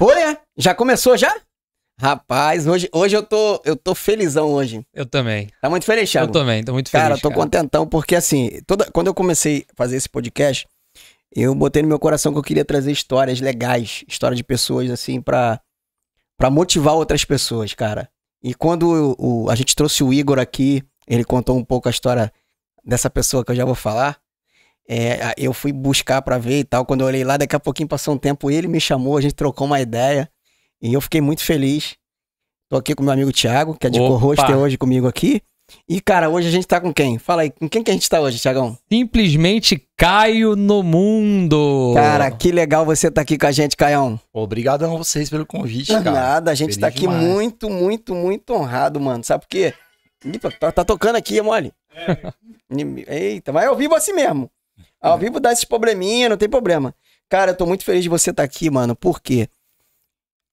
Foi, é? Já começou já? Rapaz, hoje, hoje eu tô eu tô felizão hoje. Eu também. Tá muito feliz, Thiago? Eu também, tô muito feliz. Cara, tô contentão porque assim, toda, quando eu comecei a fazer esse podcast, eu botei no meu coração que eu queria trazer histórias legais, histórias de pessoas assim pra para motivar outras pessoas, cara. E quando o, o, a gente trouxe o Igor aqui, ele contou um pouco a história dessa pessoa que eu já vou falar. É, eu fui buscar para ver e tal. Quando eu olhei lá, daqui a pouquinho passou um tempo, ele me chamou, a gente trocou uma ideia. E eu fiquei muito feliz. Tô aqui com meu amigo Thiago, que é de co-host hoje comigo aqui. E, cara, hoje a gente tá com quem? Fala aí, com quem que a gente tá hoje, Thiagão? Simplesmente Caio no Mundo. Cara, que legal você tá aqui com a gente, Caião. Obrigadão a vocês pelo convite, cara. Nada, a gente Feliz tá aqui demais. muito, muito, muito honrado, mano. Sabe por quê? Tá, tá tocando aqui, é mole. É. Eita, vai ao vivo assim mesmo. Ao vivo dá esses probleminha, não tem problema. Cara, eu tô muito feliz de você estar tá aqui, mano, porque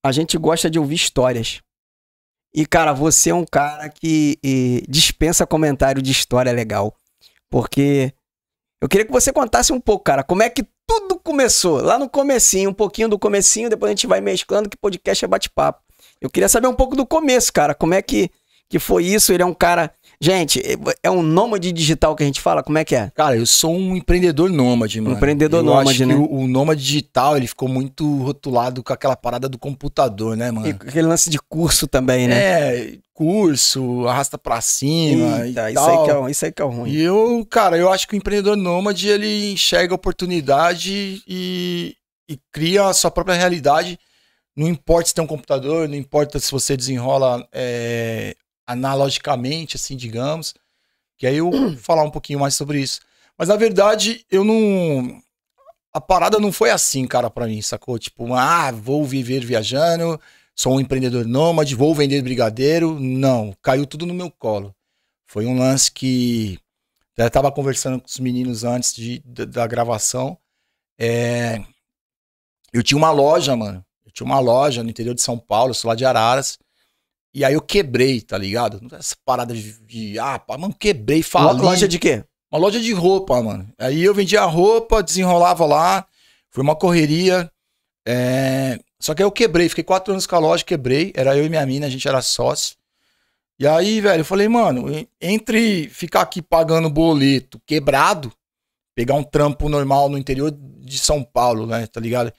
a gente gosta de ouvir histórias. E, cara, você é um cara que e, dispensa comentário de história legal. Porque eu queria que você contasse um pouco, cara, como é que tudo começou. Lá no comecinho, um pouquinho do comecinho, depois a gente vai mesclando que podcast é bate-papo. Eu queria saber um pouco do começo, cara. Como é que, que foi isso? Ele é um cara Gente, é um nômade digital que a gente fala? Como é que é? Cara, eu sou um empreendedor nômade, mano. Um empreendedor eu nômade, né? o, o nômade digital, ele ficou muito rotulado com aquela parada do computador, né, mano? E aquele lance de curso também, né? É, curso, arrasta pra cima Eita, e isso tal. Aí que é, isso aí que é ruim. E eu, cara, eu acho que o empreendedor nômade, ele enxerga a oportunidade e, e cria a sua própria realidade. Não importa se tem um computador, não importa se você desenrola é, analogicamente, assim, digamos. Que aí eu vou falar um pouquinho mais sobre isso. Mas na verdade, eu não. A parada não foi assim, cara, para mim, sacou? Tipo, ah, vou viver viajando, sou um empreendedor nômade, vou vender brigadeiro. Não, caiu tudo no meu colo. Foi um lance que. Eu tava conversando com os meninos antes de, da, da gravação. É... Eu tinha uma loja, mano. Eu tinha uma loja no interior de São Paulo, sou lá de Araras. E aí eu quebrei, tá ligado? Essa parada de, de ah, pá, mano, quebrei, falei. Loja de quê? Uma loja de roupa, mano. Aí eu vendia roupa, desenrolava lá, foi uma correria. É... Só que aí eu quebrei, fiquei quatro anos com a loja, quebrei. Era eu e minha mina, a gente era sócio. E aí, velho, eu falei, mano, entre ficar aqui pagando boleto quebrado, pegar um trampo normal no interior de São Paulo, né, tá ligado?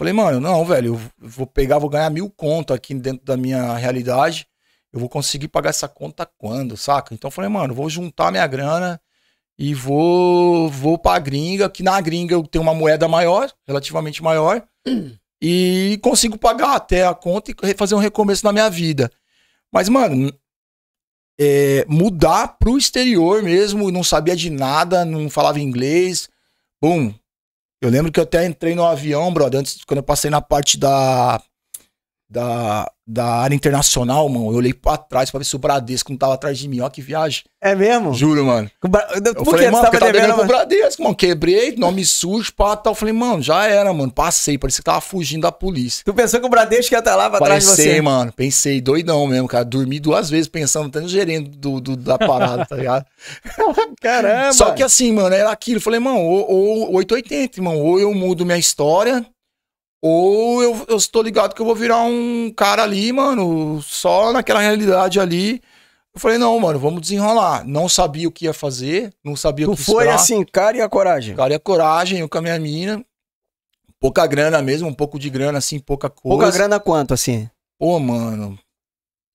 Falei, mano, não, velho, eu vou pegar, vou ganhar mil conto aqui dentro da minha realidade. Eu vou conseguir pagar essa conta quando, saca? Então falei, mano, vou juntar minha grana e vou vou pra gringa, que na gringa eu tenho uma moeda maior, relativamente maior, e consigo pagar até a conta e fazer um recomeço na minha vida. Mas, mano, é, mudar pro exterior mesmo, não sabia de nada, não falava inglês, bum, eu lembro que eu até entrei no avião, brother, antes, quando eu passei na parte da, da, da área internacional, mano. Eu olhei pra trás pra ver se o Bradesco não tava atrás de mim. Ó, que viagem. É mesmo? Juro, mano. Bra... Eu falei, mano, você tava devendo, pro Bradesco, mano. Quebrei, nome sujo, pá, tal. Eu falei, mano, já era, mano. Passei, parecia que tava fugindo da polícia. Tu pensou que o Bradesco ia estar lá pra trás de você? Pensei, mano. Pensei, doidão mesmo, cara. Dormi duas vezes pensando, até no gerente do, do, da parada, tá ligado? Caramba! Só que assim, mano, era aquilo. Eu falei, mano, ou, ou 880, irmão. Ou eu mudo minha história ou eu, eu estou ligado que eu vou virar um cara ali, mano, só naquela realidade ali. Eu falei, não, mano, vamos desenrolar. Não sabia o que ia fazer, não sabia tu o que foi esperar. assim, cara e a coragem. Cara e a coragem, eu com a minha mina. Pouca grana mesmo, um pouco de grana, assim, pouca coisa. Pouca grana quanto, assim? Pô, mano.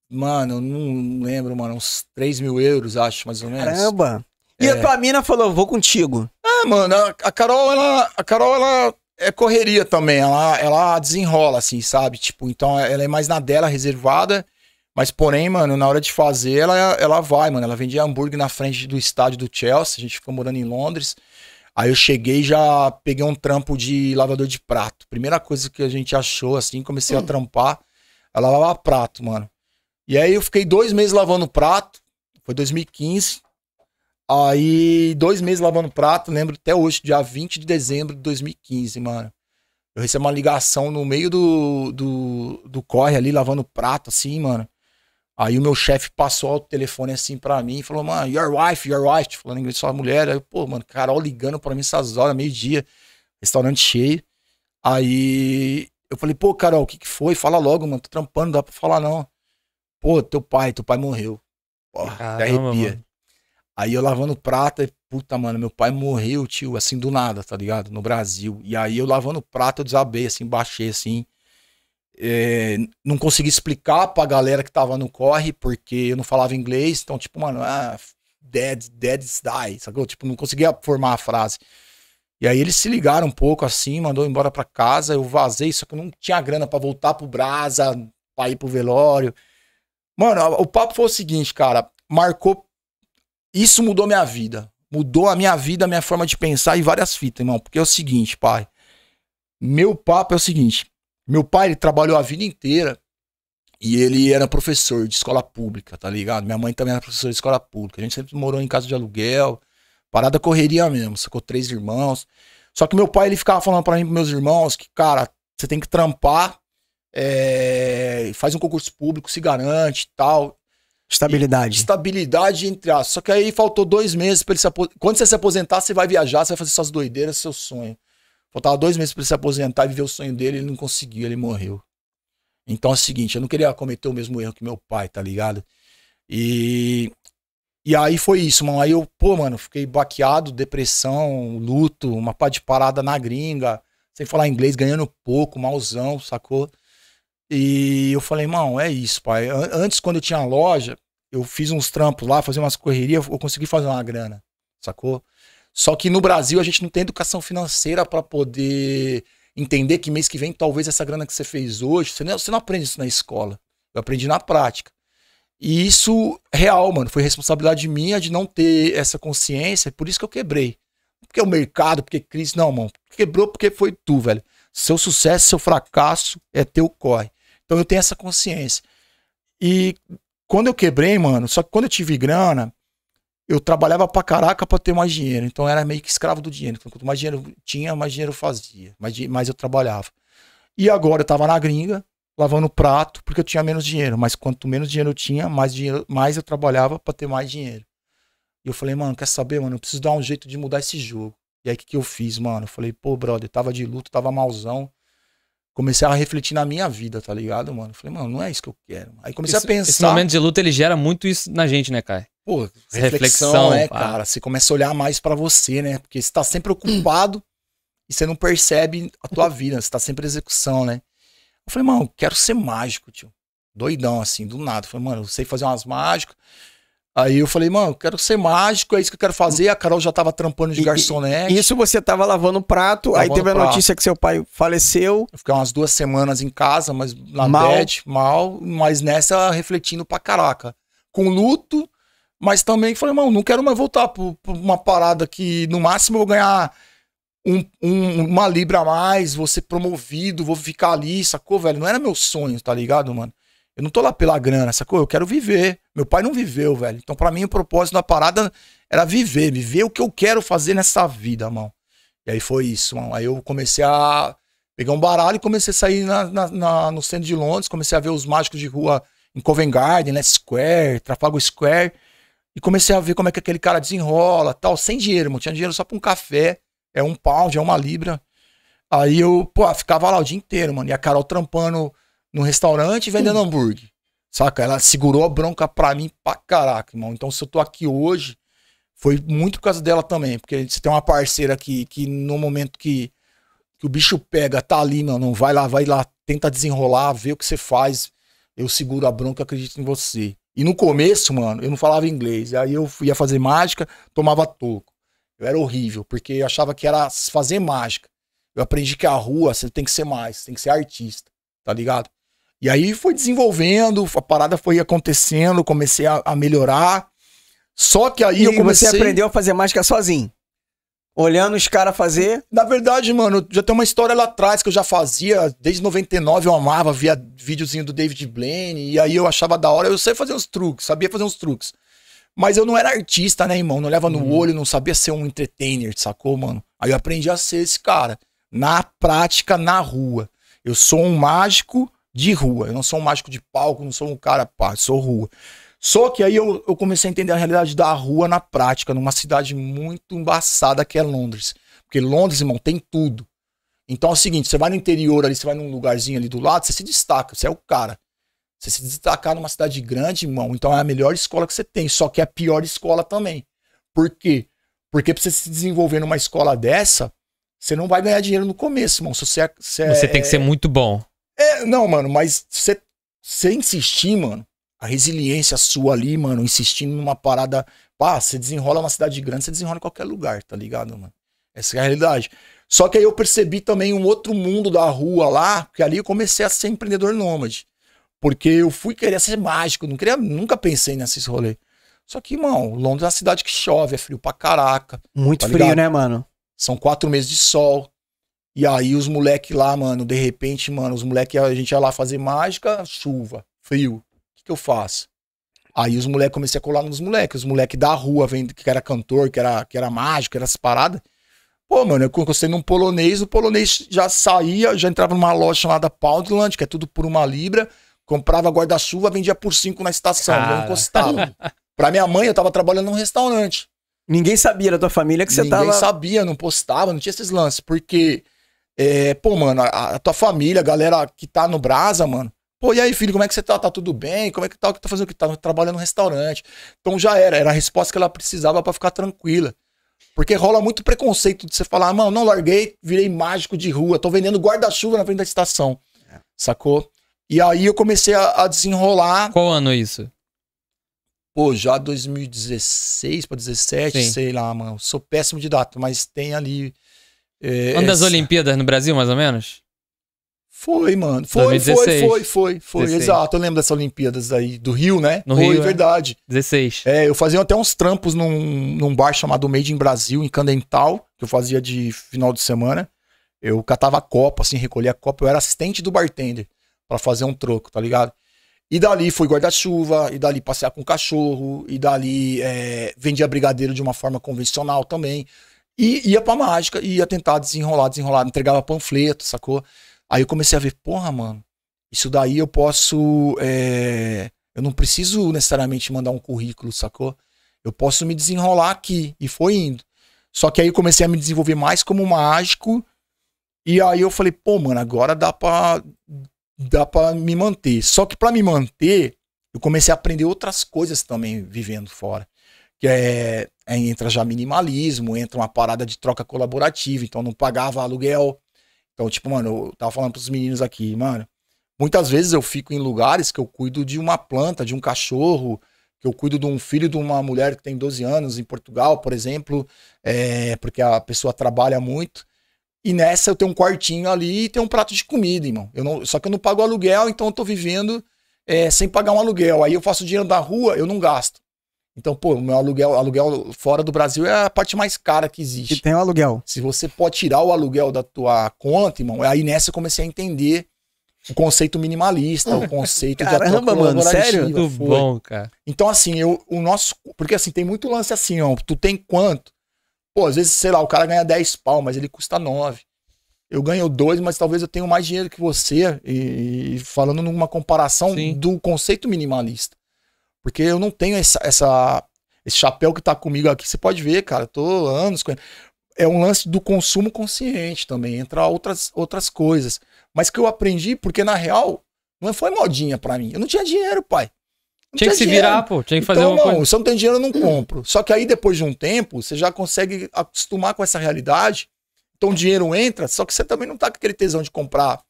Mano, não lembro, mano. Uns 3 mil euros, acho, mais ou menos. Caramba. E é. a tua mina falou, vou contigo. É, mano, a, a Carol, ela. A Carol, ela é correria também, ela, ela desenrola, assim, sabe? Tipo, então ela é mais na dela, reservada. Mas, porém, mano, na hora de fazer, ela, ela vai, mano. Ela vendia hambúrguer na frente do estádio do Chelsea. A gente ficou morando em Londres. Aí eu cheguei e já peguei um trampo de lavador de prato. Primeira coisa que a gente achou, assim, comecei hum. a trampar. Ela lavava prato, mano. E aí eu fiquei dois meses lavando prato. Foi 2015. Aí, dois meses lavando prato, lembro até hoje, dia 20 de dezembro de 2015, mano. Eu recebi uma ligação no meio do, do, do corre ali, lavando prato, assim, mano. Aí o meu chefe passou o telefone assim pra mim e falou, mano, your wife, your wife, falando inglês, sua mulher. Aí, pô, mano, Carol ligando pra mim essas horas, meio-dia, restaurante cheio. Aí Eu falei, pô, Carol, o que que foi? Fala logo, mano. Tô trampando, não dá pra falar não. Pô, teu pai, teu pai morreu. Porra, Caramba, arrepia. mano. Aí eu lavando prato, e, puta, mano, meu pai morreu, tio, assim, do nada, tá ligado? No Brasil. E aí eu lavando prato, eu desabei, assim, baixei, assim. É, não consegui explicar pra galera que tava no corre, porque eu não falava inglês. Então, tipo, mano, ah, dead, dead's die, sacou? Tipo, não conseguia formar a frase. E aí eles se ligaram um pouco, assim, mandou embora pra casa. Eu vazei, só que eu não tinha grana pra voltar pro Brasa, pra ir pro velório. Mano, o papo foi o seguinte, cara. Marcou isso mudou minha vida. Mudou a minha vida, a minha forma de pensar e várias fitas, irmão. Porque é o seguinte, pai. Meu papo é o seguinte. Meu pai, ele trabalhou a vida inteira e ele era professor de escola pública, tá ligado? Minha mãe também era professora de escola pública. A gente sempre morou em casa de aluguel. Parada correria mesmo. Sacou três irmãos. Só que meu pai, ele ficava falando pra mim, pros meus irmãos, que, cara, você tem que trampar, é, faz um concurso público, se garante e tal Estabilidade. estabilidade entre aspas. Só que aí faltou dois meses pra ele se aposentar. Quando você se aposentar, você vai viajar, você vai fazer suas doideiras, seu sonho. Faltava dois meses pra ele se aposentar e viver o sonho dele, ele não conseguiu, ele morreu. Então é o seguinte, eu não queria cometer o mesmo erro que meu pai, tá ligado? E. E aí foi isso, mano. Aí eu, pô, mano, fiquei baqueado, depressão, luto, uma pá de parada na gringa, sem falar inglês, ganhando pouco, malzão, sacou? E eu falei, mano, é isso, pai. An- Antes, quando eu tinha loja, eu fiz uns trampos lá, fazia umas correrias, eu consegui fazer uma grana, sacou? Só que no Brasil a gente não tem educação financeira pra poder entender que mês que vem talvez essa grana que você fez hoje, você não, você não aprende isso na escola. Eu aprendi na prática. E isso, real, mano, foi responsabilidade minha de não ter essa consciência, por isso que eu quebrei. Porque o mercado, porque crise, não, mano. Quebrou porque foi tu, velho. Seu sucesso, seu fracasso é teu corre. Então eu tenho essa consciência. E quando eu quebrei, mano, só que quando eu tive grana, eu trabalhava pra caraca pra ter mais dinheiro. Então eu era meio que escravo do dinheiro. Então, quanto mais dinheiro tinha, mais dinheiro eu fazia. Mais, mais eu trabalhava. E agora eu tava na gringa, lavando prato, porque eu tinha menos dinheiro. Mas quanto menos dinheiro eu tinha, mais, dinheiro, mais eu trabalhava pra ter mais dinheiro. E eu falei, mano, quer saber, mano? Eu preciso dar um jeito de mudar esse jogo. E aí o que, que eu fiz, mano? Eu falei, pô, brother, tava de luto, tava malzão. Comecei a refletir na minha vida, tá ligado, mano? Falei, mano, não é isso que eu quero. Aí comecei a pensar. esse momento de luta, ele gera muito isso na gente, né, Kai? Pô, reflexão, reflexão, né, pá. cara? Você começa a olhar mais pra você, né? Porque você tá sempre ocupado e você não percebe a tua vida, você tá sempre em execução, né? Eu falei, mano, eu quero ser mágico, tio. Doidão, assim, do nada. Eu falei, mano, eu sei fazer umas mágicas. Aí eu falei, mano, quero ser mágico, é isso que eu quero fazer. A Carol já tava trampando de E- e- garçonete. Isso você tava lavando prato, aí Lavando teve a prato. notícia que seu pai faleceu. Eu fiquei umas duas semanas em casa, mas na Mal. bad, mal, mas nessa refletindo pra caraca. Com luto, mas também falei, mano, não quero mais voltar pra pra uma parada que no máximo eu vou ganhar um- um- uma libra a mais, vou ser promovido, vou ficar ali, sacou, velho? Não era meu sonho, tá ligado, mano? Eu não tô lá pela grana, sacou? Eu quero viver. Meu pai não viveu, velho. Então, pra mim, o propósito da parada era viver, viver o que eu quero fazer nessa vida, mano. E aí foi isso, mano. Aí eu comecei a pegar um baralho e comecei a sair na, na- na- no centro de Londres, comecei a ver os mágicos de rua em Covent Garden, Leicester Square, Trafalgar Square, e comecei a ver como é que aquele cara desenrola, tal, sem dinheiro, mano. Tinha dinheiro só pra um café, é um pound, é uma libra. Aí eu, pô, ficava lá o dia inteiro, mano. E a Carol trampando no restaurante vendendo hambúrguer. Saca? Ela segurou a bronca pra mim pra caraca, irmão. Então, se eu tô aqui hoje, foi muito por causa dela também. Porque você tem uma parceira aqui que no momento que, que o bicho pega, tá ali, mano. Não vai lá, vai lá, tenta desenrolar, vê o que você faz. Eu seguro a bronca, acredito em você. E no começo, mano, eu não falava inglês. Aí eu ia fazer mágica, tomava toco. Eu era horrível, porque eu achava que era fazer mágica. Eu aprendi que a rua você tem que ser mais, tem que ser artista, tá ligado? E aí foi desenvolvendo, a parada foi acontecendo, comecei a, a melhorar. Só que aí E eu comecei. você aprendeu a fazer mágica sozinho. Olhando os caras fazer. Na verdade, mano, já tem uma história lá atrás que eu já fazia. Desde 99 eu amava, via videozinho do David Blaine. E aí eu achava da hora. Eu sei fazer uns truques, sabia fazer uns truques. Mas eu não era artista, né, irmão? Não olhava no olho, não sabia ser um entertainer, sacou, mano? Aí eu aprendi a ser esse cara. Na prática, na rua. Eu sou um mágico de rua. Eu não sou um mágico de palco, não sou um cara, pá, sou rua. Só que aí eu, eu comecei a entender a realidade da rua na prática, numa cidade muito embaçada que é Londres. Porque Londres, irmão, tem tudo. Então é o seguinte, você vai no interior ali, você vai num lugarzinho ali do lado, você se destaca, você é o cara. Você se destacar numa cidade grande, irmão, então é a melhor escola que você tem, só que é a pior escola também. Por quê? Porque pra você se desenvolver numa escola dessa, você não vai ganhar dinheiro no começo, irmão. Se você, é- você, Você é- tem que ser muito bom. É, não, mano, mas você, insistir, mano, a resiliência sua ali, mano, insistindo numa parada. Pá, você desenrola uma cidade grande, você desenrola em qualquer lugar, tá ligado, mano? Essa é a realidade. Só que aí eu percebi também um outro mundo da rua lá, que ali eu comecei a ser empreendedor nômade. Porque eu fui querer ser mágico, não queria, nunca pensei nesses rolês. Só que, irmão, Londres é uma cidade que chove, é frio pra caraca. Muito Tá frio, né, mano? São quatro meses de sol. E aí os moleque lá, mano, de repente, mano, os moleque, a gente ia lá fazer mágica, chuva, frio. O que, que eu faço? Aí os moleques comecei a colar nos moleques, os moleques da rua, vendo que era cantor, que era, que era mágico, que era essas paradas. Pô, mano, eu encostei num polonês, o polonês já saía, já entrava numa loja chamada Poundland, que é tudo por uma libra, comprava guarda-chuva, vendia por cinco na estação, eu Cara. encostava. pra minha mãe, eu tava trabalhando num restaurante. Ninguém sabia da tua família que você Ninguém tava. sabia, não postava, não tinha esses lances. Porque, é, pô, mano, a, a tua família, a galera que tá no Brasa, mano. Pô, e aí, filho, como é que você tá? Tá tudo bem? Como é que tá? O que tá fazendo? O que tá trabalhando no restaurante? Então já era, era a resposta que ela precisava pra ficar tranquila. Porque rola muito preconceito de você falar, mano, não larguei, virei mágico de rua, tô vendendo guarda-chuva na frente da estação. Sacou? E aí eu comecei a, a desenrolar Qual ano é isso? Pô, já 2016 pra 17, Sim. sei lá, mano. Sou péssimo de data, mas tem ali. É, Ano das essa- Olimpíadas no Brasil, mais ou menos? Foi, mano. Foi, 2016. foi, foi, foi, foi. 16. Exato. Eu lembro dessas Olimpíadas aí do Rio, né? No foi, Rio, é. verdade. 16. É, eu fazia até uns trampos num, num bar chamado Made in Brasil, em Candental, que eu fazia de final de semana. Eu catava copa, assim, recolhia copa. Eu era assistente do bartender pra fazer um troco, tá ligado? E dali fui guarda-chuva, e dali passear com cachorro, e dali é, vendia brigadeiro de uma forma convencional também. E ia pra mágica, ia tentar desenrolar, desenrolar, entregava panfleto, sacou? Aí eu comecei a ver, porra, mano, isso daí eu posso. é, eu não preciso necessariamente mandar um currículo, sacou? Eu posso me desenrolar aqui. E foi indo. Só que aí eu comecei a me desenvolver mais como mágico. E aí eu falei, pô, mano, agora dá pra, dá pra me manter. Só que pra me manter, eu comecei a aprender outras coisas também vivendo fora. Que é, é, entra já minimalismo, entra uma parada de troca colaborativa. Então não pagava aluguel. Então, tipo, mano, eu tava falando pros meninos aqui, mano. Muitas vezes eu fico em lugares que eu cuido de uma planta, de um cachorro, que eu cuido de um filho de uma mulher que tem 12 anos em Portugal, por exemplo, é, porque a pessoa trabalha muito. E nessa eu tenho um quartinho ali e tenho um prato de comida, irmão. Eu não, só que eu não pago aluguel, então eu tô vivendo é, sem pagar um aluguel. Aí eu faço dinheiro da rua, eu não gasto. Então, pô, o meu aluguel, aluguel fora do Brasil é a parte mais cara que Que existe. tem o aluguel. Se você pode tirar o aluguel da tua conta, irmão, aí nessa eu comecei a entender o conceito minimalista, o conceito Caramba, de mano, sério? Muito foi. bom, cara. Então, assim, eu, o nosso. Porque assim, tem muito lance assim, ó. Tu tem quanto? Pô, às vezes, sei lá, o cara ganha 10 pau, mas ele custa 9. Eu ganho 2, mas talvez eu tenha mais dinheiro que você. E, e falando numa comparação Sim. do conceito minimalista. Porque eu não tenho essa, essa- esse chapéu que tá comigo aqui. Você pode ver, cara, eu tô anos com. É um lance do consumo consciente também, entra outras, outras coisas. Mas que eu aprendi, porque na real, não foi modinha pra mim. Eu não tinha dinheiro, pai. Não Tinha que se dinheiro. virar, pô. Tinha que fazer então, uma não, coisa. se eu não tenho dinheiro, eu não compro. Só que aí, depois de um tempo, você já consegue acostumar com essa realidade. Então, o dinheiro entra, só que você também não tá com aquele tesão de comprar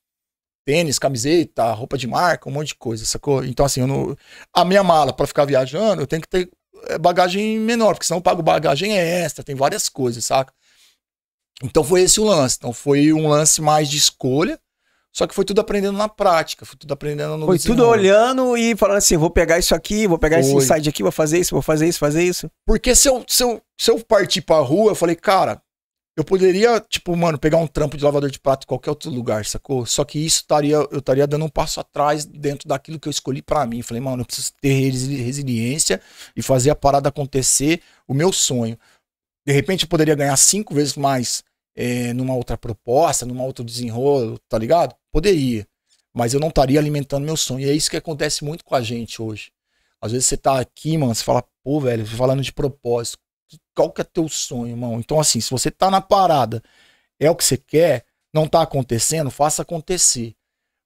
tênis, camiseta, roupa de marca, um monte de coisa, sacou? Então, assim, eu não... a minha mala pra ficar viajando, eu tenho que ter é, bagagem menor, porque senão eu pago bagagem extra, tem várias coisas, saca? Então, foi esse o lance. Então, foi um lance mais de escolha, só que foi tudo aprendendo na prática, foi tudo aprendendo no Foi tudo olhando e falando assim: vou pegar isso aqui, vou pegar esse Foi. insight aqui, vou fazer isso, vou fazer isso, fazer isso. Porque se eu, se eu, se eu partir pra rua, eu falei, cara, eu poderia, tipo, mano, pegar um trampo de lavador de prato em qualquer outro lugar, sacou? Só que isso estaria, eu estaria dando um passo atrás dentro daquilo que eu escolhi pra mim. Falei, mano, eu preciso ter resi- resiliência e fazer a parada acontecer, o meu sonho. De repente eu poderia ganhar cinco vezes mais é, numa outra proposta, numa outro desenrolo, tá ligado? Poderia. Mas eu não estaria alimentando meu sonho. E é isso que acontece muito com a gente hoje. Às vezes você tá aqui, mano, você fala, pô, velho, falando de propósito. Qual que é teu sonho, irmão? Então, assim, se você tá na parada, é o que você quer, não tá acontecendo, faça acontecer.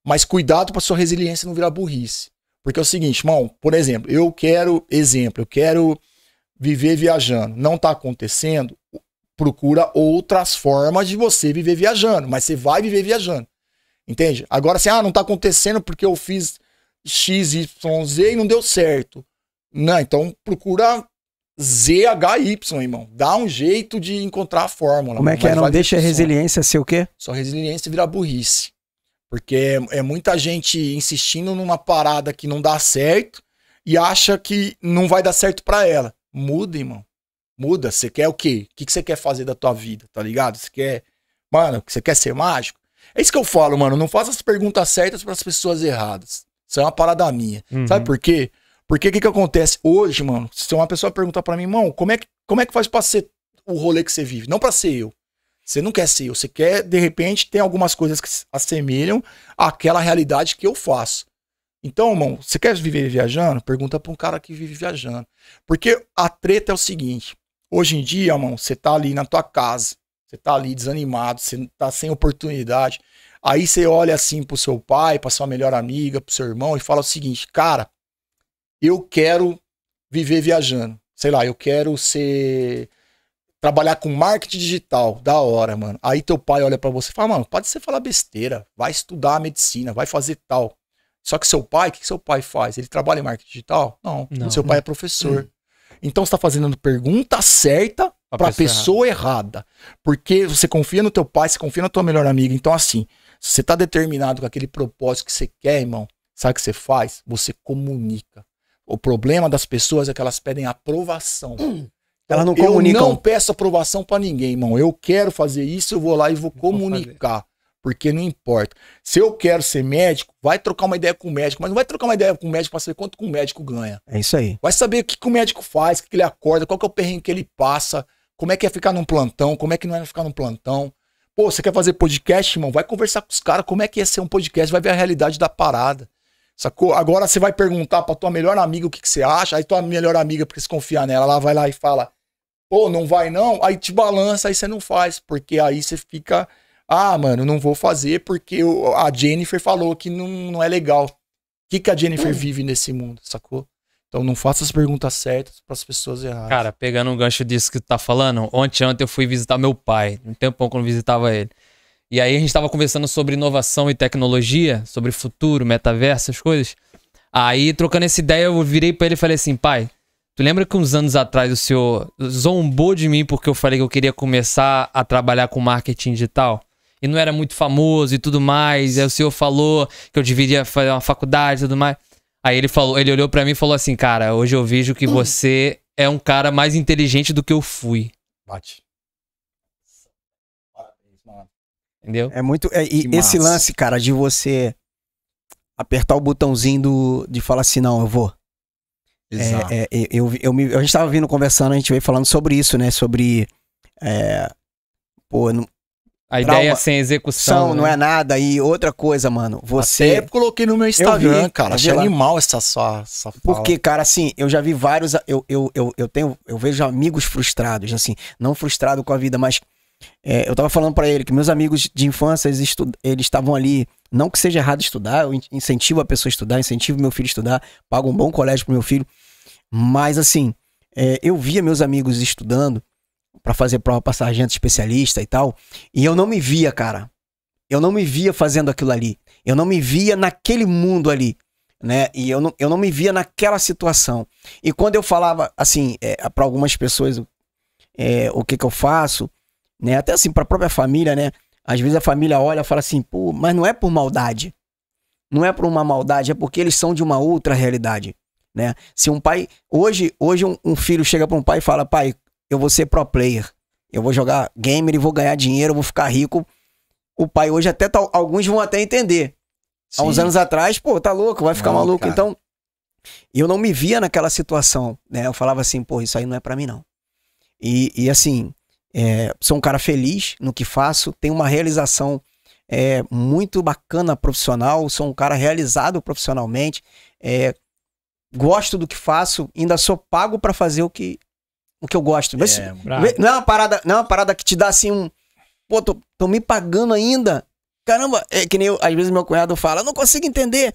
Mas cuidado pra sua resiliência não virar burrice. Porque é o seguinte, irmão, por exemplo, eu quero, exemplo, eu quero viver viajando. Não tá acontecendo, procura outras formas de você viver viajando, mas você vai viver viajando. Entende? Agora assim, ah, não tá acontecendo porque eu fiz X, Y, Z e não deu certo. Não, então procura ZHY, irmão. Dá um jeito de encontrar a fórmula. Como é que é? Não deixa a resiliência ser o quê? Só resiliência vira burrice. Porque é, é muita gente insistindo numa parada que não dá certo e acha que não vai dar certo pra ela. Muda, irmão. Muda. Você quer o quê? O que que você quer fazer da tua vida, tá ligado? Você quer. Mano, você quer ser mágico? É isso que eu falo, mano. Não faça as perguntas certas para as pessoas erradas. Isso é uma parada minha. Uhum. Sabe por quê? Porque o que, que acontece? Hoje, mano, se uma pessoa perguntar pra mim, irmão, como é que, como é que faz pra ser o rolê que você vive? Não pra ser eu. Você não quer ser eu. Você quer, de repente, tem algumas coisas que se assemelham àquela realidade que eu faço. Então, irmão, você quer viver viajando? Pergunta pra um cara que vive viajando. Porque a treta é o seguinte: hoje em dia, irmão, você tá ali na tua casa, você tá ali desanimado, você tá sem oportunidade. Aí você olha assim pro seu pai, pra sua melhor amiga, pro seu irmão e fala o seguinte: cara, eu quero viver viajando. Sei lá, eu quero ser. Trabalhar com marketing digital, da hora, mano. Aí teu pai olha pra você e fala, mano, pode ser falar besteira, vai estudar medicina, vai fazer tal. Só que seu pai, o que seu pai faz? Ele trabalha em marketing digital? Não. Não. seu pai é professor. Então você tá fazendo a pergunta certa Pra pra pessoa pessoa errada. Porque você confia no teu pai, você confia na tua melhor amiga. Então, assim, se você tá determinado com aquele propósito que você quer, irmão, sabe o que você faz? Você comunica. O problema das pessoas é que elas pedem aprovação. Elas não eu comunicam. não peço aprovação pra ninguém, irmão. Eu quero fazer isso, eu vou lá e vou Vou comunicar. Porque não importa. Se eu quero ser médico, vai trocar uma ideia com o médico, mas não vai trocar uma ideia com o médico pra saber quanto que o médico ganha. É isso aí. Vai saber o que, que o médico faz, o que, que ele acorda, qual que é o perrengue que ele passa, como é que é ficar num plantão, como é que não é ficar num plantão. Pô, você quer fazer podcast, irmão? Vai conversar com os caras, como é que é ser um podcast, vai ver a realidade da parada. Sacou? Agora você vai perguntar pra tua melhor amiga o que, que você acha, aí tua melhor amiga, porque se confiar nela, ela vai lá e fala, pô, não vai não, aí te balança, aí você não faz, porque aí você fica, ah, mano, não vou fazer porque a Jennifer falou que não, não é legal. O que, que a Jennifer vive nesse mundo, sacou? Então não faça as perguntas certas pras pessoas erradas. Cara, pegando um gancho disso que tu tá falando, ontem, ontem eu fui visitar meu pai, um tempão que eu não visitava ele. E aí a gente tava conversando sobre inovação e tecnologia, sobre futuro, metaverso, essas coisas. Aí, trocando essa ideia, eu virei pra ele e falei assim, pai, tu lembra que uns anos atrás o senhor zombou de mim porque eu falei que eu queria começar a trabalhar com marketing digital? E não era muito famoso e tudo mais, aí o senhor falou que eu deveria fazer uma faculdade e tudo mais. Aí ele falou, ele olhou pra mim e falou assim, cara, hoje eu vejo que você é um cara mais inteligente do que eu fui. Bate. Parabéns, mano. Entendeu? É muito. é, e esse lance, cara, de você apertar o botãozinho do, de falar assim, não, eu vou. Exato. É, é, eu, eu, me- a gente tava vindo conversando, a gente veio falando sobre isso, né? Sobre. É, pô, não, A Trauma. ideia sem execução. são, não né? é nada. E outra coisa, mano, você. Até coloquei no meu Instagram, vi, cara. Achei lá. animal essa fala. Porque, cara, assim, eu já vi vários. Eu, eu, eu, eu tenho. Eu vejo amigos frustrados, assim, não frustrado com a vida, mas. É, eu tava falando pra ele que meus amigos de infância, eles estu- eles estavam ali. Não que seja errado estudar, eu in- incentivo a pessoa a estudar, incentivo meu filho a estudar, pago um bom colégio pro meu filho. Mas, assim, é, eu via meus amigos estudando pra fazer prova pra sargento especialista e tal, e eu não me via, cara. Eu não me via fazendo aquilo ali. Eu não me via naquele mundo ali né? E eu não, eu não me via naquela situação. E quando eu falava, assim, é, para algumas pessoas é, o que que eu faço, né? Até assim, para a própria família, né? Às vezes a família olha e fala assim, pô, mas não é por maldade. Não é por uma maldade, é porque eles são de uma outra realidade, né? Se um pai... Hoje, hoje um, um filho chega para um pai e fala, pai, eu vou ser pro player. Eu vou jogar gamer e vou ganhar dinheiro, eu vou ficar rico. O pai hoje até, tá- alguns vão até entender. Há uns Sim. anos atrás, pô, tá louco, vai ficar Não, maluco. cara. Então, eu não me via naquela situação, né? Eu falava assim, pô, isso aí não é pra mim, não. E, e assim, é, sou um cara feliz no que faço, tenho uma realização é, muito bacana profissional, sou um cara realizado profissionalmente, é, gosto do que faço, ainda sou pago pra fazer o que, o que eu gosto. É, não, é uma parada, não é uma parada que te dá assim um. Pô, tô, tô me pagando ainda. Caramba, é que nem eu, às vezes meu cunhado fala, não consigo entender.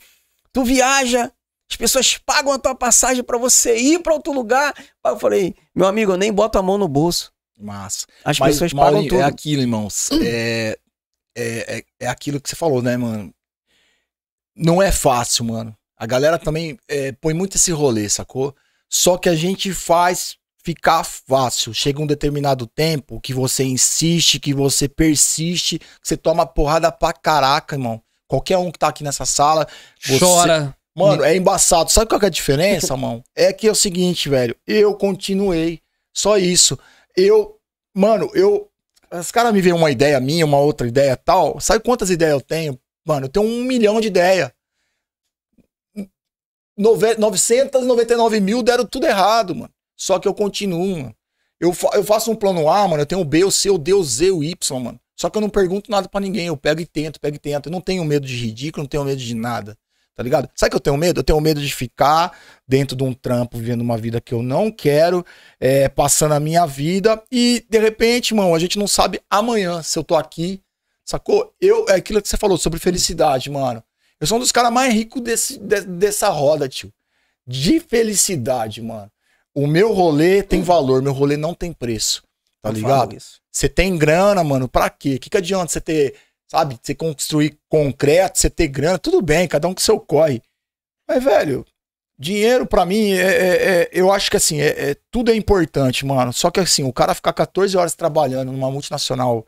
Tu viaja, as pessoas pagam a tua passagem pra você ir pra outro lugar. Aí Eu falei, meu amigo, eu nem boto a mão no bolso. Massa. As Mas, pessoas pagam Maurinho, tudo. É aquilo, irmãos. É, é, é, é aquilo que você falou, né, mano? Não é fácil, mano. A galera também é, põe muito esse rolê, sacou? Só que a gente faz ficar fácil. Chega um determinado tempo que você insiste, que você persiste, que você toma porrada pra caraca, irmão. Qualquer um que tá aqui nessa sala. você- Chora. Mano, é embaçado. Sabe qual que é a diferença, mano? É que é o seguinte, velho. Eu continuei. Só isso. Eu, mano, eu. Os caras me veem uma ideia minha, uma outra ideia tal. Sabe quantas ideias eu tenho? Mano, eu tenho um milhão de ideias. Nove- 999 mil deram tudo errado, mano. Só que eu continuo, mano. Eu, fa- eu faço um plano A, mano. Eu tenho o B, o C, o D, o Z, o Y, mano. Só que eu não pergunto nada pra ninguém. Eu pego e tento, pego e tento. Eu não tenho medo de ridículo, não tenho medo de nada. Tá ligado? Sabe que eu tenho medo? Eu tenho medo de ficar dentro de um trampo, vivendo uma vida que eu não quero, é, passando a minha vida e, de repente, mano, a gente não sabe amanhã se eu tô aqui, sacou? Eu, é aquilo que você falou sobre felicidade, mano. Eu sou um dos caras mais ricos desse, de- dessa roda, tio. De felicidade, mano. O meu rolê tem valor, meu rolê não tem preço. Tá Eu ligado? Você tem grana, mano, pra quê? O que, que adianta você ter, sabe, você construir concreto, você ter grana, tudo bem, cada um com seu corre. Mas, velho, dinheiro pra mim, é, é- é- eu acho que assim, é, é- tudo é importante, mano. Só que assim, o cara ficar 14 horas trabalhando numa multinacional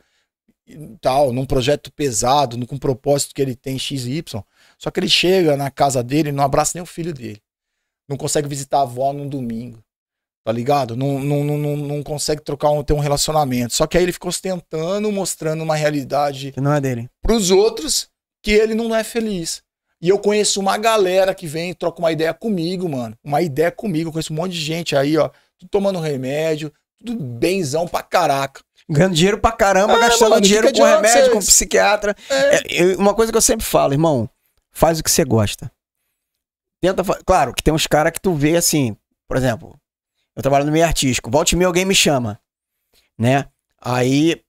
e tal, num projeto pesado, com um propósito que ele tem XY, só que ele chega na casa dele e não abraça nem o filho dele. Não consegue visitar a avó num domingo. Tá ligado? Não, não, não, não, consegue trocar um, ter um relacionamento. Só que aí ele ficou ostentando, mostrando uma realidade Que não é dele. pros outros que ele não é feliz. E eu conheço uma galera que vem e troca uma ideia comigo, mano. Uma ideia comigo. Eu conheço um monte de gente aí, ó. Tudo tomando remédio, tudo benzão pra caraca. Ganhando dinheiro pra caramba, É, gastando mano, dinheiro com remédio, você- com psiquiatra. É, É, eu- uma coisa que eu sempre falo, irmão, faz o que você gosta. Tenta, claro, que tem uns caras que tu vê assim, por exemplo, eu trabalho no meio artístico, volte e meia alguém me chama, né? Aí,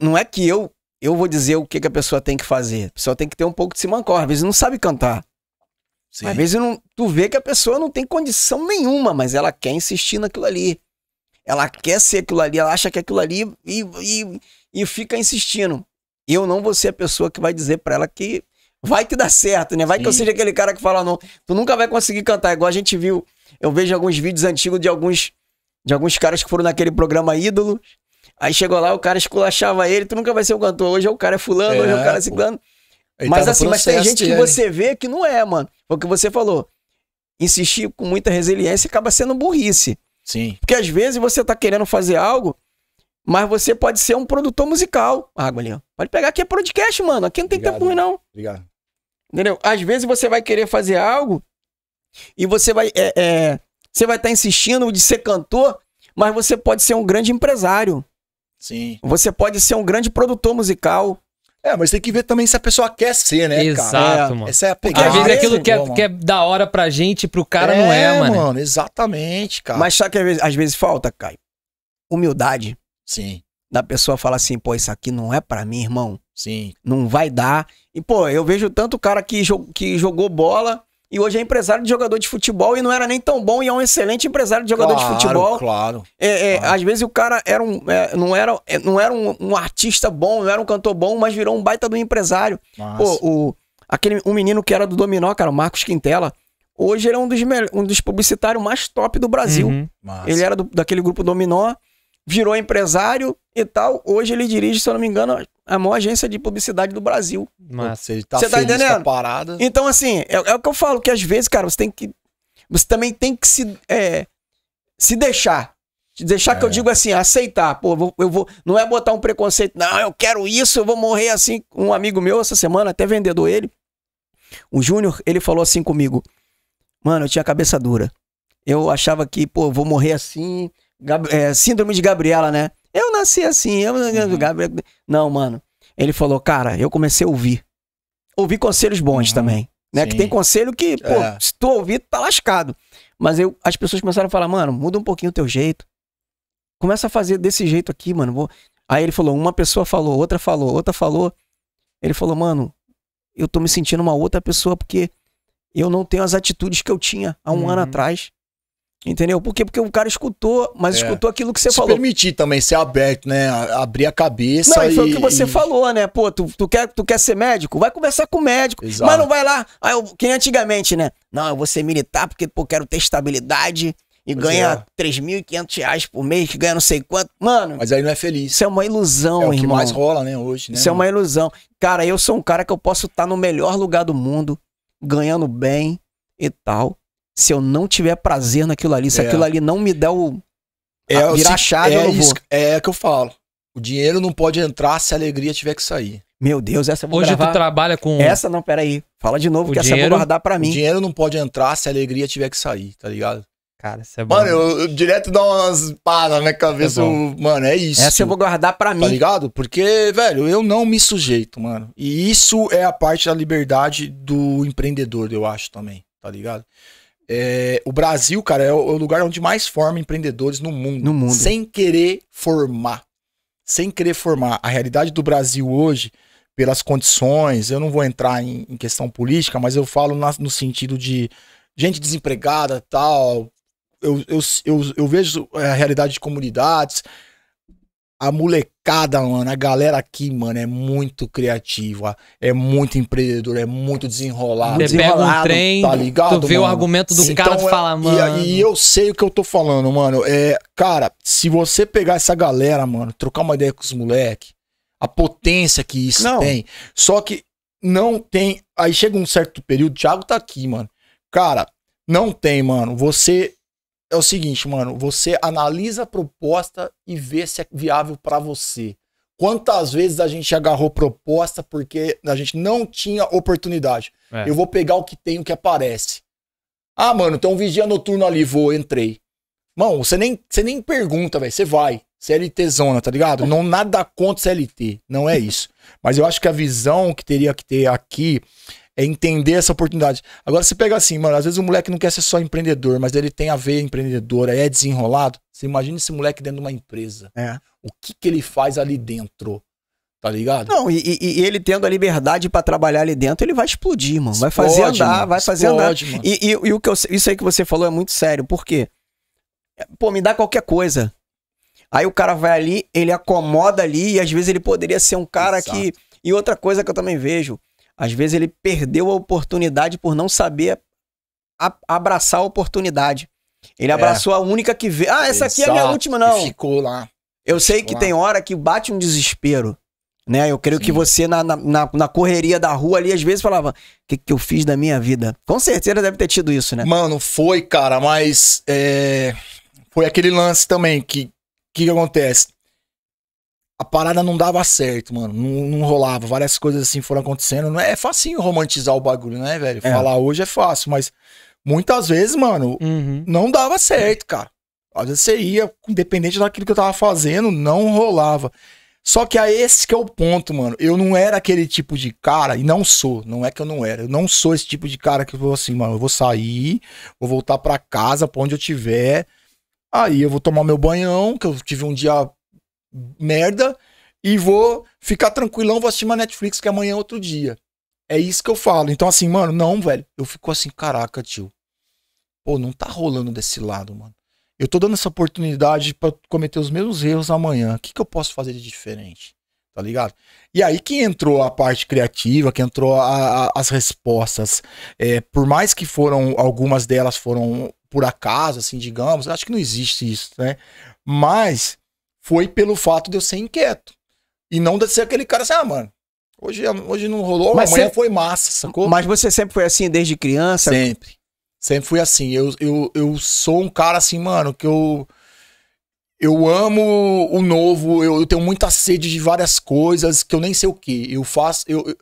não é que eu eu vou dizer o que, que a pessoa tem que fazer. A pessoa tem que ter um pouco de simancor. Às vezes não sabe cantar. sim. Às vezes não, tu vê que a pessoa não tem condição nenhuma, mas ela quer insistir naquilo ali. Ela quer ser aquilo ali, ela acha que é aquilo ali e, e, e fica insistindo. Eu não vou ser a pessoa que vai dizer pra ela que vai que dá certo, né? Vai que eu Sim. seja aquele cara que fala, não, tu nunca vai conseguir cantar. Igual a gente viu, eu vejo alguns vídeos antigos de alguns, de alguns caras que foram naquele programa Ídolo. Aí chegou lá, o cara esculachava ele, tu nunca vai ser o cantor. Hoje o cara é fulano, hoje o É, cara é ciclano. Mas tá assim, mas tem gente que dele. você vê que não é, mano. Foi o que você falou. Insistir com muita resiliência acaba sendo burrice. Sim. Porque às vezes você tá querendo fazer algo, mas você pode ser um produtor musical. Água ali, ó. Pode pegar aqui é podcast, mano. Aqui não tem Obrigado. tempo ruim, não. Obrigado. Entendeu? Às vezes você vai querer fazer algo e você vai. É, é, você vai estar insistindo de ser cantor, mas você pode ser um grande empresário. Sim. Você pode ser um grande produtor musical. É, mas tem que ver também se a pessoa quer ser, né, Exato, cara? mano. Essa é a Porque Às vezes Ah, aquilo que é, mano. que é da hora pra gente, pro cara não é, mano. Exatamente, cara. Mas sabe que às vezes, às vezes falta, Caio? Humildade. Sim, da pessoa falar assim, pô, isso aqui não é pra mim, irmão. sim. Não vai dar. E, pô, eu vejo tanto cara que, jo- que jogou bola e hoje é empresário de jogador de futebol e não era nem tão bom e é um excelente empresário de jogador claro, de futebol. Claro. É, é, claro. Às vezes o cara era um, é, não era, é, não era um, um artista bom, não era um cantor bom, mas virou um baita do empresário. Pô, o, aquele, um menino que era do Dominó, cara, o Marcos Quintela, hoje ele é um dos, um dos publicitários mais top do Brasil. Uhum. Ele era do- daquele grupo Dominó, virou empresário e tal. Hoje ele dirige, se eu não me engano, a maior agência de publicidade do Brasil. Se ele tá Você tá feliz com entendendo? a parada. Então, assim, é, é o que eu falo, que às vezes, cara, você tem que. Você também tem que se, é, se deixar. Se deixar que eu É. digo assim, aceitar. Pô, eu vou, eu vou. Não é botar um preconceito, não, eu quero isso, eu vou morrer assim. Um amigo meu essa semana, até vendedor ele, o Júnior, ele falou assim comigo: Mano, eu tinha cabeça dura. Eu achava que, pô, eu vou morrer assim. Gab- é, síndrome de Gabriela, né? Eu nasci assim, eu. Uhum. Gabriel... Não, mano. Ele falou, cara, eu comecei a ouvir. Ouvir conselhos bons Uhum. também. Né? Sim. Que tem conselho que, pô, É. se tu ouvir, tá lascado. Mas eu, as pessoas começaram a falar, mano, muda um pouquinho o teu jeito. Começa a fazer desse jeito aqui, mano. Vou... Aí ele falou, uma pessoa falou, outra falou, outra falou. Ele falou, mano, eu tô me sentindo uma outra pessoa porque eu não tenho as atitudes que eu tinha há um Uhum. ano atrás. Entendeu? Por quê? Porque o cara escutou, mas É. escutou aquilo que você Se falou. permitir também ser aberto, né? Abrir a cabeça. Não, e foi o que você falou, né? Pô, tu, tu, quer, tu quer ser médico? Vai conversar com o médico. Exato. Mas não vai lá. Ah, eu, que antigamente, né? Não, eu vou ser militar porque, pô, quero ter estabilidade e Pois ganhar é. 3.500 reais por mês, que ganha não sei quanto. Mano, Mas aí não é feliz. isso é uma ilusão, é o que irmão. mais rola, né, hoje, né? Isso é uma ilusão. Cara, eu sou um cara que eu posso estar no melhor lugar do mundo, ganhando bem e tal. Se eu não tiver prazer naquilo ali, se É. aquilo ali não me der o. é, a- o virar se- chave, é eu não vou. é que eu falo. O dinheiro não pode entrar se a alegria tiver que sair. Meu Deus, essa eu vou Hoje gravar. tu trabalha com. Essa não, peraí. Fala de novo, O que essa eu dinheiro- vou guardar pra O mim. dinheiro não pode entrar se a alegria tiver que sair, tá ligado? Cara, isso é bom. Mano, eu, eu direto dou umas pá na minha cabeça. É eu- mano, é isso. Essa eu vou guardar pra Tá mim. ligado? Porque, velho, eu não me sujeito, mano. E isso é a parte da liberdade do empreendedor, eu acho também, tá ligado? É, o Brasil, cara, é o, é o lugar onde mais forma empreendedores no mundo. No mundo. Sem querer formar. Sem querer formar. A realidade do Brasil hoje, pelas condições, eu não vou entrar em, em questão política, mas eu falo na- no sentido de gente desempregada tal. Eu, eu, eu, eu vejo é, a realidade de comunidades. A molecada, mano, a galera aqui, mano, é muito criativa, é muito empreendedor, é muito desenrolado. Você pega um desenrolado, trem, tá ligado, tu vê o mano? argumento do Então, cara, tu é- fala, e- mano. E, eu sei o que eu tô falando, mano. É, cara, se você pegar essa galera, mano, trocar uma ideia com os moleques, a potência que isso Não. tem. Só que não tem. Aí chega um certo período, o Thiago tá aqui, mano. Cara, não tem, mano. Você. É o seguinte, mano. Você analisa a proposta e vê se é viável pra você. Quantas vezes a gente agarrou proposta porque a gente não tinha oportunidade? É. Eu vou pegar o que tem, o que aparece. Ah, mano, tem um vigia noturno ali, vou, entrei. Mano, você nem, você nem pergunta, velho. Você vai. CLT zona, tá ligado? Não nada contra CLT. Não é isso. Mas eu acho que a visão que teria que ter aqui é entender essa oportunidade. Agora você pega assim, mano, às vezes o moleque não quer ser só empreendedor, mas ele tem a ver empreendedora, é desenrolado. Você imagina esse moleque dentro de uma empresa. É. O que que ele faz ali dentro? Tá ligado? Não, e, e- ele tendo a liberdade pra trabalhar ali dentro, ele vai explodir, mano. Vai fazer Explode, andar, mano. vai fazer andar. Explode, mano. E, e- e o que eu, isso aí que você falou é muito sério, por quê? Pô, me dá qualquer coisa. Aí o cara vai ali, ele acomoda ali, e às vezes ele poderia ser um cara Exato. que. E outra coisa que eu também vejo, às vezes ele perdeu a oportunidade por não saber a- abraçar a oportunidade. Ele abraçou a única que vê. Ah, essa aqui é a minha Exato. última, não. E ficou lá. Eu sei que Lá. tem hora que bate um desespero. Né? Eu creio Sim. que você, na, na, na- correria da rua ali, às vezes falava: O que, que eu fiz da minha vida? Com certeza deve ter tido isso, né? Mano, foi, cara, mas é, foi aquele lance também que que, que acontece? A parada não dava certo, mano. Não, não rolava. Várias coisas assim foram acontecendo. Não é, é facinho romantizar o bagulho, né, velho? É. Falar hoje é fácil, mas muitas vezes, mano, Uhum. não dava certo, cara. Às vezes você ia, independente daquilo que eu tava fazendo, não rolava. Só que é esse que é o ponto, mano. Eu não era aquele tipo de cara, e não sou, não é que eu não era. Eu não sou esse tipo de cara que eu vou assim, mano, eu vou sair, vou voltar pra casa, pra onde eu tiver. Aí eu vou tomar meu banhão, que eu tive um dia merda, e vou ficar tranquilão, vou assistir uma Netflix, que amanhã é outro dia. É isso que eu falo. Então, assim, mano, não, velho. Eu fico assim, caraca, tio. Pô, não tá rolando desse lado, mano. Eu tô dando essa oportunidade pra cometer os mesmos erros amanhã. O que, que eu posso fazer de diferente? Tá ligado? E aí que entrou a parte criativa, que entrou a- a- as respostas. É, por mais que foram, algumas delas foram por acaso, assim, digamos, acho que não existe isso, né? Mas foi pelo fato de eu ser inquieto. E não de ser aquele cara assim, ah, mano, hoje, hoje não rolou, Mas amanhã você- foi massa, sacou? Mas você sempre foi assim desde criança? Sempre. Sempre fui assim. Eu, eu, eu sou um cara assim, mano, que eu. Eu amo o novo, eu, eu tenho muita sede de várias coisas que eu nem sei o que. Eu faço. Eu, eu-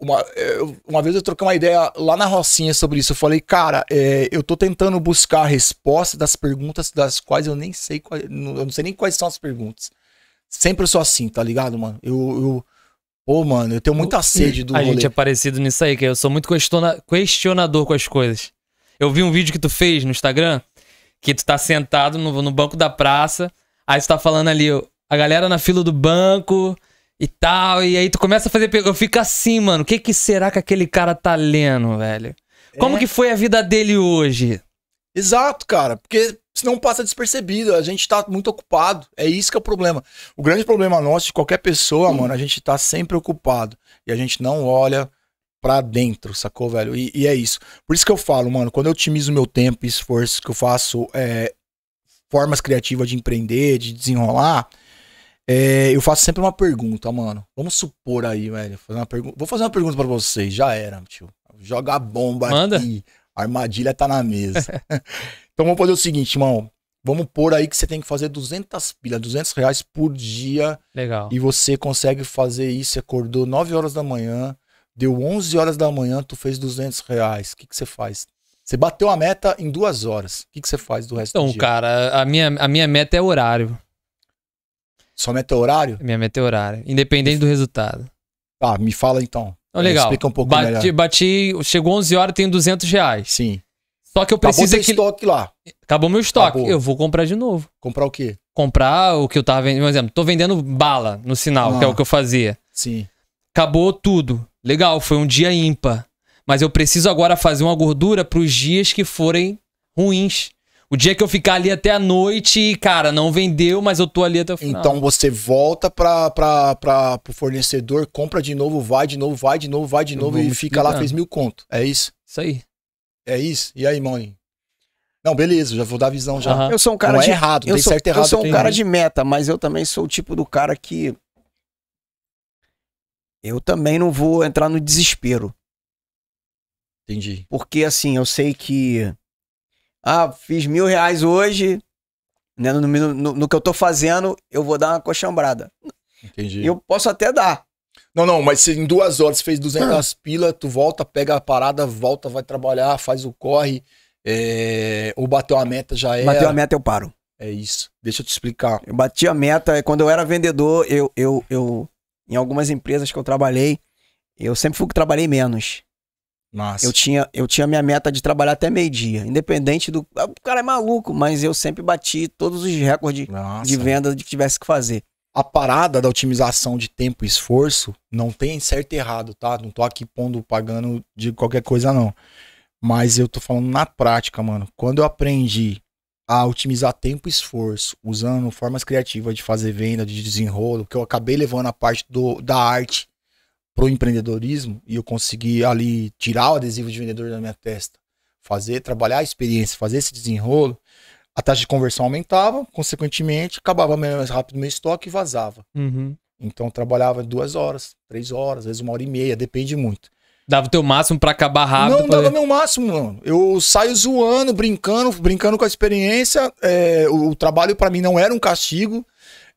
uma, eu- uma vez eu troquei uma ideia lá na Rocinha sobre isso. Eu falei, cara, é, eu tô tentando buscar a resposta das perguntas das quais eu nem sei. eu não sei nem quais são as perguntas. Sempre eu sou assim, tá ligado, mano? Eu. eu pô, mano, eu tenho muita sede do A rolê. gente é parecido nisso aí, que eu sou muito questiona- questionador com as coisas. Eu vi um vídeo que tu fez no Instagram, que tu tá sentado no, no banco da praça, aí tu tá falando ali, a galera na fila do banco e tal. E aí tu começa a fazer. Eu fico assim, mano. O que, que será que aquele cara tá lendo, velho? Como É. que foi a vida dele hoje? Exato, cara, porque senão passa despercebido, a gente tá muito ocupado. É isso que é o problema. O grande problema nosso de qualquer pessoa, mano, a gente tá sempre ocupado e a gente não olha pra dentro, sacou, velho? E, e é isso. Por isso que eu falo, mano, quando eu otimizo meu tempo e esforço, que eu faço é, formas criativas de empreender, de desenrolar, é, eu faço sempre uma pergunta, mano. Vamos supor aí, velho. Fazer uma pergu- Vou fazer uma pergunta pra vocês. Já era, tio. Joga a bomba Manda. aqui. A armadilha tá na mesa. então vamos fazer o seguinte, irmão. Vamos pôr aí que você tem que fazer 200 pilhas, 200 reais por dia. Legal. E você consegue fazer isso. Você acordou 9 horas da manhã. Deu 11 horas da manhã, tu fez 200 reais. O que, que você faz? Você bateu a meta em duas horas. O que, que você faz do resto do Então, dia? cara, a minha, a minha meta é horário. Só meta é horário? Minha meta é horário. Independente do resultado. Tá, me fala então. Então, legal. Explica um pouco bati, melhor. bati, chegou 11 horas, tenho 200 reais. Sim. Só que eu Acabou preciso teu que... estoque lá. Acabou meu estoque. Acabou. Eu vou comprar de novo. Comprar o quê? Comprar o que eu tava vendendo. Por exemplo, tô vendendo bala no sinal, que é Ah. o que eu fazia. Sim. Acabou tudo. Legal, foi um dia ímpar. Mas eu preciso agora fazer uma gordura pros dias que forem ruins. O dia que eu ficar ali até a noite e, cara, não vendeu, mas eu tô ali até o final. Então você volta para pra, pra, pro fornecedor, compra de novo, vai de novo, vai de novo, vai de Eu novo e fica lá, fez mil conto. É isso? Isso aí. É isso? E aí, mãe? Não, beleza, já vou dar a visão já. Aham. Eu sou um cara não de é errado, eu tem sou, certo errado. eu sou um tem- cara de meta, mas eu também sou o tipo do cara que. Eu também não vou entrar no desespero. Entendi. Porque assim, eu sei que. Ah, fiz mil reais hoje. Né, no, no- no- no que eu tô fazendo, eu vou dar uma coxambrada. Entendi. Eu posso até dar. Não, não, mas se em duas horas você fez 200 pila, tu volta, pega a parada, volta, vai trabalhar, faz o corre, é, ou bateu a meta, já é. Bateu a meta, eu paro. É isso. Deixa eu te explicar. Eu bati a meta. Quando eu era vendedor, eu, eu, eu. Em algumas empresas que eu trabalhei, eu sempre fui que trabalhei menos. Massa. Eu tinha, eu tinha minha meta de trabalhar até meio-dia. Independente do. ah, O cara é maluco, mas eu sempre bati todos os recordes Nossa. de venda de que tivesse que fazer. a parada da otimização de tempo e esforço não tem certo e errado, tá? Não tô aqui pondo, pagando de qualquer coisa, não. Mas eu tô falando na prática, mano. Quando eu aprendi a otimizar tempo e esforço, usando formas criativas de fazer venda, de desenrolo, que eu acabei levando a parte do, da arte pro empreendedorismo e eu consegui ali tirar o adesivo de vendedor da minha testa, fazer, trabalhar a experiência, fazer esse desenrolo, a taxa de conversão aumentava, consequentemente, acabava mais rápido o meu estoque e vazava. Uhum. Então trabalhava duas horas, três horas, às vezes uma hora e meia, depende muito. Dava o teu máximo pra acabar rápido. não pra- dava meu máximo, mano. Eu saio zoando, brincando, brincando com a experiência. é, o, o trabalho pra mim não era um castigo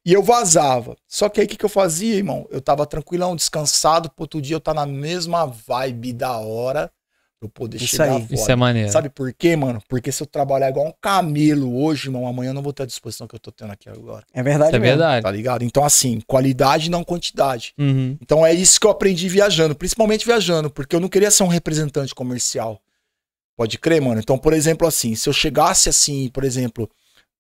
e eu vazava. Só que aí o que, que eu fazia, irmão? Eu tava tranquilão, descansado, pro outro dia eu tá na mesma vibe da hora pra eu poder Isso chegar aí. fora. Isso é maneiro. Sabe por quê, mano? Porque se eu trabalhar igual um camelo hoje, irmão, amanhã eu não vou ter a disposição que eu tô tendo aqui agora. É verdade Isso é mesmo. verdade. Tá ligado? Então, assim, qualidade não quantidade. Uhum. Então é isso que eu aprendi viajando, principalmente viajando, porque eu não queria ser um representante comercial. Pode crer, mano? Então, por exemplo, assim, se eu chegasse assim, por exemplo,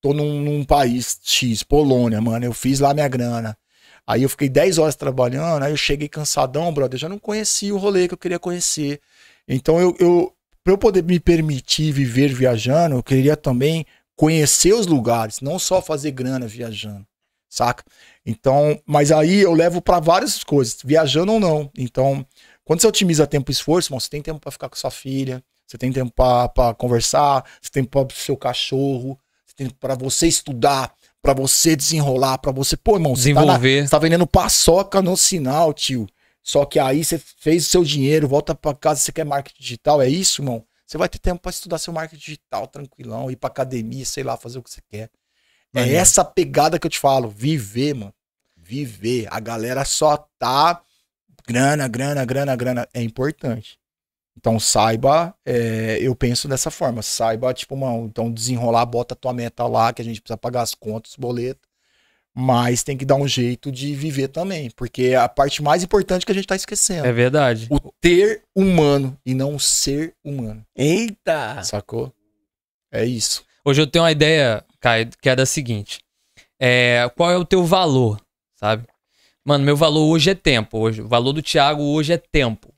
tô num, num país X, Polônia, mano, eu fiz lá minha grana. Aí eu fiquei 10 horas trabalhando, aí eu cheguei cansadão, brother, já não conhecia o rolê que eu queria conhecer. Então eu, eu para eu poder me permitir viver viajando, eu queria também conhecer os lugares, não só fazer grana viajando, saca? Então, mas aí eu levo pra várias coisas, viajando ou não. Então, quando você otimiza tempo e esforço, irmão, você tem tempo pra ficar com sua filha, você tem tempo pra conversar, você tem tempo pro seu cachorro, pra você estudar, pra você desenrolar, pra você, pô, irmão, você tá, na, Desenvolver. você tá vendendo paçoca no sinal, tio. Só que aí você fez o seu dinheiro, volta pra casa, você quer marketing digital, é isso, irmão? Você vai ter tempo pra estudar seu marketing digital tranquilão, ir pra academia, sei lá, fazer o que você quer. É Maneiro. essa pegada que eu te falo, viver, mano. Viver. A galera só tá grana, grana, grana, grana. É importante. Então saiba, é, eu penso dessa forma. Saiba, tipo, mano, então desenrolar, bota a tua meta lá, que a gente precisa pagar as contas, os boletos. Mas tem que dar um jeito de viver também. Porque é a parte mais importante que a gente tá esquecendo. É verdade. O ter humano e não o ser humano. Eita! Sacou? É isso. Hoje eu tenho uma ideia, Caio, que é da seguinte. é, qual é o teu valor, sabe? Mano, meu valor hoje é tempo. Hoje, o valor do Thiago hoje é tempo.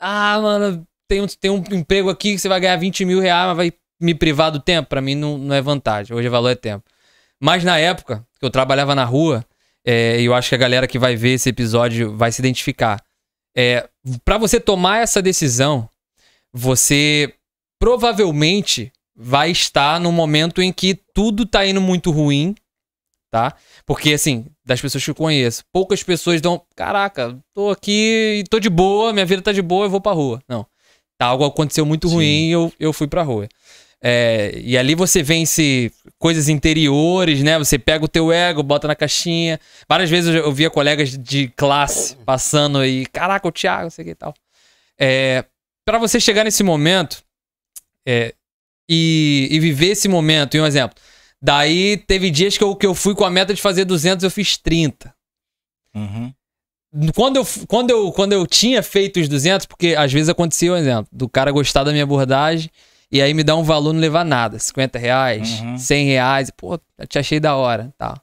Ah, mano, tem um, tem um emprego aqui que você vai ganhar 20 mil reais, mas vai me privar do tempo. Pra mim não, não é vantagem. Hoje o valor é tempo. Mas na época que eu trabalhava na rua, é, eu acho que a galera que vai ver esse episódio vai se identificar. É, para você tomar essa decisão, você provavelmente vai estar no momento em que tudo tá indo muito ruim, tá? Porque, assim, das pessoas que eu conheço, poucas pessoas dão, caraca, tô aqui e tô de boa, minha vida tá de boa, eu vou pra rua. Não. Tá, algo aconteceu muito Sim. ruim e eu, eu fui pra rua. É, e ali você vence coisas interiores, né? Você pega o teu ego, bota na caixinha. Várias vezes eu, via colegas de classe passando aí, caraca, o Thiago, não sei o que e tal. É, para você chegar nesse momento é, e, e, viver esse momento, e um exemplo. Daí teve dias que eu, que eu fui com a meta de fazer 200, eu fiz 30. Uhum. Quando eu, quando, eu, quando eu tinha feito os 200, porque às vezes acontecia um exemplo, do cara gostar da minha abordagem e aí me dá um valor não levar nada. 50 reais, uhum. 100 reais. Pô, te achei da hora. Tá.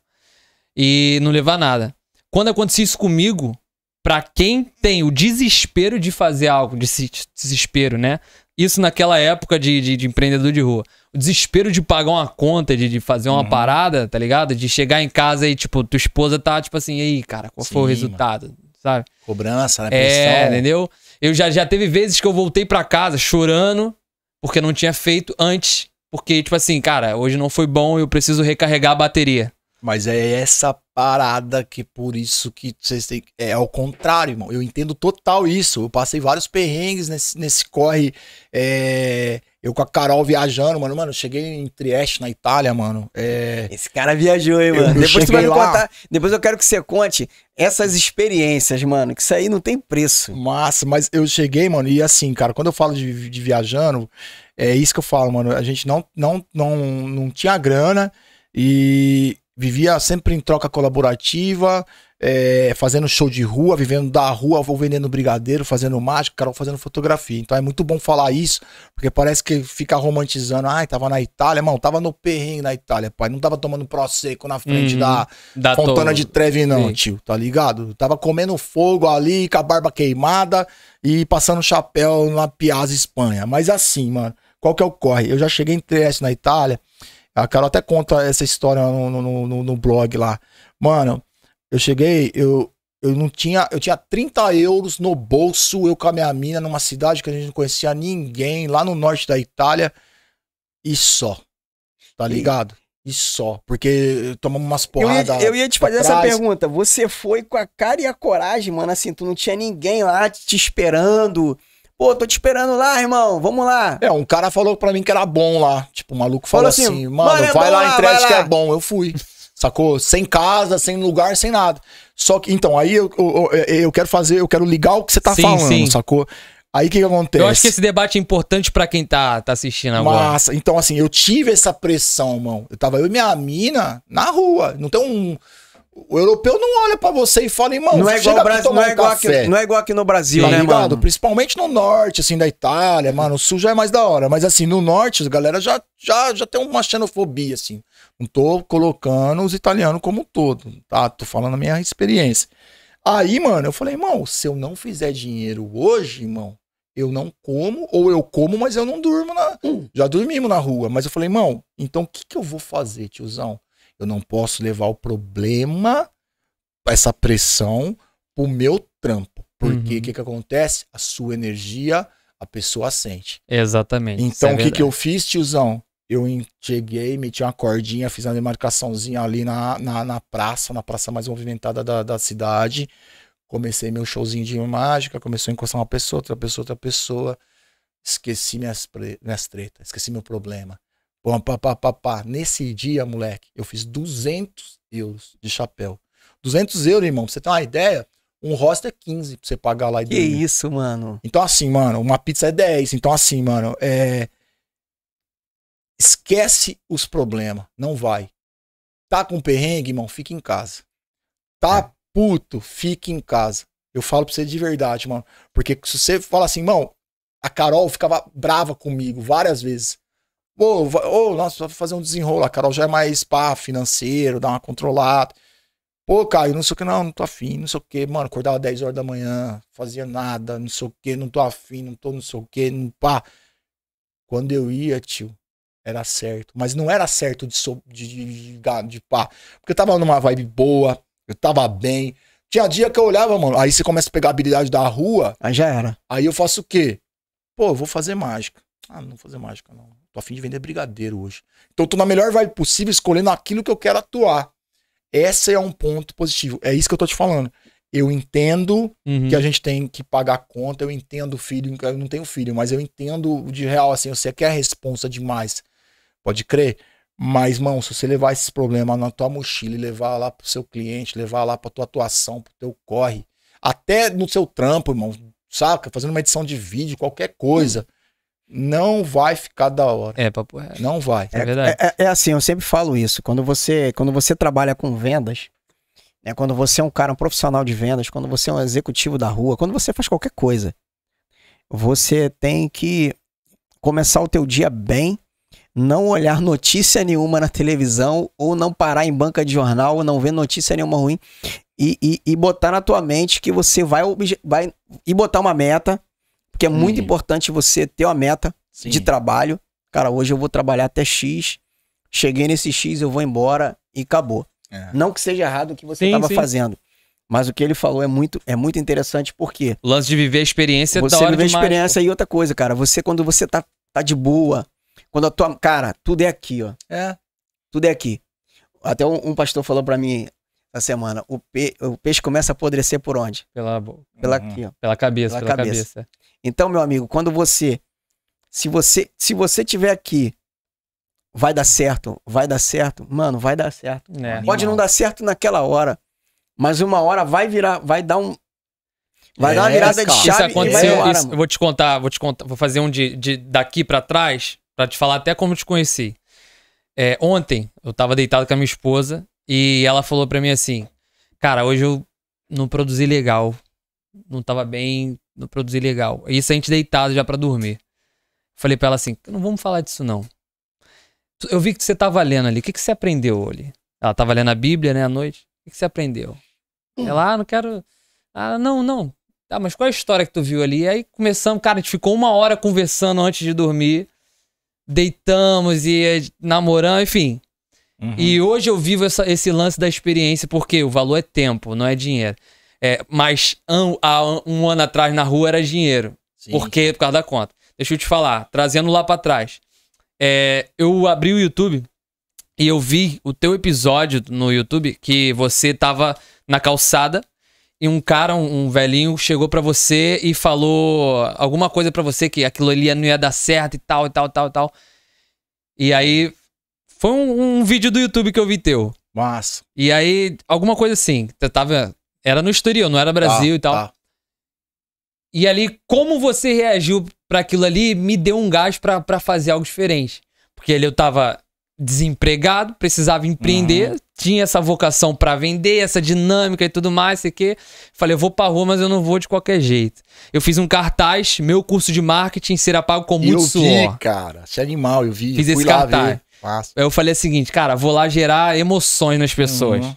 E não levar nada. Quando acontecia isso comigo, para quem tem o desespero de fazer algo, de desespero, né? Isso naquela época de, de, de, empreendedor de rua. Desespero de pagar uma conta, de, de fazer uma uhum. parada, tá ligado? De chegar em casa e, tipo, tua esposa tá, tipo assim, aí, cara, qual Sim, foi o resultado? Mano. Sabe? Cobrança, né? É, entendeu? Eu já, já teve vezes que eu voltei para casa chorando, porque não tinha feito antes. Porque, tipo assim, cara, hoje não foi bom, eu preciso recarregar a bateria. Mas é essa parada que por isso que vocês têm. É ao contrário, irmão. Eu entendo total isso. Eu passei vários perrengues nesse, nesse corre. É, eu com a Carol viajando, mano. Mano, cheguei em Trieste, na Itália, mano. É... Esse cara viajou, hein, mano. Eu depois tu vai me lá. contar. Depois eu quero que você conte essas experiências, mano. Que isso aí não tem preço. Massa, mas eu cheguei, mano. E assim, cara, quando eu falo de, de viajando, é isso que eu falo, mano. A gente não, não, não, não tinha grana e vivia sempre em troca colaborativa é, fazendo show de rua, vivendo da rua, vou vendendo brigadeiro, fazendo mágica, Carol fazendo fotografia. Então é muito bom falar isso, porque parece que fica romantizando. Ai, tava na Itália, mano, tava no perrengue na Itália, pai. Não tava tomando prosecco na frente uhum. da, da Fontana de Trevi, não, Sim. tio, tá ligado? Tava comendo fogo ali, com a barba queimada e passando chapéu na Piazza, Espanha. Mas assim, mano, qual que é o corre? Eu já cheguei em Trieste, na Itália. A Carol até conta essa história no, no, no, no blog lá. Mano, eu cheguei, eu, eu não tinha. Eu tinha 30 euros no bolso, eu com a minha mina, numa cidade que a gente não conhecia ninguém, lá no norte da Itália. E só. Tá ligado? E só. Porque tomamos umas porradas. Eu ia, eu ia te fazer essa pergunta. Você foi com a cara e a coragem, mano. Assim, tu não tinha ninguém lá te esperando. Pô, tô te esperando lá, irmão. Vamos lá. É, um cara falou pra mim que era bom lá. Tipo, o maluco falou, falou assim, assim, mano, mano é vai lá, lá em que é bom. Eu fui. sacou? Sem casa, sem lugar, sem nada. Só que, então, aí eu, eu, eu quero fazer, eu quero ligar o que você tá sim, falando, sim. sacou? Aí o que, que, acontece? Eu acho que esse debate é importante para quem tá, tá assistindo agora. Massa. Então, assim, eu tive essa pressão, irmão. Eu tava eu e minha mina na rua. Não tem um. O europeu não olha para você e fala, irmão, não é igual Brasil, não, é igual aqui, não é igual aqui no Brasil, tá né, ligado? Mano? Principalmente no norte, assim, da Itália, mano. O sul já é mais da hora. Mas, assim, no norte, a galera já, já, já tem uma xenofobia, assim. Não tô colocando os italianos como um todo, tá? Tô falando a minha experiência. Aí, mano, eu falei, irmão, se eu não fizer dinheiro hoje, irmão, eu não como, ou eu como, mas eu não durmo na. Hum. Já dormimos na rua. Mas eu falei, irmão, então o que, que eu vou fazer, tiozão? Eu não posso levar o problema, essa pressão, pro meu trampo. Porque o uhum. que, que acontece? A sua energia, a pessoa sente. Exatamente. Então, é o que, que eu fiz, tiozão? Eu cheguei, meti uma cordinha, fiz uma demarcaçãozinha ali na, na, na praça, na praça mais movimentada da, da cidade. Comecei meu showzinho de mágica, começou a encostar uma pessoa, outra pessoa, outra pessoa. Esqueci minhas, minhas tretas, esqueci meu problema. Pá, pá, pá, pá, pá. Nesse dia, moleque, eu fiz 200 euros de chapéu. 200 euros, irmão, pra você ter uma ideia, um roster é 15 pra você pagar lá e Que dormir. isso, mano. Então, assim, mano, uma pizza é 10. Então, assim, mano, é Esquece os problemas, não vai. Tá com perrengue, irmão, fica em casa. Tá é. puto, fique em casa. Eu falo pra você de verdade, mano. Porque se você fala assim, irmão, a Carol ficava brava comigo várias vezes. Pô, vai- ô, nossa, vai fazer um desenrolo. A Carol já é mais pá, financeiro, dá uma controlada. Pô, Caio, não sei o que, não, não tô afim, não sei o que, mano, acordava 10 horas da manhã, fazia nada, não sei o que, não tô afim, não tô não sei o que, não pá. Quando eu ia, tio, era certo. Mas não era certo de, so- de, de, de, de pá. Porque eu tava numa vibe boa, eu tava bem. Tinha dia que eu olhava, mano, aí você começa a pegar a habilidade da rua, Aí já era. Aí eu faço o quê? Pô, eu vou fazer mágica. Ah, não vou fazer mágica, não. Tô afim de vender brigadeiro hoje. Então eu tô na melhor vibe possível, escolhendo aquilo que eu quero atuar. Esse é um ponto positivo. É isso que eu tô te falando. Eu entendo Uhum. que a gente tem que pagar conta, eu entendo o filho, eu não tenho filho, mas eu entendo de real, assim, você quer a responsa demais. Pode crer? Mas, mão, se você levar esses problemas na tua mochila e levar lá pro seu cliente, levar lá pra tua atuação, pro teu corre, até no seu trampo, irmão, saca? Fazendo uma edição de vídeo, qualquer coisa, não vai ficar da hora. É, papo reto. Não vai. É verdade. É, é- é assim, eu sempre falo isso. Quando você, quando você trabalha com vendas, né, quando você é um cara, um profissional de vendas, quando você é um executivo da rua, quando você faz qualquer coisa, você tem que começar o teu dia bem, não olhar notícia nenhuma na televisão, ou não parar em banca de jornal, ou não ver notícia nenhuma ruim, e, e, e botar na tua mente que você vai, vai e botar uma meta, porque é muito Hum. importante você ter uma meta Sim. de trabalho. Cara, hoje eu vou trabalhar até X. Cheguei nesse X, eu vou embora e acabou. É. Não que seja errado o que você estava fazendo. Mas o que ele falou é muito, é muito interessante porque O lance de viver a experiência é você hora vive a experiência e outra coisa, cara. Você, quando você tá, tá de boa, quando a tua. Cara, tudo é aqui, ó. É. Tudo é aqui. Até um, um pastor falou pra mim essa semana: o, pe- o peixe começa a apodrecer por onde? Pela, Pela Uhum. aqui, ó. pela cabeça, Pela pela, cabeça. cabeça. Então, meu amigo, quando você se você se você tiver aqui vai dar certo, vai dar certo, mano, vai dar certo. É. Pode não dar certo naquela hora, mas uma hora vai virar, vai dar um vai dar uma É, virada de. Isso chave vai aconteceu, embora, isso- eu vou te contar, vou te contar, vou fazer um de, de daqui pra trás, pra te falar até como te conheci. É, ontem, eu tava deitado com a minha esposa e ela falou pra mim assim: Cara, hoje eu não produzi legal. Não tava bem, não produzi legal. Isso a gente deitado já pra dormir. Falei pra ela assim: Não vamos falar disso não. Eu vi que você tava lendo ali. O que, que você aprendeu ali? Ela tava lendo a Bíblia, né, à noite. O que, que você aprendeu? Ela, ah, não quero. Ah, não, não. Tá, mas qual é a história que tu viu ali? Aí começamos, cara, a gente ficou uma hora conversando antes de dormir. Deitamos e eh, namorando, enfim. Uhum. E hoje eu vivo essa- esse lance da experiência, porque o valor é tempo, não é dinheiro. É, mas an- há um ano atrás na rua era dinheiro. Sim. Por quê? Por causa da conta. Deixa eu te falar, trazendo lá pra trás. É, eu abri o YouTube e eu vi o teu episódio no YouTube que você tava na calçada e um cara, um, um velhinho, chegou pra você e falou alguma coisa pra você que aquilo ali não ia dar certo e tal, e tal, e tal, e tal. E aí foi um, um vídeo do YouTube que eu vi teu. Massa. E aí, alguma coisa assim. Você tava. Era no exterior, não era Brasil Tá, e tal. tá. E ali, como você reagiu pra aquilo ali, me deu um gás pra fazer algo diferente. Porque ali eu tava desempregado, precisava empreender, tinha essa vocação pra vender, essa dinâmica e tudo mais, sei que. Falei, eu vou pra rua, mas eu não vou de qualquer jeito. Eu fiz um cartaz, meu curso de marketing será pago com muito eu suor. vi, cara. É animal, eu vi. Fiz Fui esse lá cartaz. ver. Massa. Aí eu falei o seguinte, cara, vou lá gerar emoções nas pessoas. Uhum.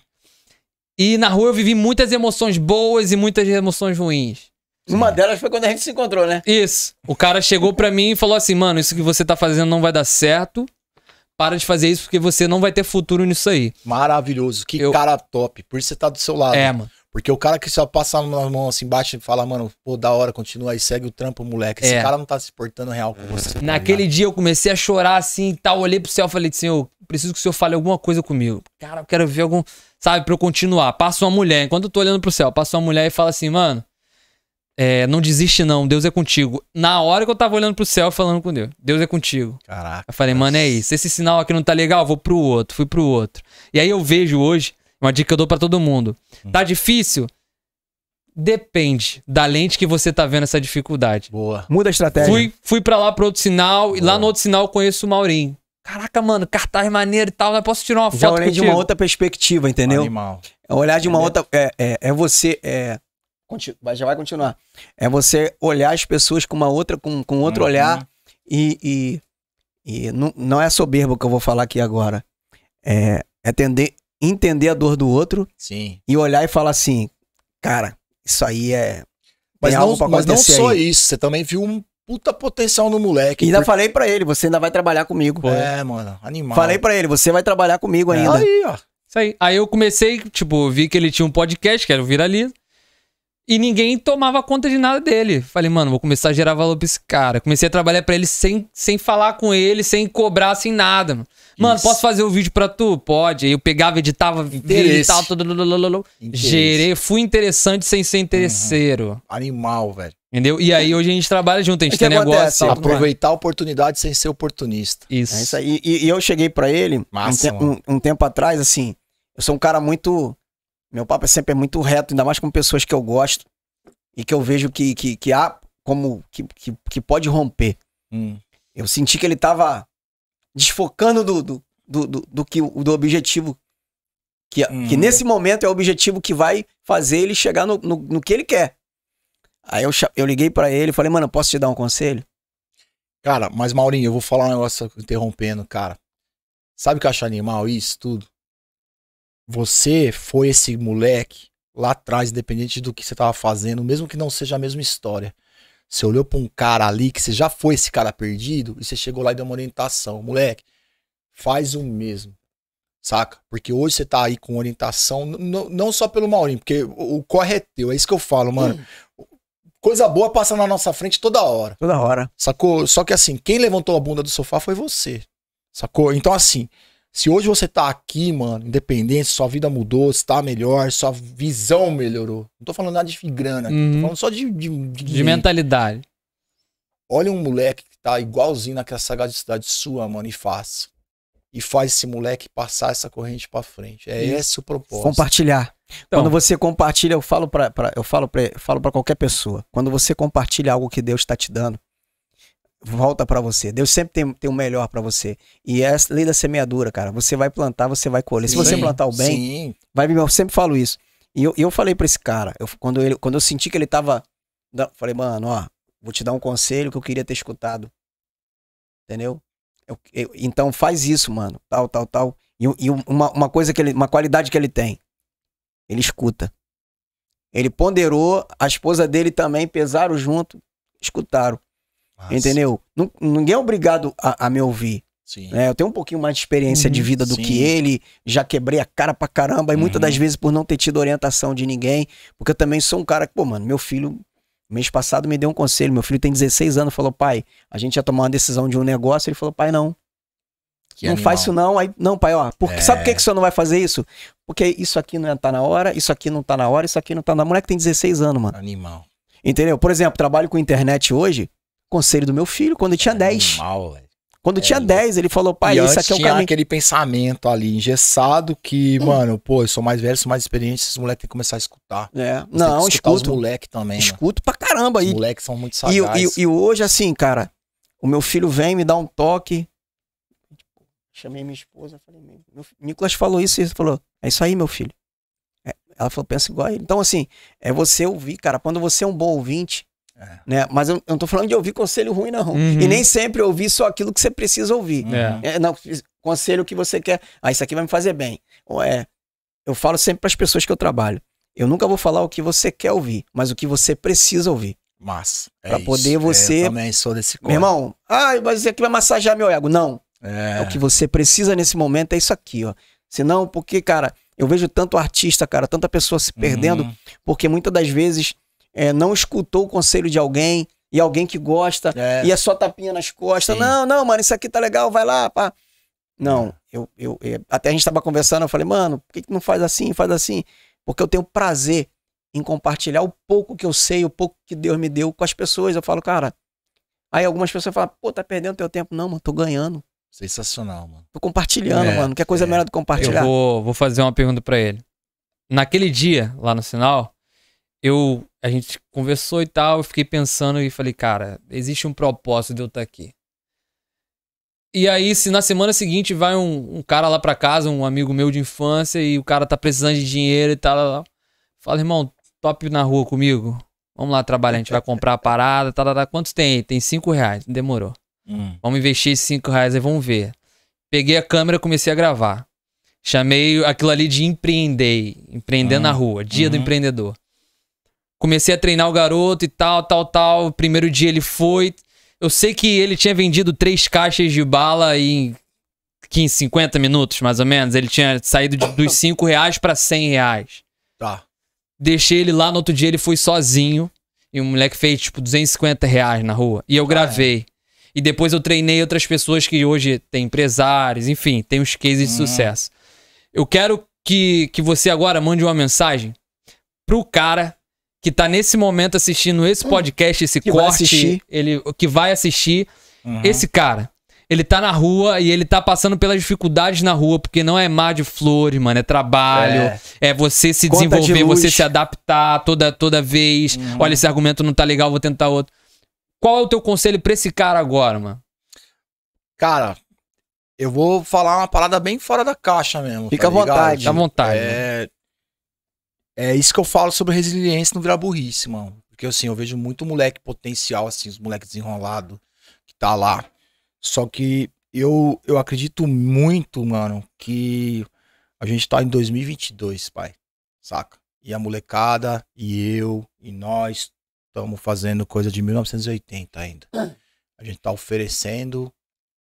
E na rua eu vivi muitas emoções boas e muitas emoções ruins. Uma delas foi quando a gente se encontrou, né? Isso. O cara chegou pra mim e falou assim: mano, isso que você tá fazendo não vai dar certo. Para de fazer isso porque você não vai ter futuro nisso aí. Maravilhoso. Que Eu- cara top. Por isso você tá do seu lado. É, mano. Porque o cara que só passa na mão assim, bate e fala, mano, pô, da hora, continua aí, segue o trampo, moleque. Esse É. cara não tá se portando real com você. tá Naquele dia eu comecei a chorar assim e tal. Olhei pro céu e falei: Senhor, preciso que o senhor fale alguma coisa comigo. Cara, eu quero ver algum. Sabe, pra eu continuar. Passa uma mulher. Enquanto eu tô olhando pro céu, passa uma mulher e fala assim: mano, é, não desiste não, Deus é contigo. Na hora que eu tava olhando pro céu falando com Deus: Deus é contigo. Caraca. Eu falei, mano, é isso. Esse sinal aqui não tá legal, vou pro outro, fui pro outro. E aí eu vejo hoje, uma dica que eu dou pra todo mundo. Tá difícil? Depende da lente que você tá vendo essa dificuldade. Boa. Muda a estratégia. Fui, fui pra lá pro outro sinal, e lá Boa. no outro sinal eu conheço o Maurinho. Caraca, mano, cartaz maneiro e tal, eu posso tirar uma Já foto olhei de contigo? uma outra perspectiva, entendeu? Animal. É olhar de uma Entendeu? outra. É, é, é você. É, já vai continuar. É você olhar as pessoas com uma outra, com, com outro Uhum. olhar e, e, E não, não é soberbo que eu vou falar aqui agora. É, é tender, entender a dor do outro Sim. e olhar e falar assim, cara, isso aí é. Mas, não, algo pra mas não só aí. isso, você também viu um puta potencial no moleque. E ainda Porque- falei pra ele, você ainda vai trabalhar comigo. É, mano, animal. Falei pra ele, você vai trabalhar comigo ainda. Aí, ó. Isso aí. Aí eu comecei, tipo, vi que ele tinha um podcast, que era o Viraliza. E ninguém tomava conta de nada dele. Falei, mano, vou começar a gerar valor pra esse cara. Comecei a trabalhar pra ele sem, sem falar com ele, sem cobrar, sem nada. Mano, posso fazer o vídeo pra tu? Pode. Aí eu pegava, editava, editava, tudo, gerei. Fui interessante sem ser interesseiro. Animal, velho. Entendeu? E aí hoje a gente trabalha junto, a gente O que tem negócio. acontece? Aproveitar a oportunidade sem ser oportunista. Isso. É isso aí. E, e eu cheguei pra ele um, Massa, te- mano. um- um tempo atrás, assim. Eu sou um cara muito. Meu papo é sempre muito reto, ainda mais com pessoas que eu gosto e que eu vejo que, que, que há como. Que, que, que pode romper. Hum. Eu senti que ele tava desfocando do, do, do, do, do que, do objetivo. Que, Uhum. que nesse momento é o objetivo que vai fazer ele chegar no, no, no que ele quer. Aí eu, eu liguei pra ele e falei, mano, posso te dar um conselho? Cara, mas Maurinho, eu vou falar um negócio interrompendo, cara. Sabe o que eu acho animal isso tudo? Você foi esse moleque lá atrás, independente do que você tava fazendo, mesmo que não seja a mesma história. Você olhou pra um cara ali que você já foi esse cara perdido e você chegou lá e deu uma orientação. Moleque, faz o mesmo. Saca? Porque hoje você tá aí com orientação, não só pelo Maurinho, porque o o corre é teu, é isso que eu falo, mano. Coisa boa passa na nossa frente toda hora. Toda hora. Sacou? Só que assim, quem levantou a bunda do sofá foi você. Sacou? Então, assim, se hoje você tá aqui, mano, independente, sua vida mudou, você tá melhor, sua visão melhorou. Não tô falando nada de grana, aqui, Uhum. tô falando só de, de, de, De mentalidade. Olha um moleque que tá igualzinho naquela sagacidade sua, mano, e faça. E faz esse moleque passar essa corrente pra frente. É Isso. esse o propósito. Compartilhar. Então, Quando você compartilha, eu falo pra, pra- eu falo pra, falo para qualquer pessoa. Quando você compartilha algo que Deus está te dando, volta pra você. Deus sempre tem, tem o melhor pra você. E é a lei da semeadura, cara. Você vai plantar, você vai colher. Se você Sim, plantar o bem, Sim. vai. Eu sempre falo isso. E eu, eu falei pra esse cara, eu- quando, ele, quando eu senti que ele tava. Falei, mano, ó, vou te dar um conselho que eu queria ter escutado. Entendeu? Eu- eu- então faz isso, mano. Tal, tal, tal. E, e uma, uma coisa que ele. Uma qualidade que ele tem. Ele escuta. Ele ponderou, a esposa dele também pesaram junto, escutaram. Nossa, Entendeu? Ninguém é obrigado a, a me ouvir. Sim. né? Eu tenho um pouquinho mais de experiência Uhum, de vida do sim. que ele, já quebrei a cara pra caramba, e muitas Uhum. das vezes por não ter tido orientação de ninguém, porque eu também sou um cara que, pô, mano, meu filho, mês passado me deu um conselho, meu filho tem 16 anos, falou, pai, a gente ia tomar uma decisão de um negócio, ele falou, pai, não, Que não animal. faz isso não, aí, não, pai, ó, porque, É. sabe por que, que o senhor não vai fazer isso? Porque isso aqui não tá na hora, isso aqui não tá na hora, isso aqui não tá na hora, moleque tem 16 anos, mano, Animal. entendeu? Por exemplo, trabalho com internet hoje, conselho do meu filho, quando ele tinha 10, Animal, velho. quando É tinha louco. 10, ele falou, pai, e isso aqui é o tinha caminho. aquele pensamento ali engessado que, mano, pô, eu sou mais velho, sou mais experiente, esses moleques têm que começar a escutar. É, Você não, que escutar os escuto. moleques também, mano. Escuto pra caramba. Os E, moleques são muito e, sagazes. e, e hoje, assim, cara, o meu filho vem, me dá um toque. Chamei minha esposa, falei, meu, meu fi- Nicolas falou isso e ele falou: É isso aí, meu filho. É, ela falou, pensa igual a ele. Então, assim, é você ouvir, cara. Quando você é um bom ouvinte, É. né? Mas eu, eu não tô falando de ouvir conselho ruim, não. Uhum. E nem sempre ouvir só aquilo que você precisa ouvir. É. É, não, conselho que você quer. Ah, isso aqui vai me fazer bem. Ou é, eu falo sempre para as pessoas que eu trabalho. Eu nunca vou falar o que você quer ouvir, mas o que você precisa ouvir. Massa. É Pra poder É, você- eu também sou desse Meu irmão, ah, mas isso aqui vai massagear meu ego. Não. É. É o que você precisa nesse momento, é isso aqui, ó. Senão, porque, cara, eu vejo tanto artista, cara, tanta pessoa se perdendo, Uhum. porque muitas das vezes é, não escutou o conselho de alguém e alguém que gosta É. e é só tapinha nas costas. Sim. Não, não, mano, isso aqui tá legal, vai lá, pá. Não, eu, eu, é, até a gente tava conversando, eu falei, mano, por que, que não faz assim, faz assim? Porque eu tenho prazer em compartilhar o pouco que eu sei, o pouco que Deus me deu com as pessoas. Eu falo, cara. Aí algumas pessoas falam, pô, tá perdendo teu tempo. Não, mano, tô ganhando. Sensacional, mano. Tô compartilhando, É, mano. Que coisa é. melhor do que compartilhar. Eu vou, vou fazer uma pergunta pra ele. Naquele dia, lá no sinal, eu a gente conversou e tal, eu fiquei pensando e falei, cara, existe um propósito de eu estar aqui. E aí, se na semana seguinte vai um, um cara lá pra casa, um amigo meu de infância, e o cara tá precisando de dinheiro e tal, tal, tal. fala, irmão, top na rua comigo? Vamos lá trabalhar, a gente vai comprar a parada, tal, tal, tal. quantos tem aí? Tem cinco reais, demorou. Hum. Vamos investir esses 5 reais aí, vamos ver. Peguei a câmera e comecei a gravar. Chamei aquilo ali de empreender. Empreender Ah, na rua. Dia do uhum. empreendedor. Comecei a treinar o garoto e tal, tal, tal. Primeiro dia ele foi. Eu sei que ele tinha vendido três caixas de bala em 15, 50 minutos, mais ou menos. Ele tinha saído de- dos 5 reais para 100 reais. Tá. Deixei ele lá, no outro dia ele foi sozinho. E o moleque fez, tipo, 250 reais na rua. E eu gravei. E depois eu treinei outras pessoas que hoje têm empresários, enfim, tem uns cases de Uhum. sucesso. Eu quero que, que você agora mande uma mensagem pro cara que tá nesse momento assistindo esse podcast, esse Que corte, ele que vai assistir. Uhum. Esse cara, ele tá na rua e ele tá passando pelas dificuldades na rua, porque não é mar de flores, mano, é trabalho, É. é, você se Conta de desenvolver, luz. você se adaptar toda, toda vez. Uhum. Olha, esse argumento não tá legal, vou tentar outro. Qual é o teu conselho pra esse cara agora, mano? Cara, eu vou falar uma parada bem fora da caixa mesmo. Fica à tá ligado? vontade. Fica à vontade. É... é isso que eu falo sobre resiliência não virar burrice, mano. Porque assim, eu vejo muito moleque potencial, assim, os moleques desenrolados que tá lá. Só que eu, eu acredito muito, mano, que a gente tá em 2022, pai. Saca? E a molecada, e eu, e nós estamos fazendo coisa de 1980 ainda. A gente tá oferecendo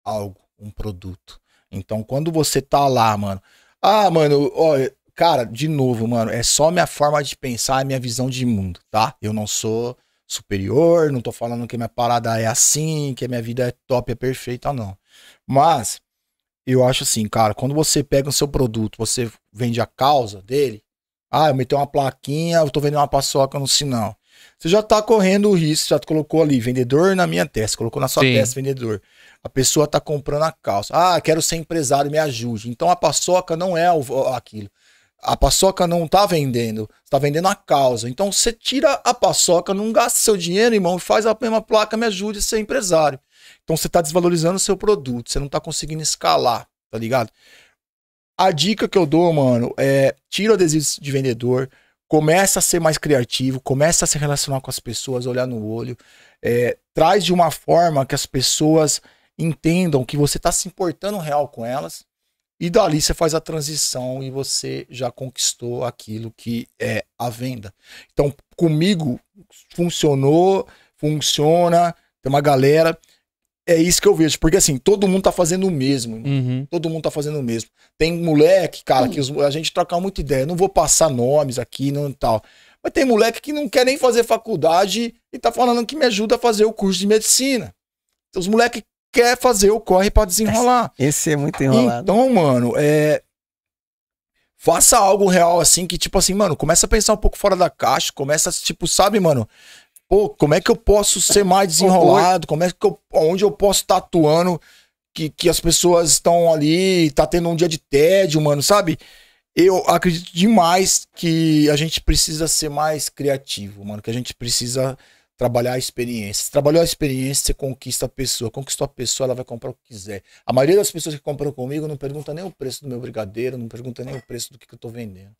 algo, um produto. Então, quando você tá lá, mano. Ah, mano, olha, cara, de novo, mano, é só minha forma de pensar, minha visão de mundo, tá? Eu não sou superior, não tô falando que minha parada é assim, que a minha vida é top, é perfeita, não. Mas eu acho assim, cara, quando você pega o seu produto, você vende a causa dele, ah, eu meti uma plaquinha, eu tô vendendo uma paçoca no sinal. Você já tá correndo o risco, já colocou ali, vendedor na minha testa, colocou na sua Sim. testa, vendedor. A pessoa tá comprando a calça. Ah, quero ser empresário, me ajude. Então a paçoca não é aquilo. A paçoca não tá vendendo, tá vendendo a causa. Então você tira a paçoca, não gasta seu dinheiro, irmão, e faz a mesma placa, me ajude a ser empresário. Então você tá desvalorizando o seu produto, você não tá conseguindo escalar, tá ligado? A dica que eu dou, mano, é tira o adesivo de vendedor, começa a ser mais criativo, começa a se relacionar com as pessoas, olhar no olho, é, traz de uma forma que as pessoas entendam que você tá se importando real com elas, e dali você faz a transição e você já conquistou aquilo que é a venda. Então, comigo funcionou, funciona, tem uma galera. É isso que eu vejo, porque assim, todo mundo tá fazendo o mesmo. Uhum. Todo mundo tá fazendo o mesmo. Tem moleque, cara, que os- a gente troca muita ideia. Não vou passar nomes aqui, não tal. Mas tem moleque que não quer nem fazer faculdade e tá falando que me ajuda a fazer o curso de medicina. Os moleque quer fazer o corre pra desenrolar. Esse é muito enrolado. Então, mano, é. Faça algo real assim, que tipo assim, mano, começa a pensar um pouco fora da caixa, começa, tipo, sabe, mano? Pô, como é que eu posso ser mais desenrolado? Como é que eu. Onde eu posso estar atuando que, que as pessoas estão ali, tá tendo um dia de tédio, mano, sabe? Eu acredito demais que a gente precisa ser mais criativo, mano, que a gente precisa trabalhar a experiência. Se trabalhou a experiência, você conquista a pessoa. Conquistou a pessoa, ela vai comprar o que quiser. A maioria das pessoas que compram comigo não pergunta nem o preço do meu brigadeiro, não pergunta nem o preço do que, que eu tô vendendo.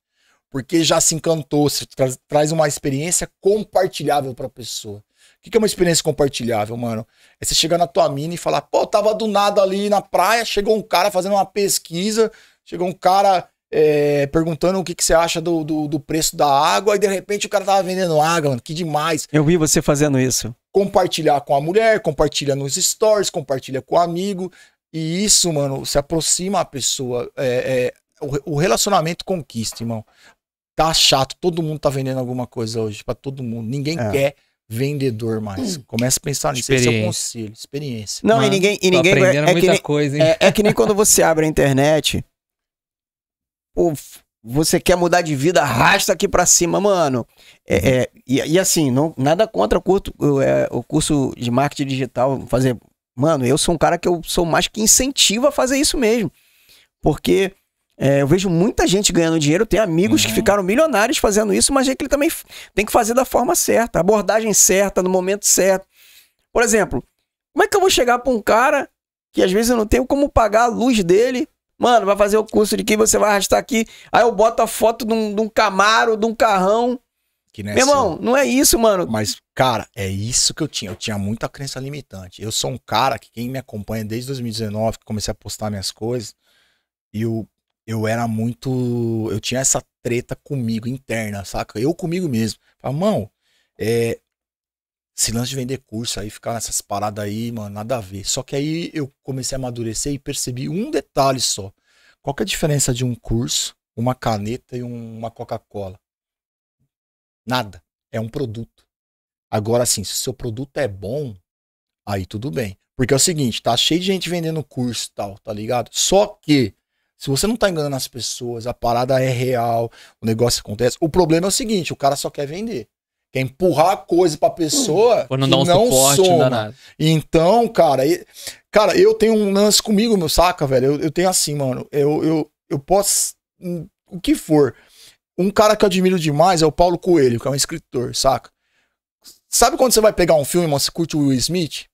Porque já se encantou, você tra- traz uma experiência compartilhável pra pessoa. O que, que é uma experiência compartilhável, mano? É você chegar na tua mina e falar, pô, tava do nada ali na praia, chegou um cara fazendo uma pesquisa, chegou um cara é, perguntando o que, que você acha do, do, do preço da água, e de repente o cara tava vendendo água, mano, que demais Eu vi você fazendo isso. compartilhar com a mulher, compartilha nos stories, compartilha com o amigo. E isso, mano, se aproxima a pessoa. É, é, o, o relacionamento conquista, irmão. Tá chato, todo mundo tá vendendo alguma coisa hoje, pra todo mundo. Ninguém É. quer vendedor mais. Começa a pensar nisso. Esse é o Experiência. conselho, experiência. Não, e Mano, ninguém. E Tô ninguém aprendendo é, que muita nem, coisa, hein? é, é que nem quando você abre a internet. Você quer mudar de vida, arrasta aqui pra cima, mano. É, é, e, e assim, não, nada contra o curso, é, o curso de marketing digital. Fazer. Mano, eu sou um cara que eu sou mais que incentiva a fazer isso mesmo. Porque é, eu vejo muita gente ganhando dinheiro, tem amigos que Uhum. ficaram milionários fazendo isso, mas é que ele também tem que fazer da forma certa, abordagem certa, no momento certo. Por exemplo, como é que eu vou chegar pra um cara que às vezes eu não tenho como pagar a luz dele? Mano, vai fazer o curso de que você vai arrastar aqui. Aí eu boto a foto de um, de um Camaro, de um carrão. Que não é Meu irmão, não é isso, mano. Mas, cara, é isso que eu tinha. Eu tinha muita crença limitante. Eu sou um cara que quem me acompanha desde 2019, que comecei a postar minhas coisas, e eu, eu era muito. Eu tinha essa treta comigo interna, saca? Eu comigo mesmo. Falei, mano, é. Esse lance de vender curso aí, ficar nessas paradas aí, mano, nada a ver. Só que aí eu comecei a amadurecer e percebi um detalhe só. Qual que é a diferença de um curso, uma caneta e um- uma Coca-Cola? Nada. É um produto. Agora, assim, se o seu produto é bom, aí tudo bem. Porque é o seguinte, tá cheio de gente vendendo curso e tal, tá ligado? Só que, se você não tá enganando as pessoas, a parada é real, o negócio acontece. O problema é o seguinte, o cara só quer vender. Quer empurrar a coisa pra pessoa Ou não que dá um suporte, não dá soma. nada. Então, cara, e- cara, eu tenho um lance comigo, meu saca, velho. Eu, eu tenho assim, mano. Eu, eu, eu posso. hum, O que for. Um cara que eu admiro demais é o Paulo Coelho, que é um escritor, saca? Sabe quando você vai pegar um filme, mano, você curte o Will Smith?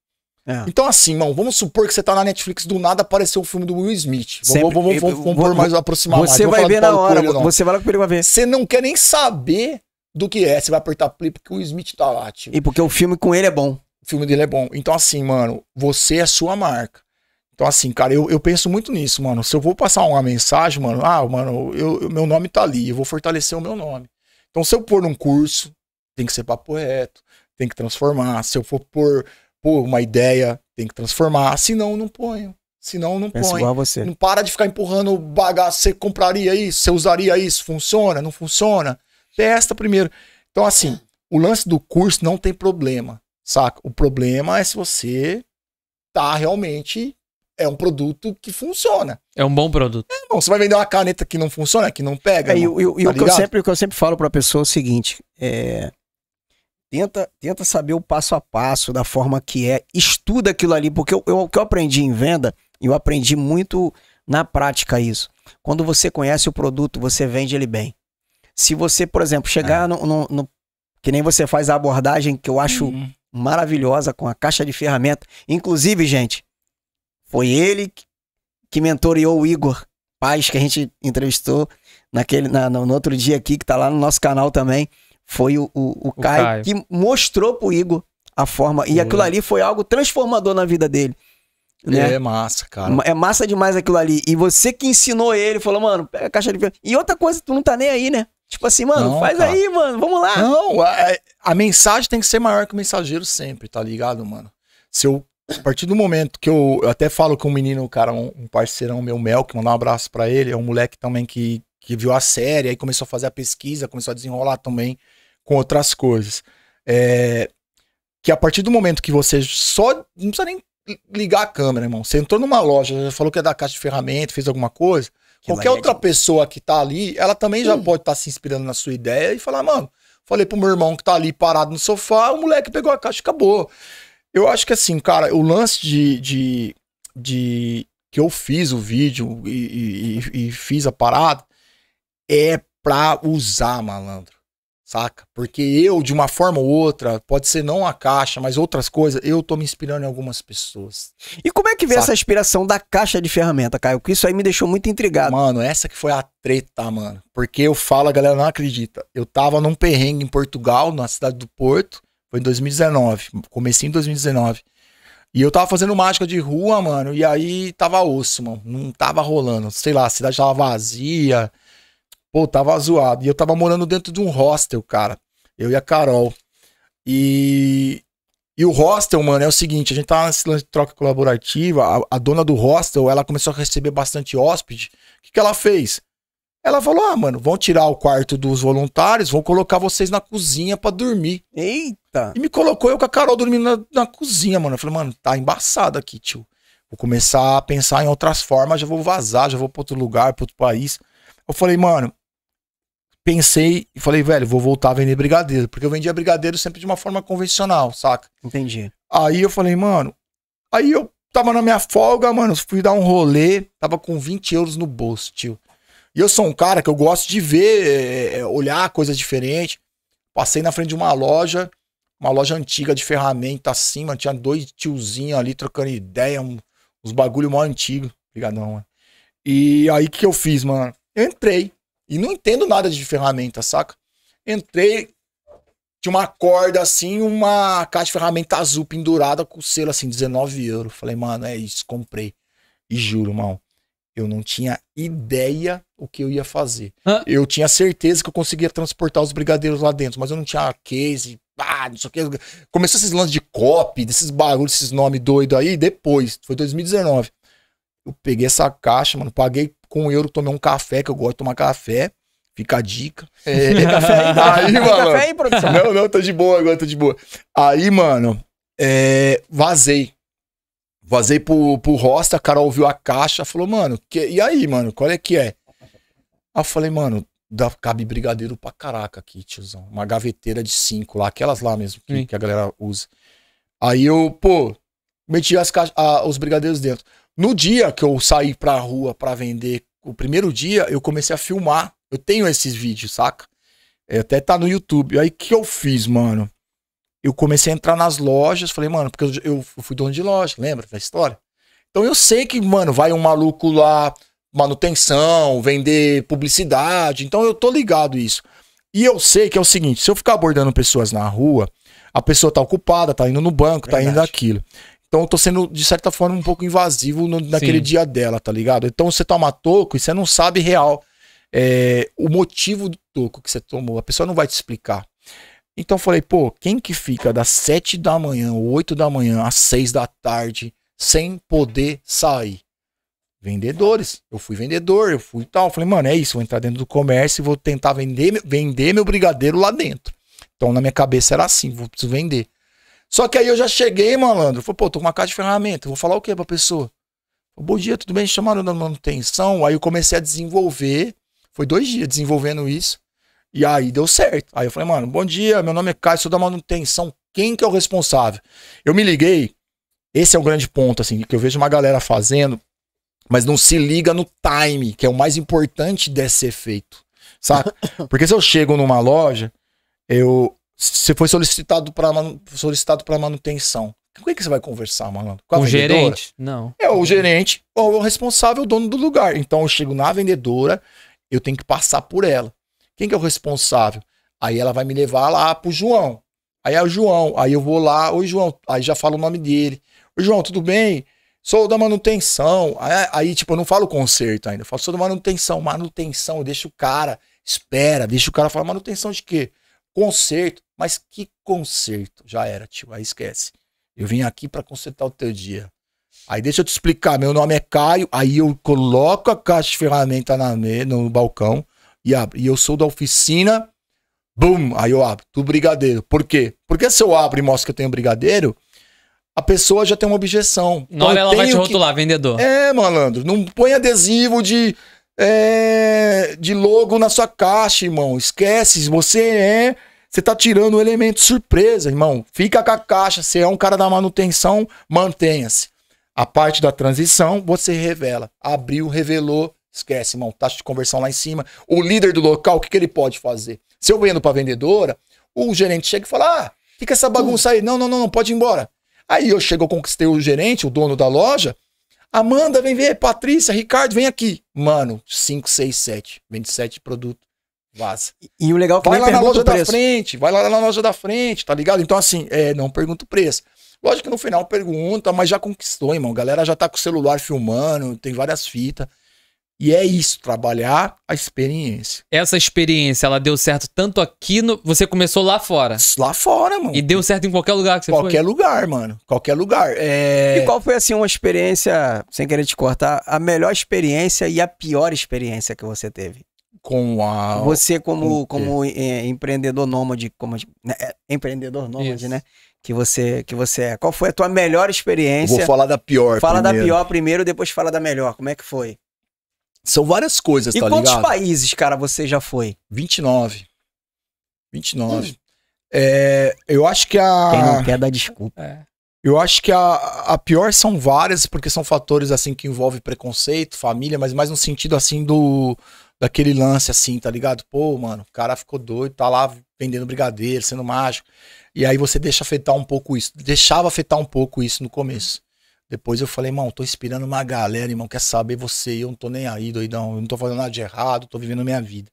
É. Então, assim, mano, vamos supor que você tá na Netflix, do nada apareceu o filme do Will Smith. Vamos, Sempre- vamos, vamos, vamos vou- pôr mais aproximar mais. Você Vou vai ver na hora. Coelho, não. você vai lá que ele vai ver. Você não quer nem saber do que é. Você vai apertar play porque o Smith tá lá, tio E porque o filme com ele é bom. o filme dele é bom. Então, assim, mano, você é sua marca. Então, assim, cara, eu, eu penso muito nisso, mano. Se eu vou passar uma mensagem, mano, ah, mano, eu, eu- meu nome tá ali, eu vou fortalecer o meu nome. Então, se eu pôr num curso, tem que ser papo reto, tem que transformar. Se eu for pôr, pôr uma ideia, tem que transformar. Senão, não ponho. Senão, não Pensa põe. igual a você. Não para de ficar empurrando bagaço. Você compraria isso? Você usaria isso? Funciona? Não funciona? Testa primeiro. Então, assim, o lance do curso não tem problema, saca? O problema é se você tá realmente. É um produto que funciona. É um bom produto. Não, você vai vender uma caneta que não funciona, que não pega. É, e, irmão? e e tá o, que eu sempre, o que eu sempre falo pra pessoa é o seguinte: é, tenta, tenta saber o passo a passo da forma que é, estuda aquilo ali, porque eu- eu- o que eu aprendi em venda, eu aprendi muito na prática isso. Quando você conhece o produto, você vende ele bem. Se você, por exemplo, É. chegar no, no- no- Que nem você faz a abordagem que eu acho Uhum. maravilhosa com a caixa de ferramenta. Inclusive, gente, foi ele que- mentoreou o Igor Paz, que a gente entrevistou naquele, na- no, no outro dia aqui, que tá lá no nosso canal também. Foi o, o, o, Caio, Caio. que mostrou pro Igor a forma. E aquilo ali foi algo transformador na vida dele. Né? É massa, cara. É massa demais aquilo ali. E você que ensinou ele, falou, mano, pega a caixa de ferramenta. E outra coisa, tu não tá nem aí, né? Tipo assim, mano, Não, faz cara. aí, mano, vamos lá. Não, a, a mensagem tem que ser maior que o mensageiro sempre, tá ligado, mano? Se eu, a partir do momento que eu, eu até falo com um menino, cara, um, um parceirão meu, Mel, que mandar um abraço pra ele, é um moleque também que, que viu a série, aí começou a fazer a pesquisa, começou a desenrolar também com outras coisas. É, que a partir do momento que você só, não precisa nem ligar a câmera, irmão. Você entrou numa loja, já falou que é da caixa de ferramenta, fez alguma coisa, Qualquer ali é outra de- pessoa que tá ali, ela também já pode estar se inspirando na sua ideia e falar, mano, falei pro meu irmão que tá ali parado no sofá, o moleque pegou a caixa e acabou. Eu acho que assim, cara, o lance de. de, de que eu fiz o vídeo e, e- e- e fiz a parada é pra usar, malandro. Saca? Porque eu, de uma forma ou outra, pode ser não a caixa, mas outras coisas, eu tô me inspirando em algumas pessoas. E como é que veio essa inspiração da caixa de ferramenta, Caio? Porque isso aí me deixou muito intrigado. Mano, essa que foi a treta, mano. Porque eu falo, a galera não acredita. Eu tava num perrengue em Portugal, na cidade do Porto. Foi em 2019. Comecei em 2019. E eu tava fazendo mágica de rua, mano. E aí tava osso, mano. Não tava rolando. Sei lá, a cidade tava vazia. Pô, tava zoado. E eu tava morando dentro de um hostel, cara. Eu e a Carol. E. E o hostel, mano, é o seguinte, a gente tá nesse lance de troca colaborativa, a, a dona do hostel, ela começou a receber bastante hóspede. O que, que ela fez? Ela falou: ah, mano, vão tirar o quarto dos voluntários, vão colocar vocês na cozinha pra dormir. Eita! E me colocou eu com a Carol dormindo na, na cozinha, mano. Eu falei, mano, tá embaçado aqui, tio. Vou começar a pensar em outras formas, já vou vazar, já vou pra outro lugar, pra outro país. Eu falei, mano, pensei e falei, velho, vou voltar a vender brigadeiro. Porque eu vendia brigadeiro sempre de uma forma convencional, saca? Entendi. Aí eu falei, mano. Aí eu tava na minha folga, mano. Fui dar um rolê. Tava com 20 euros no bolso, tio. E eu sou um cara que eu gosto de ver, é, é, olhar coisas diferentes. Passei na frente de uma loja, uma loja antiga de ferramenta assim, mano. Tinha dois tiozinhos ali trocando ideia, um- uns bagulho mó antigo. Obrigadão, mano. E aí o que eu fiz, mano? Eu entrei. E não entendo nada de ferramenta, saca? Entrei, tinha uma corda assim, uma caixa de ferramenta azul pendurada com o selo assim, 19 euros. Falei, mano, é isso, comprei. E juro, mal, eu não tinha ideia o que eu ia fazer. Hã? Eu tinha certeza que eu conseguia transportar os brigadeiros lá dentro, mas eu não tinha case, ah, não sei o que. Começou esses lances de copy, desses bagulhos, esses nomes doidos aí, depois, foi 2019. Eu peguei essa caixa, mano, paguei com um euro, tomei um café, que eu gosto de tomar café. Fica a dica. É, Tem café aí? Aí, mano. café aí, produção? Não, não, tô de boa agora, tô de boa. Aí, mano, é, vazei. Vazei pro, pro Rosta, a cara ouviu a caixa, falou, mano, que- e aí, mano, qual é que é? Aí eu falei, mano, dá, cabe brigadeiro pra caraca aqui, tiozão. Uma gaveteira de cinco lá, aquelas lá mesmo que, que a galera usa. Aí eu, pô, meti as caixas, ah, os brigadeiros dentro. No dia que eu saí pra rua pra vender, o primeiro dia, eu comecei a filmar. Eu tenho esses vídeos, saca? É, até tá no YouTube. Aí o que eu fiz, mano? Eu comecei a entrar nas lojas, falei, mano, porque eu, eu fui dono de loja, lembra da história? Então eu sei que, mano, vai um maluco lá, manutenção, vender publicidade. Então eu tô ligado isso. E eu sei que é o seguinte: se eu ficar abordando pessoas na rua, a pessoa tá ocupada, tá indo no banco, tá indo Verdade. Então eu tô sendo, de certa forma, um pouco invasivo no- naquele Sim. dia dela, tá ligado? Então você toma toco e você não sabe real é, o motivo do toco que você tomou. A pessoa não vai te explicar. Então eu falei, pô, quem que fica das 7 da manhã, 8 da manhã, às 6 da tarde, sem poder sair? Vendedores. Eu fui vendedor, eu fui tal. Eu falei, mano, é isso, vou entrar dentro do comércio e vou tentar vender, vender meu brigadeiro lá dentro. Então na minha cabeça era assim, vou preciso vender. Só que aí eu já cheguei, malandro. Falei, pô, tô com uma caixa de ferramenta, vou falar o que pra pessoa? Bom dia, tudo bem? Chamaram da manutenção. Aí eu comecei a desenvolver. Foi dois dias desenvolvendo isso. E aí deu certo. Aí eu falei, mano, bom dia, meu nome é Caio, sou da manutenção. Quem que é o responsável? Eu me liguei. Esse é o grande ponto, assim, que eu vejo uma galera fazendo, mas não se liga no time, que é o mais importante desse ser feito. Saca? Porque se eu chego numa loja, eu. Você foi solicitado para solicitado para manutenção. Com quem que você vai conversar, mano? Com a Com o vendedora? gerente? Não. É o gerente ou o responsável, o dono do lugar. Então eu chego na vendedora, eu tenho que passar por ela. Quem que é o responsável? Aí ela vai me levar lá pro João. Aí é o João. Aí eu vou lá, oi João. Aí já falo o nome dele. Oi João, tudo bem? Sou da manutenção. Aí, aí, tipo, eu não falo conserto ainda. Eu falo, sou da manutenção. Manutenção, eu deixo o cara, espera, deixa o cara falar manutenção de quê? Conserto. Mas que conserto? Já era, tio. Aí esquece. Eu vim aqui pra consertar o teu dia. Aí deixa eu te explicar, meu nome é Caio, aí eu coloco a caixa de ferramenta na me- no balcão e abro. E eu sou da oficina, bum, aí eu abro, do brigadeiro. Por quê? Porque se eu abro e mostro que eu tenho brigadeiro, a pessoa já tem uma objeção. Na hora eu ela vai te tenho que- rotular, vendedor. É, malandro, não põe adesivo de, é, de logo na sua caixa, irmão. Esquece, você é... Você tá tirando um elemento surpresa, irmão. Fica com a caixa, você é um cara da manutenção, mantenha-se. A parte da transição, você revela. Abriu, revelou, esquece, irmão. Taxa de conversão lá em cima. O líder do local, o que, que ele pode fazer? Se eu vendo pra vendedora, o gerente chega e fala: Ah, fica essa bagunça aí. Não, não, não, não, pode ir embora. Aí eu chego, eu conquistei o gerente, o dono da loja. Amanda, vem ver. Patrícia, Ricardo, vem aqui. Mano, 5, 6, 7. 27 produtos. Vaza. E o legal é que Vai lá na loja da frente, vai lá na loja da frente, tá ligado? Então, assim, é, não pergunta o preço. Lógico que no final pergunta, mas já conquistou, irmão. A galera já tá com o celular filmando, tem várias fitas. E é isso, trabalhar a experiência. Essa experiência, ela deu certo tanto aqui no. Você começou lá fora. Lá fora, mano. E deu certo em qualquer lugar que você Qualquer foi. lugar, mano. Qualquer lugar. É... E qual foi, assim, uma experiência, sem querer te cortar, a melhor experiência e a pior experiência que você teve? Com a. Você com como, como é, empreendedor nômade, como, né, é, empreendedor nômade, Isso. né? Que você, que você é. Qual foi a tua melhor experiência? Vou falar da pior. Fala da primeiro. pior primeiro, depois fala da melhor. Como é que foi? São várias coisas, E tá quantos ligado? países, cara, você já foi? 29. 29. É, eu acho que Quem a. não quer dar desculpa. É. Eu acho que a, a pior são várias, porque são fatores assim que envolvem preconceito, família, mas mais no sentido assim do daquele lance assim, tá ligado? Pô, mano, o cara ficou doido, tá lá vendendo brigadeiro, sendo mágico. E aí você deixa afetar um pouco isso. Deixava afetar um pouco isso no começo. Depois eu falei, irmão, tô inspirando uma galera, irmão, quer saber você, eu não tô nem aí, doidão, eu não tô fazendo nada de errado, tô vivendo a minha vida.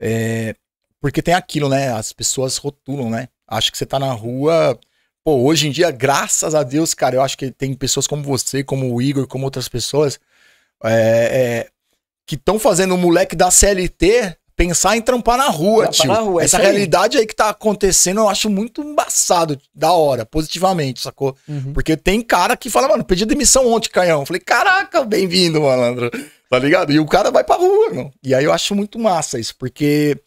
É, porque tem aquilo, né? As pessoas rotulam, né? Acho que você tá na rua. Pô, hoje em dia, graças a Deus, cara, eu acho que tem pessoas como você, como o Igor, como outras pessoas, é, é, que estão fazendo o moleque da CLT pensar em trampar na rua, Trampar tio. na rua, é Essa aí. realidade aí que tá acontecendo, eu acho muito embaçado, da hora, positivamente, sacou? Uhum. Porque tem cara que fala, mano, pedi demissão ontem, canhão. Eu falei, caraca, bem-vindo, malandro. Tá ligado? E o cara vai pra rua, meu. E aí eu acho muito massa isso, porque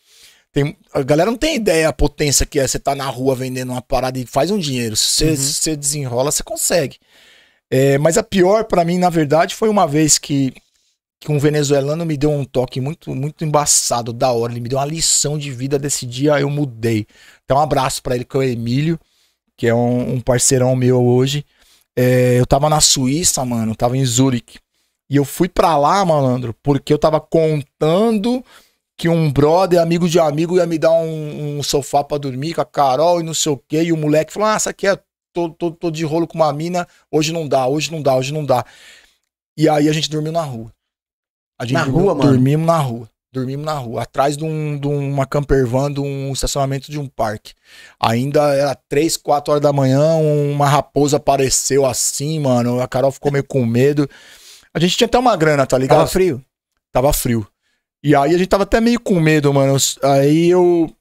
tem, a galera não tem ideia a potência que é você tá na rua vendendo uma parada e faz um dinheiro. Se você, Uhum. se você desenrola, você consegue. É, mas a pior pra mim, na verdade, foi uma vez que, que um venezuelano me deu um toque muito, muito embaçado, da hora. Ele me deu uma lição de vida desse dia, eu mudei. Então, um abraço pra ele, que é o Emílio, que é um, um parceirão meu hoje. É, eu tava na Suíça, mano, tava em Zurique. E eu fui pra lá, malandro, porque eu tava contando que um brother, amigo de amigo, ia me dar um, um sofá pra dormir com a Carol e não sei o quê. E o moleque falou: Ah, essa aqui é. Tô, tô, tô de rolo com uma mina, hoje não dá, hoje não dá, hoje não dá. E aí a gente dormiu na rua. A gente Na dormiu- rua, mano? Dormimos na rua. Dormimos na rua, atrás de, um, de uma camper van, de um estacionamento de um parque. Ainda era 3, 4 horas da manhã, uma raposa apareceu assim, mano. A Carol ficou meio com medo. A gente tinha até uma grana, tá ligado? Tava frio? Tava frio. E aí a gente tava até meio com medo, mano. Aí eu.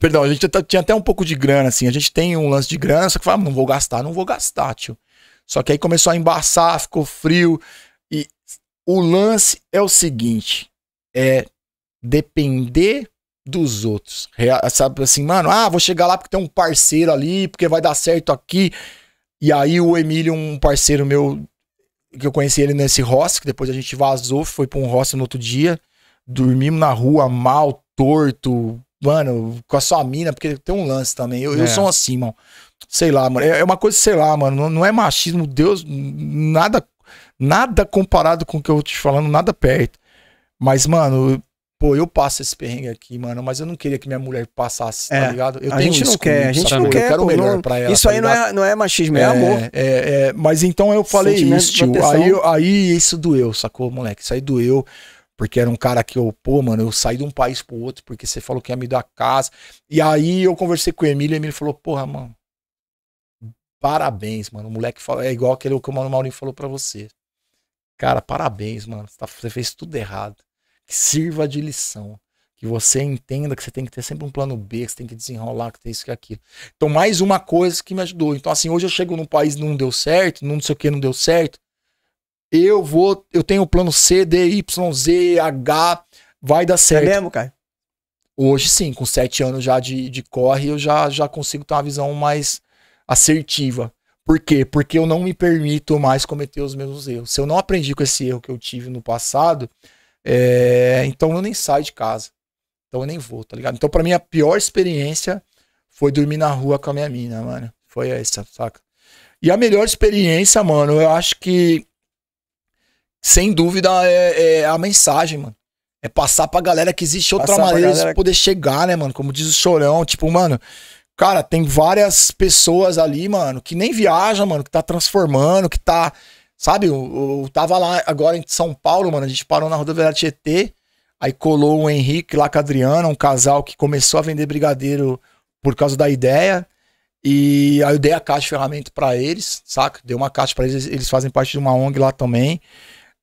Perdão, a gente tinha até um pouco de grana, assim. A gente tem um lance de grana, só que fala, "Ah, não vou gastar, não vou gastar, tio. Só que aí começou a embaçar, ficou frio. E o lance é o seguinte: é depender dos outros. Sabe assim, mano, ah, vou chegar lá porque tem um parceiro ali, porque vai dar certo aqui. E aí o Emílio, um parceiro meu, que eu conheci ele nesse hostel, que depois a gente vazou, foi pra um hostel no outro dia. Dormimos na rua, mal, torto, mano, com a sua mina, porque tem um lance também. Eu, eu É. sou assim, mano. Sei lá, mano. É é uma coisa, sei lá, mano. Não, não é machismo, Deus, nada, nada comparado com o que eu te falando, nada perto. Mas, mano, pô, eu passo esse perrengue aqui, mano, mas eu não queria que minha mulher passasse, tá É, ligado? Eu a gente não quer, comigo, a gente sacou? não Eu quer. quero o melhor não- pra ela. Isso tá aí não é, não é machismo, é, amor. É, é, mas então eu falei Sentimento isso, tio. Aí, eu- aí isso doeu, sacou, moleque? Isso aí doeu. Porque era um cara que eu, pô, mano, eu saí de um país pro outro porque você falou que ia me dar casa. E aí eu conversei com o Emílio e o Emílio falou, porra, mano, parabéns, mano. O moleque falou, é igual aquele que o Mano Maurinho falou pra você. Cara, parabéns, mano. Você, tá- você fez tudo errado. Que sirva de lição. Que você entenda que você tem que ter sempre um plano B, que você tem que desenrolar, que tem isso e aquilo. Então, mais uma coisa que me ajudou. Então, assim, hoje eu chego num país e não deu certo, não sei o que não deu certo. Eu vou, eu tenho o plano C, D, Y, Z, H, vai dar É certo. mesmo, cara? Hoje sim, com sete anos já de, de corre, eu já, já consigo ter uma visão mais assertiva. Por quê? Porque eu não me permito mais cometer os mesmos erros. Se eu não aprendi com esse erro que eu tive no passado, é, então eu nem saio de casa. Então eu nem vou, tá ligado? Então, pra mim, a pior experiência foi dormir na rua com a minha mina, mano. Foi essa, saca? E a melhor experiência, mano, eu acho que, sem dúvida, é, é a mensagem, mano. É passar pra galera que existe outra Passar maneira de poder chegar, né, mano? Como diz o Chorão, tipo, mano, cara, tem várias pessoas ali, mano, que nem viajam, mano, que tá transformando, que tá. Sabe, eu, eu tava lá agora em São Paulo, mano, a gente parou na rodoviária Tietê, aí colou o Henrique lá com a Adriana, um casal que começou a vender brigadeiro por causa da ideia. E aí eu dei a caixa de ferramenta pra eles, saca? Dei uma caixa pra eles, eles fazem parte de uma ONG lá também.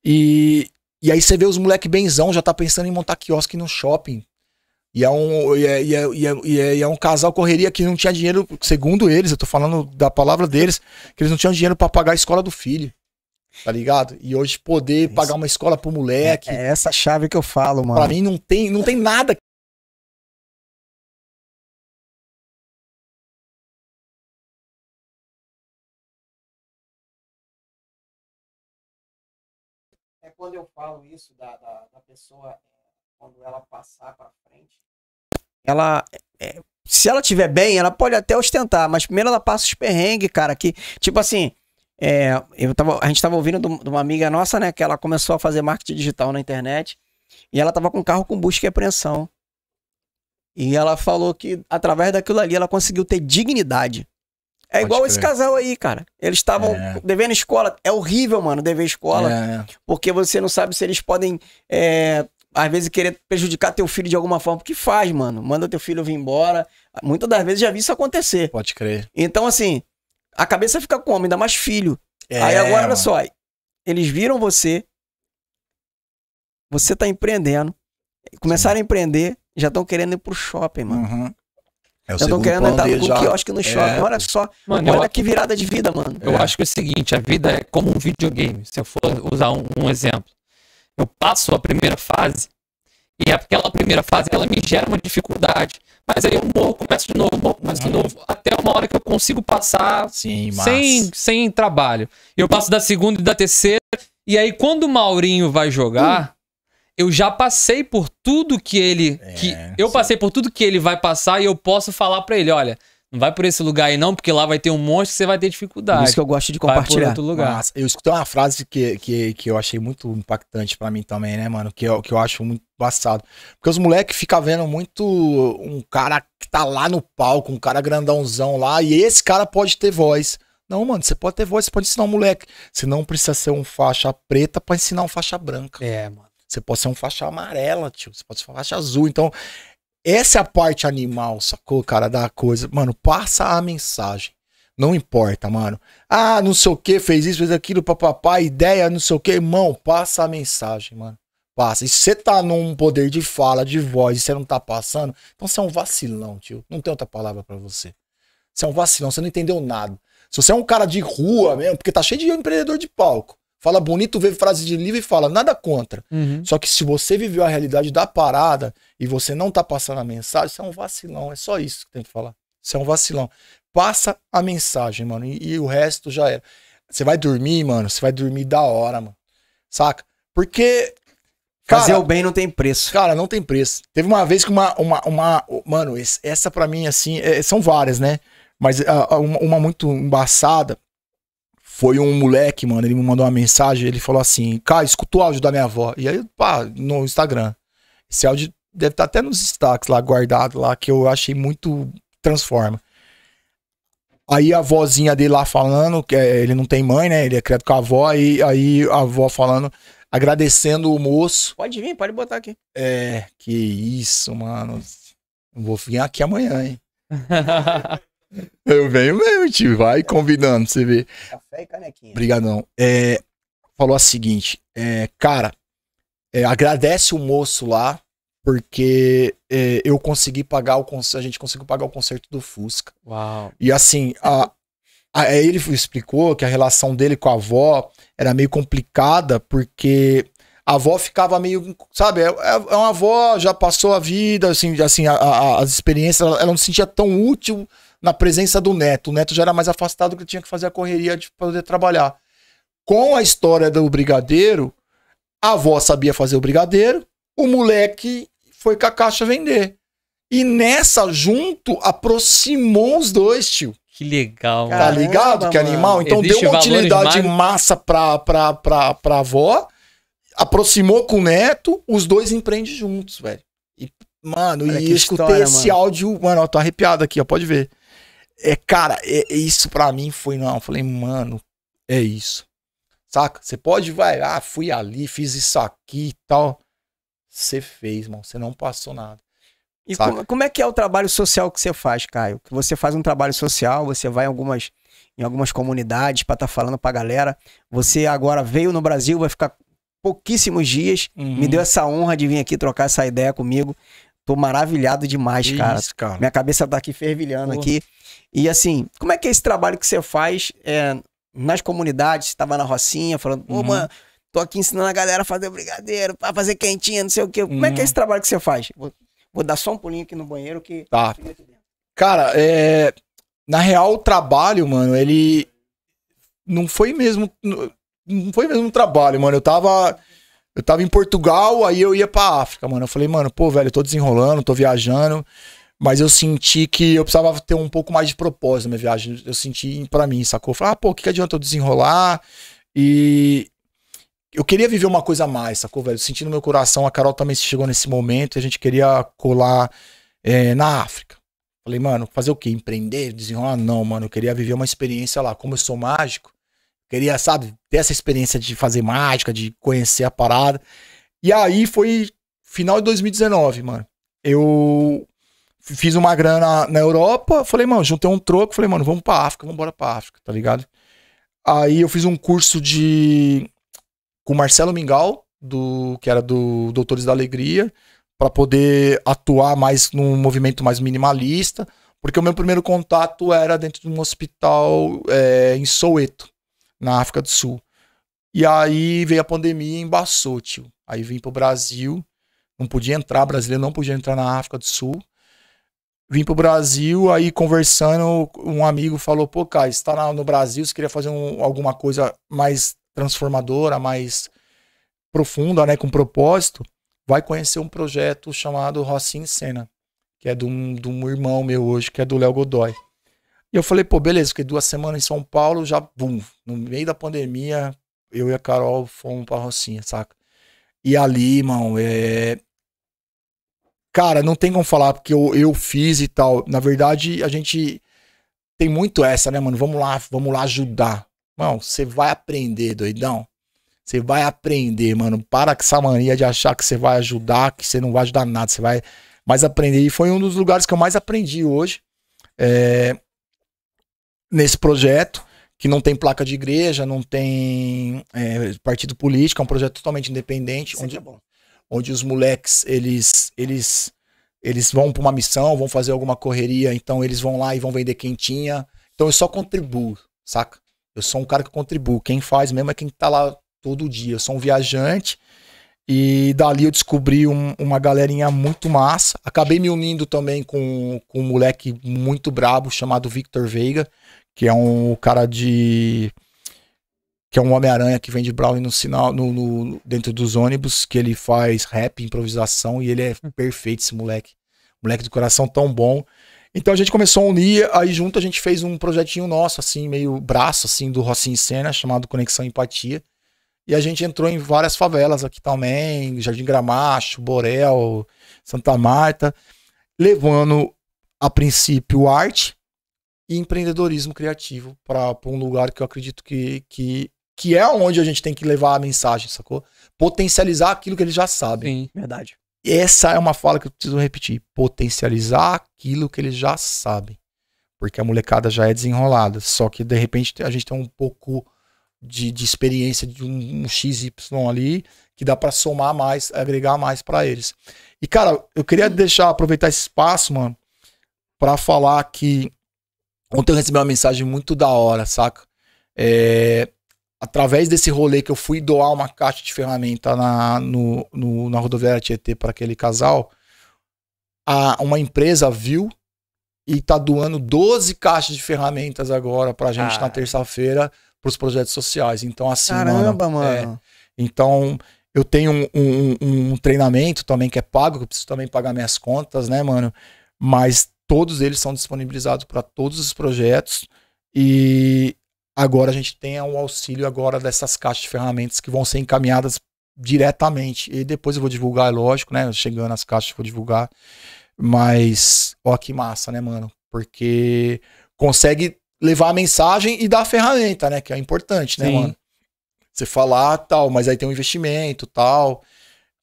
E, e aí você vê os moleque benzão, já tá pensando em montar quiosque no shopping. E é um, e é, e é, e é, e é- e é um casal correria que não tinha dinheiro, segundo eles, eu tô falando da palavra deles, que eles não tinham dinheiro pra pagar a escola do filho. Tá ligado? E hoje poder Isso. pagar uma escola pro moleque, É essa chave que eu falo, mano. pra mim não tem, não tem nada. É quando eu falo isso da, da, da pessoa, é, quando ela passar pra frente. Ela. é, se ela tiver bem, ela pode até ostentar, mas primeiro ela passa os perrengues, cara. Que, tipo assim, é, eu tava, a gente tava ouvindo de um- uma amiga nossa, né? Que ela começou a fazer marketing digital na internet. E ela tava com carro com busca e apreensão. E ela falou que através daquilo ali ela conseguiu ter dignidade. É Pode igual esse casal aí, cara. Eles estavam É. devendo escola. É horrível, mano, dever escola É, porque você não sabe se eles podem é, às vezes, querer prejudicar teu filho de alguma forma. que faz, mano? Manda teu filho vir embora. Muitas das vezes já vi isso acontecer. Pode crer. Então, assim, a cabeça fica como? Ainda mais filho. É, Aí agora, olha só. Eles viram você. Você tá empreendendo. Começaram a empreender. Já estão querendo ir pro shopping, mano. Uhum. É o já estão querendo entrar no já. quiosque no shopping. Olha só. Mano, eu, Olha que virada de vida, mano. eu É. acho que é o seguinte, a vida é como um videogame. Se eu for usar um, um exemplo. Eu passo a primeira fase e aquela primeira fase ela me gera uma dificuldade. Mas aí eu morro, começo de novo, morro, começo de novo, até uma hora que eu consigo passar Sim, massa. sem, sem trabalho. Eu passo da segunda e da terceira. E aí, quando o Maurinho vai jogar, eu já passei por tudo que ele. que É, eu sim. passei por tudo que ele vai passar e eu posso falar pra ele: olha, não vai por esse lugar aí não, porque lá vai ter um monstro que você vai ter Por dificuldade. isso que eu gosto de vai por compartilhar. outro lugar. Massa. Eu escutei uma frase que, que, que eu achei muito impactante pra mim também, né, mano? Que eu, que eu acho muito passado. Porque os moleques ficam vendo muito um cara que tá lá no palco, um cara grandãozão lá, e esse cara pode ter voz. Não, mano, você pode ter voz, você pode ensinar um moleque. Você não precisa ser um faixa preta pra ensinar um faixa branca. É, mano. Você pode ser um faixa amarela, tio. Você pode ser uma faixa azul. Então, essa é a parte animal, sacou, cara, da coisa. Mano, passa a mensagem. Não importa, mano. Ah, não sei o que, fez isso, fez aquilo, papapá, ideia, não sei o que. Irmão, passa a mensagem, mano. Passa. E se você tá num poder de fala, de voz, e você não tá passando, então você é um vacilão, tio. Não tem outra palavra pra você. Você é um vacilão, você não entendeu nada. Se você é um cara de rua mesmo, porque tá cheio de empreendedor de palco. Fala bonito, vê frase de livro e fala, nada contra. Uhum. Só que se você viveu a realidade da parada e você não tá passando a mensagem, você é um vacilão. É só isso que tem que falar. Você é um vacilão. Passa a mensagem, mano. E, e o resto já era. Você vai dormir, mano. Você vai dormir da hora, mano. Saca? Porque. Fazer cara, o bem não tem preço. Cara, não tem preço. Teve uma vez que uma. uma, uma mano, essa pra mim, assim, é- são várias, né? Mas ah, uma, uma muito embaçada foi um moleque, mano. Ele me mandou uma mensagem. Ele falou assim: Cara, escuta o áudio da minha avó. E aí, pá, no Instagram. Esse áudio deve estar até nos destaques lá, guardado lá, que eu achei muito. Transforma. Aí a vozinha dele lá falando, que é- ele não tem mãe, né? Ele é criado com a avó. Aí, aí a avó falando, agradecendo o moço. Pode vir, pode botar aqui. É, que isso, mano. Vou vir aqui amanhã, hein? Eu venho mesmo, tio. Vai convidando, pra você ver. Café e canequinha. Obrigadão. É, falou a seguinte, é, cara, é, agradece o moço lá, porque é, eu consegui pagar o concerto, a gente conseguiu pagar o concerto do Fusca. Uau. E assim, a, a- ele explicou que a relação dele com a avó era meio complicada, porque a avó ficava meio, sabe, é, é uma avó, já passou a vida, assim, assim a- a- as experiências, ela, ela não se sentia tão útil na presença do neto. O neto já era mais afastado que tinha que fazer a correria de poder trabalhar. Com a história do brigadeiro, a avó sabia fazer o brigadeiro, o moleque foi com a caixa vender. E nessa, junto, aproximou os dois, tio. Que legal, Tá Caramba, ligado? Que animal. Então Existe deu uma utilidade mais- massa pra, pra, pra, pra avó, aproximou com o neto, os dois empreendem juntos, velho. E, mano, Olha e eu escutei história, esse mano. áudio, mano, ó, tô arrepiado aqui, ó, pode ver. É, cara, é, é isso pra mim foi, não, eu falei, mano, é isso. Saca? Você pode, vai, ah, fui ali, fiz isso aqui e tal. Você fez, mano, você não passou nada. E como, como é que é o trabalho social que você faz, Caio? Que você faz um trabalho social, você vai em algumas, em algumas comunidades pra estar falando pra galera. Você agora veio no Brasil, vai ficar pouquíssimos dias. Uhum. Me deu essa honra de vir aqui trocar essa ideia comigo. Tô maravilhado demais, cara. Isso, cara. Minha cabeça tá aqui fervilhando Pô. aqui. E assim, como é que é esse trabalho que você faz é, nas comunidades? Você tava na Rocinha falando, pô, Uhum. mano, tô aqui ensinando a galera a fazer brigadeiro, pra fazer quentinha, não sei o quê. Como é que é Uhum. esse trabalho que você faz? Vou, vou dar só um pulinho aqui no banheiro que. Tá. Cara, é. Na real, o trabalho, mano, ele. Não foi mesmo. Não foi mesmo um trabalho, mano. Eu tava. Eu tava em Portugal, aí eu ia pra África, mano. Eu falei, mano, pô, velho, eu tô desenrolando, tô viajando. Mas eu senti que eu precisava ter um pouco mais de propósito na minha viagem. Eu senti pra mim, sacou? Falei, ah, pô, o que, que adianta eu desenrolar? E. Eu queria viver uma coisa a mais, sacou, velho? Eu senti no meu coração, a Carol também chegou nesse momento e a gente queria colar é, na África. Falei, mano, fazer o quê? Empreender? Desenrolar? Não, mano. Eu queria viver uma experiência lá. Como eu sou mágico, queria, sabe, ter essa experiência de fazer mágica, de conhecer a parada. E aí foi, final de 2019, mano. Eu fiz uma grana na Europa, falei, mano, juntei um troco, falei, mano, vamos pra África, vamos embora pra África, tá ligado? Aí eu fiz um curso de. com Marcelo Mingau, do, que era do Doutores da Alegria, para poder atuar mais num movimento mais minimalista, porque o meu primeiro contato era dentro de um hospital é, em Soweto, na África do Sul. E aí veio a pandemia e embaçou, tio. Aí vim pro Brasil, não podia entrar, brasileiro não podia entrar na África do Sul. Vim pro Brasil, aí conversando, um amigo falou: pô, cara, você tá no Brasil, você queria fazer um, alguma coisa mais transformadora, mais profunda, né, com propósito, vai conhecer um projeto chamado Rocinha em Cena, que é de um, de um irmão meu hoje, que é do Léo Godoy. E eu falei, pô, beleza, fiquei duas semanas em São Paulo, já, bum, no meio da pandemia, eu e a Carol fomos pra Rocinha, saca? E ali, irmão, é, Cara, não tem como falar porque eu, eu fiz e tal. Na verdade, a gente tem muito essa, né, mano? Vamos lá, vamos lá ajudar. Mano, você vai aprender, doidão. Você vai aprender, mano. Para com essa mania de achar que você vai ajudar, que você não vai ajudar nada. Você vai mais aprender. E foi um dos lugares que eu mais aprendi hoje. É, nesse projeto, que não tem placa de igreja, não tem é, partido político, é um projeto totalmente independente. onde, é bom onde os moleques, eles, eles, eles vão para uma missão, vão fazer alguma correria, então eles vão lá e vão vender quentinha. Então eu só contribuo, saca? Eu sou um cara que contribui. Quem faz mesmo é quem tá lá todo dia. Eu sou um viajante. E dali eu descobri um, uma galerinha muito massa. Acabei me unindo também com, com um moleque muito brabo chamado Victor Veiga, que é um cara de que é um Homem-Aranha que vende Brownie no sinal, no, no, dentro dos ônibus, que ele faz rap, improvisação, e ele é perfeito, esse moleque. Moleque de coração tão bom. Então a gente começou a unir, aí junto a gente fez um projetinho nosso, assim, meio braço, assim, do Rocinho Cena, chamado Conexão Empatia. E a gente entrou em várias favelas aqui também, Jardim Gramacho, Borel, Santa Marta, levando, a princípio, arte e empreendedorismo criativo para um lugar que eu acredito que, que que é onde a gente tem que levar a mensagem, sacou? Potencializar aquilo que eles já sabem. Sim, verdade. Essa é uma fala que eu preciso repetir. Potencializar aquilo que eles já sabem. Porque a molecada já é desenrolada. Só que, de repente, a gente tem um pouco de, de experiência de um, um XY ali que dá para somar mais, agregar mais para eles. E, cara, eu queria deixar, aproveitar esse espaço, mano, para falar que ontem eu recebi uma mensagem muito da hora, saca? É, através desse rolê que eu fui doar uma caixa de ferramenta na, no, no, na rodoviária Tietê para aquele casal, a, uma empresa viu e tá doando 12 caixas de ferramentas agora pra gente ah. na terça-feira pros projetos sociais. Então, assim, Caramba, mano. É, mano. então, eu tenho um, um, um, treinamento também que é pago, que eu preciso também pagar minhas contas, né, mano? Mas todos eles são disponibilizados para todos os projetos. E Agora a gente tem um auxílio agora dessas caixas de ferramentas que vão ser encaminhadas diretamente. E depois eu vou divulgar, é lógico, né? Chegando as caixas eu vou divulgar. Mas, ó que massa, né, mano? Porque consegue levar a mensagem e dar a ferramenta, né? Que é importante, né, Sim. mano? Você falar tal, mas aí tem um investimento tal.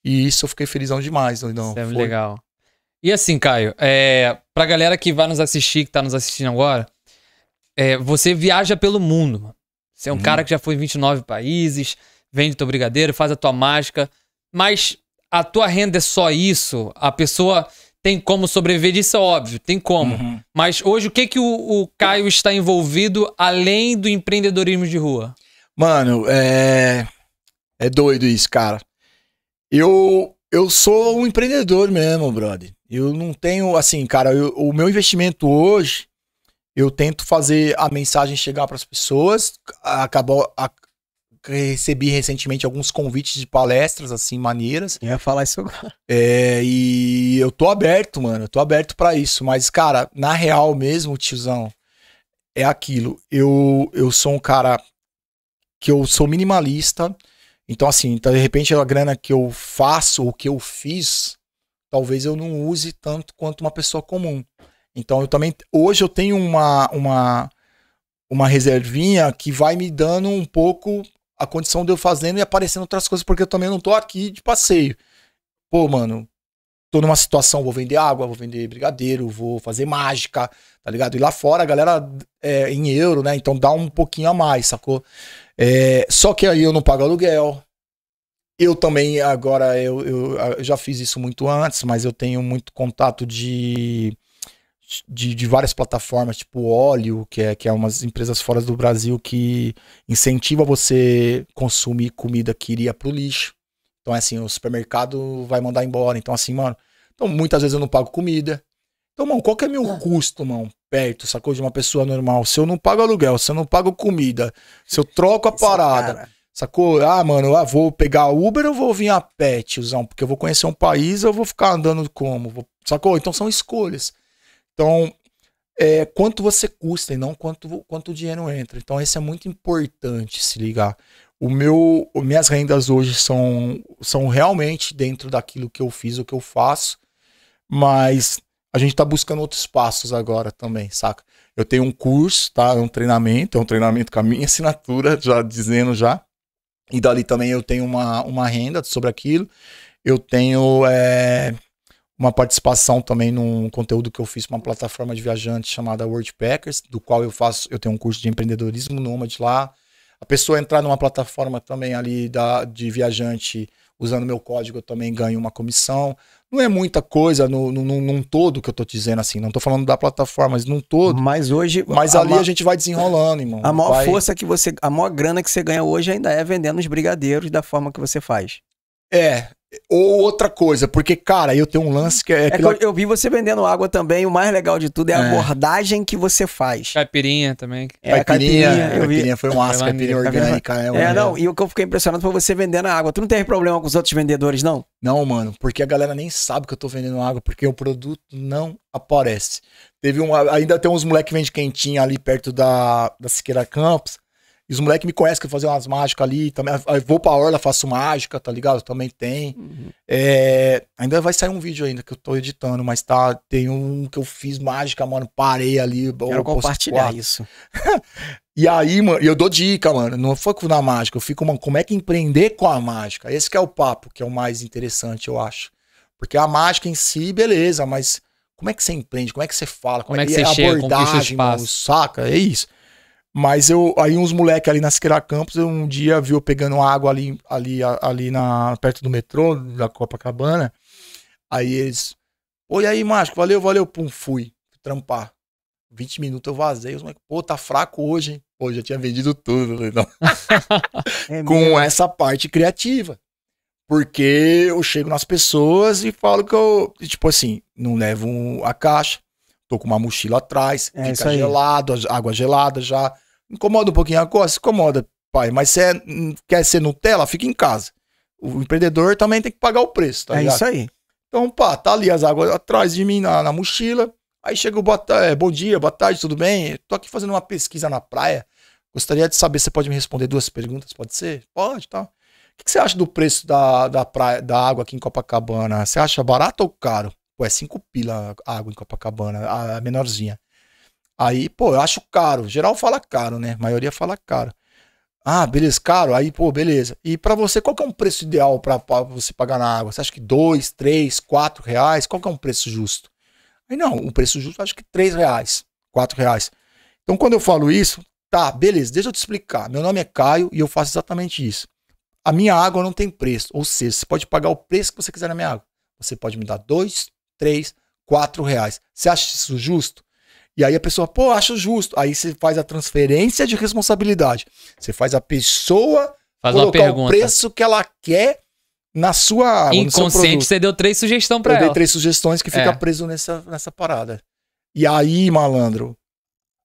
E isso eu fiquei felizão demais, doidão. é legal. E assim, Caio, é, pra galera que vai nos assistir, que tá nos assistindo agora, é, você viaja pelo mundo. Mano. Você é um uhum. cara que já foi em 29 países, vende teu brigadeiro, faz a tua mágica, mas a tua renda é só isso? A pessoa tem como sobreviver disso, é óbvio, tem como. Uhum. Mas hoje o que que o, o, Caio está envolvido além do empreendedorismo de rua? Mano, é é doido isso, cara. Eu eu sou um empreendedor mesmo, brother. Eu não tenho assim, cara, eu, o meu investimento hoje eu tento fazer a mensagem chegar para as pessoas. Acabou, a, recebi recentemente alguns convites de palestras, assim, maneiras. Eu ia falar isso agora. É, e eu tô aberto, mano. Eu tô aberto para isso. Mas, cara, na real mesmo, tiozão, é aquilo. Eu, eu sou um cara que eu sou minimalista. Então, assim, então, de repente a grana que eu faço, o que eu fiz, talvez eu não use tanto quanto uma pessoa comum. Então eu também hoje eu tenho uma uma uma reservinha que vai me dando um pouco a condição de eu fazendo e aparecendo outras coisas porque eu também não tô aqui de passeio. pô, mano, tô numa situação, vou vender água, vou vender brigadeiro, vou fazer mágica, tá ligado? E lá fora a galera é em euro, né? Então dá um pouquinho a mais, sacou? É, só que aí eu não pago aluguel. Eu também, agora, eu, eu, eu já fiz isso muito antes, mas eu tenho muito contato de de, de, várias plataformas, tipo óleo, que é, que é umas empresas fora do Brasil que incentiva você consumir comida que iria pro lixo. Então, é assim, o supermercado vai mandar embora. Então, assim, mano. Então, muitas vezes eu não pago comida. Então, mano, qual que é meu custo, mano, perto, sacou? De uma pessoa normal. Se eu não pago aluguel, se eu não pago comida, se eu troco a parada, cara. sacou? Ah, mano, ah, vou pegar Uber ou vou vir a pé, tiozão? Porque eu vou conhecer um país ou vou ficar andando como? Sacou? Então são escolhas. Então, é, quanto você custa e não quanto, quanto o dinheiro entra. Então, isso é muito importante se ligar. O meu, minhas rendas hoje são, são realmente dentro daquilo que eu fiz, o que eu faço, mas a gente está buscando outros passos agora também, saca? Eu tenho um curso, tá? É um treinamento, é um treinamento com a minha assinatura, já dizendo já. E dali também eu tenho uma, uma renda sobre aquilo. Eu tenho é, uma participação também num conteúdo que eu fiz para uma plataforma de viajantes chamada Worldpackers, do qual eu faço, eu tenho um curso de empreendedorismo nômade lá. A pessoa entrar numa plataforma também ali da, de viajante usando meu código, eu também ganho uma comissão. Não é muita coisa no, no, num todo que eu tô dizendo assim, não tô falando da plataforma, mas num todo. Mas hoje. Mas a ali a gente vai desenrolando, irmão. A maior vai... força que você. A maior grana que você ganha hoje ainda é vendendo os brigadeiros da forma que você faz. É, ou outra coisa, porque, cara, eu tenho um lance que é. é que eu, eu, vi você vendendo água também. O mais legal de tudo é a é. abordagem que você faz. Caipirinha também. É, caipirinha, caipirinha, eu vi. caipirinha foi um aço, caipirinha orgânica. É, é, não, e o que eu fiquei impressionado foi você vendendo a água. Tu não teve problema com os outros vendedores, não? Não, mano, porque a galera nem sabe que eu tô vendendo água, porque o produto não aparece. Teve um. Ainda tem uns moleques que vende quentinha ali perto da, da Siqueira Campos. E os moleques me conhecem que eu fazer umas mágicas ali. Também, vou pra Orla, faço mágica, tá ligado? Também tem. Uhum. É, ainda vai sair um vídeo ainda que eu tô editando, mas tá. Tem um que eu fiz mágica, mano. Parei ali. Quero compartilhar isso. e aí, mano, eu dou dica, mano. Não foco na mágica. Eu fico, mano, como é que empreender com a mágica? Esse que é o papo, que é o mais interessante, eu acho. Porque a mágica em si, beleza, mas como é que você empreende? Como é que você fala? Como, como é que, é você chega, abordagem, mano, saca? É isso. Mas eu, aí uns moleques ali na Siqueira Campos, eu um dia vi eu pegando água ali, ali, ali na, perto do metrô, da Copacabana. Aí eles, oi aí, macho, valeu, valeu, pum, fui, trampar. 20 minutos eu vazei, os moleques, pô, tá fraco hoje, hein? Pô, já tinha vendido tudo. Não. é Com essa parte criativa. Porque eu chego nas pessoas e falo que eu, tipo assim, não levo a caixa, tô com uma mochila atrás, é fica gelado, água gelada já. Incomoda um pouquinho a coisa? Incomoda, pai. Mas se é, quer ser Nutella, fica em casa. O empreendedor também tem que pagar o preço, tá é ligado? isso aí. Então, pá, tá ali as águas atrás de mim na, na mochila. Aí chega o boa, é, bom dia, boa tarde, tudo bem? Tô aqui fazendo uma pesquisa na praia. Gostaria de saber, você pode me responder duas perguntas, pode ser? Pode, tá. O que, que você acha do preço da, da, praia, da água aqui em Copacabana? Você acha barato ou caro? Pô, é cinco pila a água em Copacabana, a menorzinha. Aí, pô, eu acho caro. Geral fala caro, né? A maioria fala caro. Ah, beleza, caro. Aí, pô, beleza. E para você, qual que é um preço ideal para você pagar na água? Você acha que dois, três, quatro reais? Qual que é um preço justo? Aí não, um preço justo acho que três reais, quatro reais. Então, quando eu falo isso, tá, beleza, deixa eu te explicar. Meu nome é Caio e eu faço exatamente isso. A minha água não tem preço. Ou seja, você pode pagar o preço que você quiser na minha água. Você pode me dar dois, três, quatro reais. Você acha isso justo? E aí a pessoa, pô, acho justo. Aí você faz a transferência de responsabilidade. Você faz a pessoa faz colocar o preço que ela quer na sua Inconsciente, você deu três sugestões para ela. Eu dei três sugestões que fica é. preso nessa, nessa parada. E aí, malandro,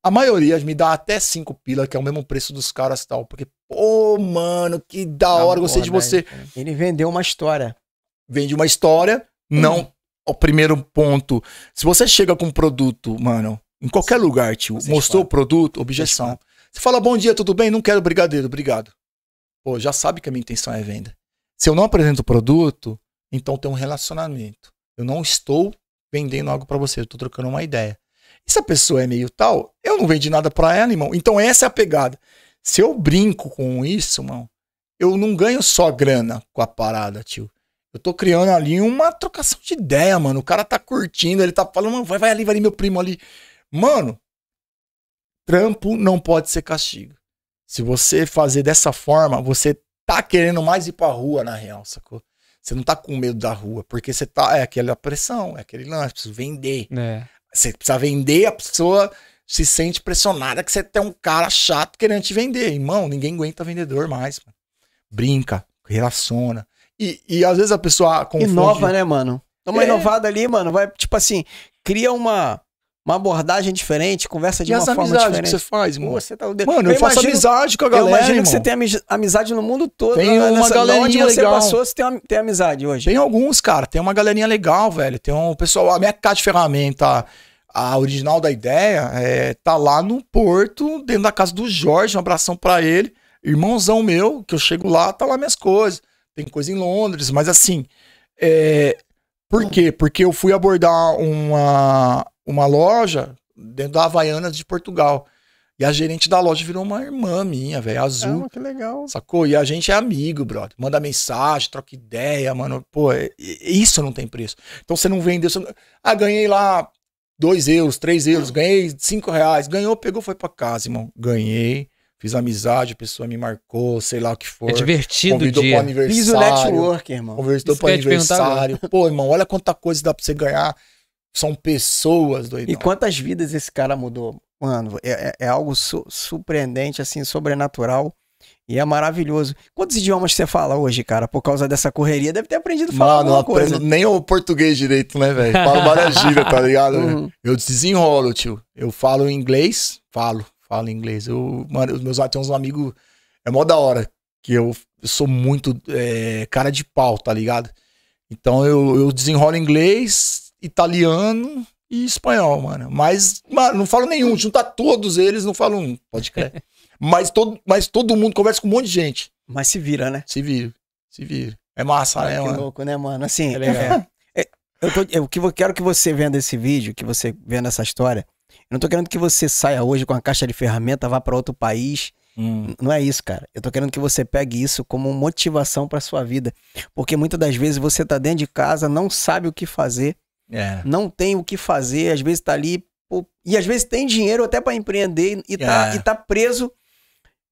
a maioria me dá até cinco pila, que é o mesmo preço dos caras e tal. Porque, pô, mano, que da hora, gostei de você. Ele vendeu uma história. Vende uma história, não. Hum. O primeiro ponto, se você chega com um produto, mano, em qualquer lugar, tio. Mostrou o produto, objeção. Você fala, bom dia, tudo bem? Não quero brigadeiro, obrigado. Pô, já sabe que a minha intenção é venda. Se eu não apresento o produto, então tem um relacionamento. Eu não estou vendendo algo para você, eu estou trocando uma ideia. E se a pessoa é meio tal, eu não vendi nada para ela, irmão. Então essa é a pegada. Se eu brinco com isso, irmão, eu não ganho só grana com a parada, tio. Eu tô criando ali uma trocação de ideia, mano. O cara tá curtindo, ele tá falando, mano, vai, vai ali, vai ali, meu primo ali. Mano, trampo não pode ser castigo. Se você fazer dessa forma, você tá querendo mais ir pra rua, na real, sacou? Você não tá com medo da rua, porque você tá. É aquela pressão, é aquele lance, preciso vender. É. Você precisa vender, a pessoa se sente pressionada que você tem um cara chato querendo te vender. Irmão, ninguém aguenta vendedor mais. Mano. Brinca, relaciona. E, e às vezes a pessoa confunde... Inova, né, mano? Dá uma É. inovada ali, mano. Vai, tipo assim, cria uma, uma abordagem diferente, conversa de E uma forma amizades que diferente. você faz, Pô, mano? Você tá... Mano, eu, faço imagino- amizade com a Eu galera, imagino irmão. que você tem ami- amizade no mundo todo. Tem né? uma Nessa- galerinha onde você legal. passou, você tem, am- tem amizade hoje. Tem alguns, cara. Tem uma galerinha legal, velho. Tem um pessoal. A minha caixa de ferramenta, a original da ideia, é, tá lá no Porto, dentro da casa do Jorge. Um abração pra ele. Irmãozão meu, que eu chego lá, tá lá minhas coisas. Tem coisa em Londres, mas assim. É, por quê? Porque eu fui abordar uma, uma loja dentro da Havaianas de Portugal. E a gerente da loja virou uma irmã minha, velho, azul. Ah, que legal. Sacou? E a gente é amigo, brother. Manda mensagem, troca ideia, mano. Pô, é- é- isso não tem preço. Então você não vendeu. Você não... Ah, ganhei lá 2 euros, 3 euros, ganhei 5 reais. Ganhou, pegou, foi pra casa, irmão. Ganhei, fiz amizade, a pessoa me marcou, sei lá o que for. É divertido o Convidou pro dia. Fiz o aniversário. network, irmão. Conversou Isso pro aniversário. Pô, irmão, olha quanta coisa dá pra você ganhar. São pessoas, doidão. E quantas vidas esse cara mudou? Mano, é, é- é algo su- surpreendente, assim, sobrenatural. E é maravilhoso. Quantos idiomas você fala hoje, cara? Por causa dessa correria, deve ter aprendido a falar Mano, eu alguma coisa. aprendo nem o português direito, né, velho? Falo várias gírias, tá ligado? Uhum. Eu desenrolo, tio. Eu falo inglês, falo, falo inglês. Eu, mano, os meus tem uns amigos. É mó da hora. Que eu, eu sou muito é, cara de pau, tá ligado? Então eu, eu desenrolo inglês, italiano e espanhol, mano. Mas, mano, não falo nenhum. Juntar todos eles, não falo um. Pode crer. mas, todo, mas todo mundo conversa com um monte de gente. Mas se vira, né? Se vira. Se vira. É massa, né, que mano? louco, né, mano? Assim, É legal. é- é- eu, tô, eu quero que você vendo esse vídeo, que você vendo essa história, eu não tô querendo que você saia hoje com a caixa de ferramenta, vá pra outro país. Hum. Não é isso, cara. Eu tô querendo que você pegue isso como motivação pra sua vida. Porque muitas das vezes você tá dentro de casa, não sabe o que fazer, É. não tem o que fazer, às vezes tá ali, e às vezes tem dinheiro até pra empreender e tá, É. e tá preso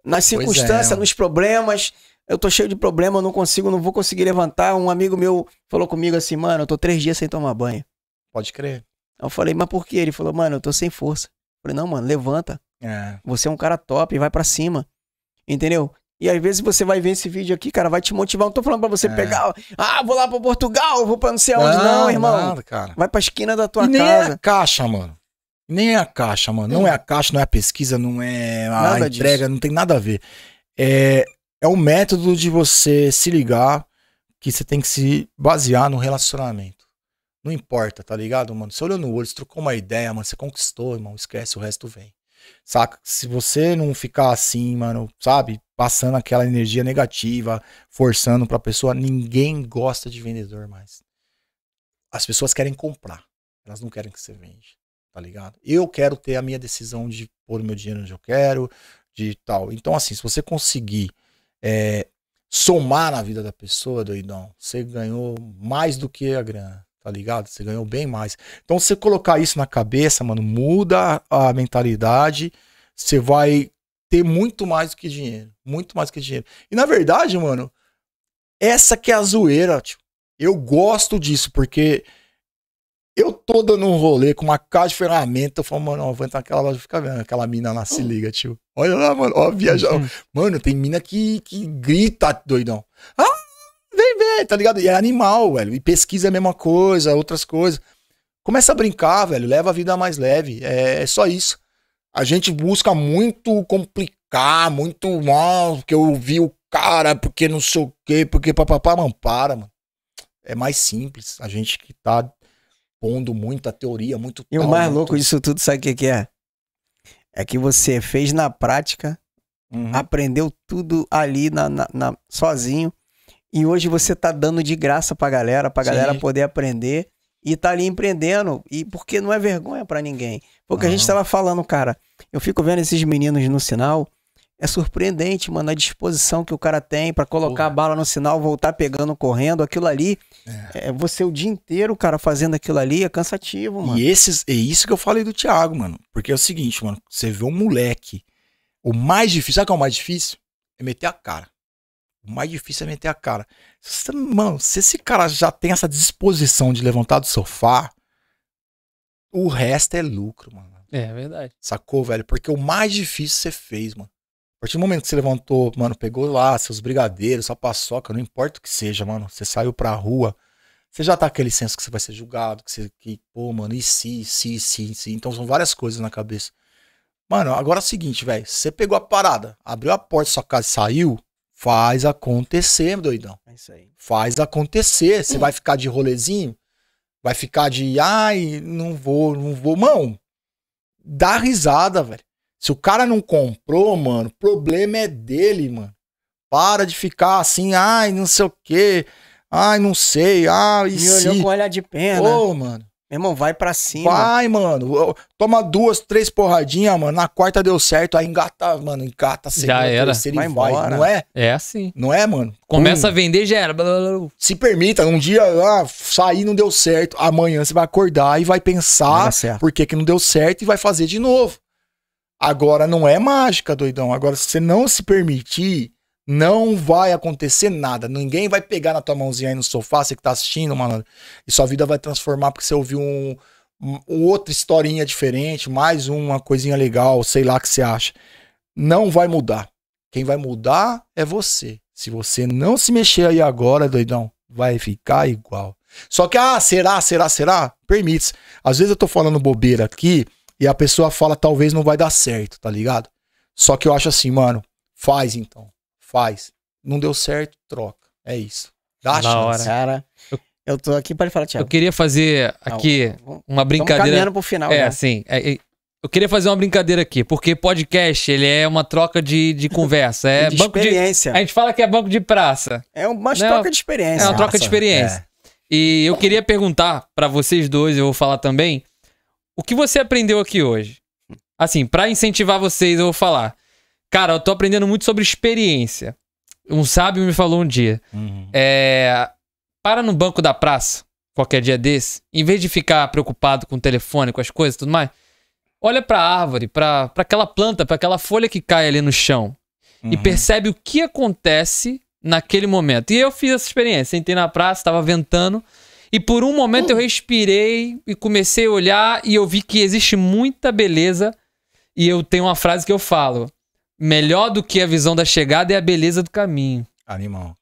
nas é, circunstâncias, mano. nos problemas. Eu tô cheio de problema, não consigo, não vou conseguir levantar. Um amigo meu falou comigo assim, mano, eu tô três dias sem tomar banho. Pode crer. Eu falei, mas por quê? Ele falou, mano, eu tô sem força. Eu falei, não, mano, levanta. É. Você é um cara top, vai pra cima. Entendeu? E às vezes você vai ver esse vídeo aqui, cara, vai te motivar. Não tô falando pra você É. pegar, ah, vou lá pra Portugal, vou pra não sei aonde. Não, irmão. Nada, cara. Vai pra esquina da tua e nem é casa. a caixa, mano. Nem é a caixa, mano. Não é a caixa, não é a pesquisa, não é a Nada entrega, disso. não tem nada a ver. É, é o método de você se ligar que você tem que se basear no relacionamento. Não importa, tá ligado, mano? Você olhou no olho, você trocou uma ideia, mano, você conquistou, irmão, esquece, o resto vem. Saca? Se você não ficar assim, mano, sabe? Passando aquela energia negativa, forçando pra pessoa, ninguém gosta de vendedor mais. As pessoas querem comprar, elas não querem que você vende, tá ligado? Eu quero ter a minha decisão de pôr o meu dinheiro onde eu quero, de tal. Então, assim, se você conseguir é, somar na vida da pessoa, doidão, você ganhou mais do que a grana, tá ligado? Você ganhou bem mais. Então, se você colocar isso na cabeça, mano, muda a mentalidade, você vai ter muito mais do que dinheiro. Muito mais do que dinheiro. E na verdade, mano, essa que é a zoeira, tio. Eu gosto disso, porque eu tô dando um rolê com uma caixa de ferramenta, eu falo, mano, ó, vou entrar naquela loja, fica vendo aquela mina lá, se liga, tio. Olha lá, mano, ó, viajar. Mano, tem mina que, que grita, doidão. Ah, vem ver, tá ligado? E é animal, velho. E pesquisa a mesma coisa, outras coisas. Começa a brincar, velho. Leva a vida mais leve. É, é só isso. A gente busca muito complicar, muito mal, porque eu vi o cara, porque não sei o quê, porque papapá, mano, para, mano. É mais simples. A gente que tá pondo muita teoria, muito E o tal, mais muito- louco disso tudo, sabe o que, que é? É que você fez na prática, Uhum. aprendeu tudo ali na, na- na- sozinho. E hoje você tá dando de graça pra galera, pra Sim. galera poder aprender e tá ali empreendendo. E porque não é vergonha pra ninguém. Foi o que a gente tava falando, cara. Eu fico vendo esses meninos no sinal É surpreendente, mano, a disposição que o cara tem pra colocar Porra. a bala no sinal, voltar pegando, correndo, aquilo ali. É. você o dia inteiro, cara, fazendo aquilo ali, é cansativo, mano. E esses, é isso que eu falei do Thiago, mano. Porque é o seguinte, mano. Você vê um moleque. O mais difícil, sabe qual é o mais difícil? É meter a cara. O mais difícil é meter a cara. Se mano, se esse cara já tem essa disposição de levantar do sofá, o resto é lucro, mano. É verdade. Sacou, velho? Porque o mais difícil você fez, mano. A partir do momento que você levantou, mano, pegou lá seus brigadeiros, sua paçoca, não importa o que seja, mano. Você saiu pra rua, você já tá com aquele senso que você vai ser julgado, que você, que, pô, mano, e se, se, e se, se. Então são várias coisas na cabeça. Mano, agora é o seguinte, velho. Você pegou a parada, abriu a porta da sua casa e saiu, faz acontecer, doidão. É isso aí. Faz acontecer. Você vai ficar de rolezinho? Vai ficar de, ai, não vou, não vou. Mano, dá risada, velho. Se o cara não comprou, mano, o problema é dele, mano. Para de ficar assim, ai, não sei o quê. Ai, não sei. Ai, e Me olhou se. com olhar de pena. Ô, mano. Meu irmão, vai pra cima. Vai, mano. Toma duas, três porradinhas, mano. Na quarta deu certo. Aí engata, mano, engata segunda, era. terceira Vai e vai. embora. Não é? É assim. Não é, mano? Começa Hum a vender, já era. Blá, blá, blá. se permita, um dia ah, sair não deu certo, amanhã você vai acordar e vai pensar por que, que não deu certo e vai fazer de novo. Agora não é mágica, doidão. Agora, se você não se permitir, não vai acontecer nada. Ninguém vai pegar na tua mãozinha aí no sofá, você que tá assistindo, mano, e sua vida vai transformar porque você ouviu um, um- outra historinha diferente, mais uma coisinha legal, sei lá o que você acha. Não vai mudar. Quem vai mudar é você. Se você não se mexer aí agora, doidão, vai ficar igual. Só que, ah, será, será, será? Permite. Às vezes eu tô falando bobeira aqui e a pessoa fala, talvez não vai dar certo, tá ligado? Só que eu acho assim, mano, faz então. Faz. Não deu certo, troca. É isso. Dá a chance. hora. Cara, eu tô aqui pra falar, Eu Thiago. queria fazer aqui Vamos- uma brincadeira. caminhando pro final, É, né? assim. é, é, eu queria fazer uma brincadeira aqui, porque podcast, ele é uma troca de, de conversa. É de banco de. experiência. A gente fala que é banco de praça. É uma Não, troca de experiência. É uma troca de experiência. E eu queria perguntar pra vocês dois, eu vou falar também, o que você aprendeu aqui hoje? Assim, pra incentivar vocês, eu vou falar. Cara, eu tô aprendendo muito sobre experiência. Um sábio me falou um dia. Uhum. É, para no banco da praça, qualquer dia desse, em vez de ficar preocupado com o telefone, com as coisas e tudo mais, olha pra árvore, pra pra aquela planta, pra aquela folha que cai ali no chão e Uhum. percebe o que acontece naquele momento. E eu fiz essa experiência, sentei na praça, estava ventando, e por um momento eu respirei e comecei a olhar e eu vi que existe muita beleza. E eu tenho uma frase que eu falo: melhor do que a visão da chegada é a beleza do caminho. Animal.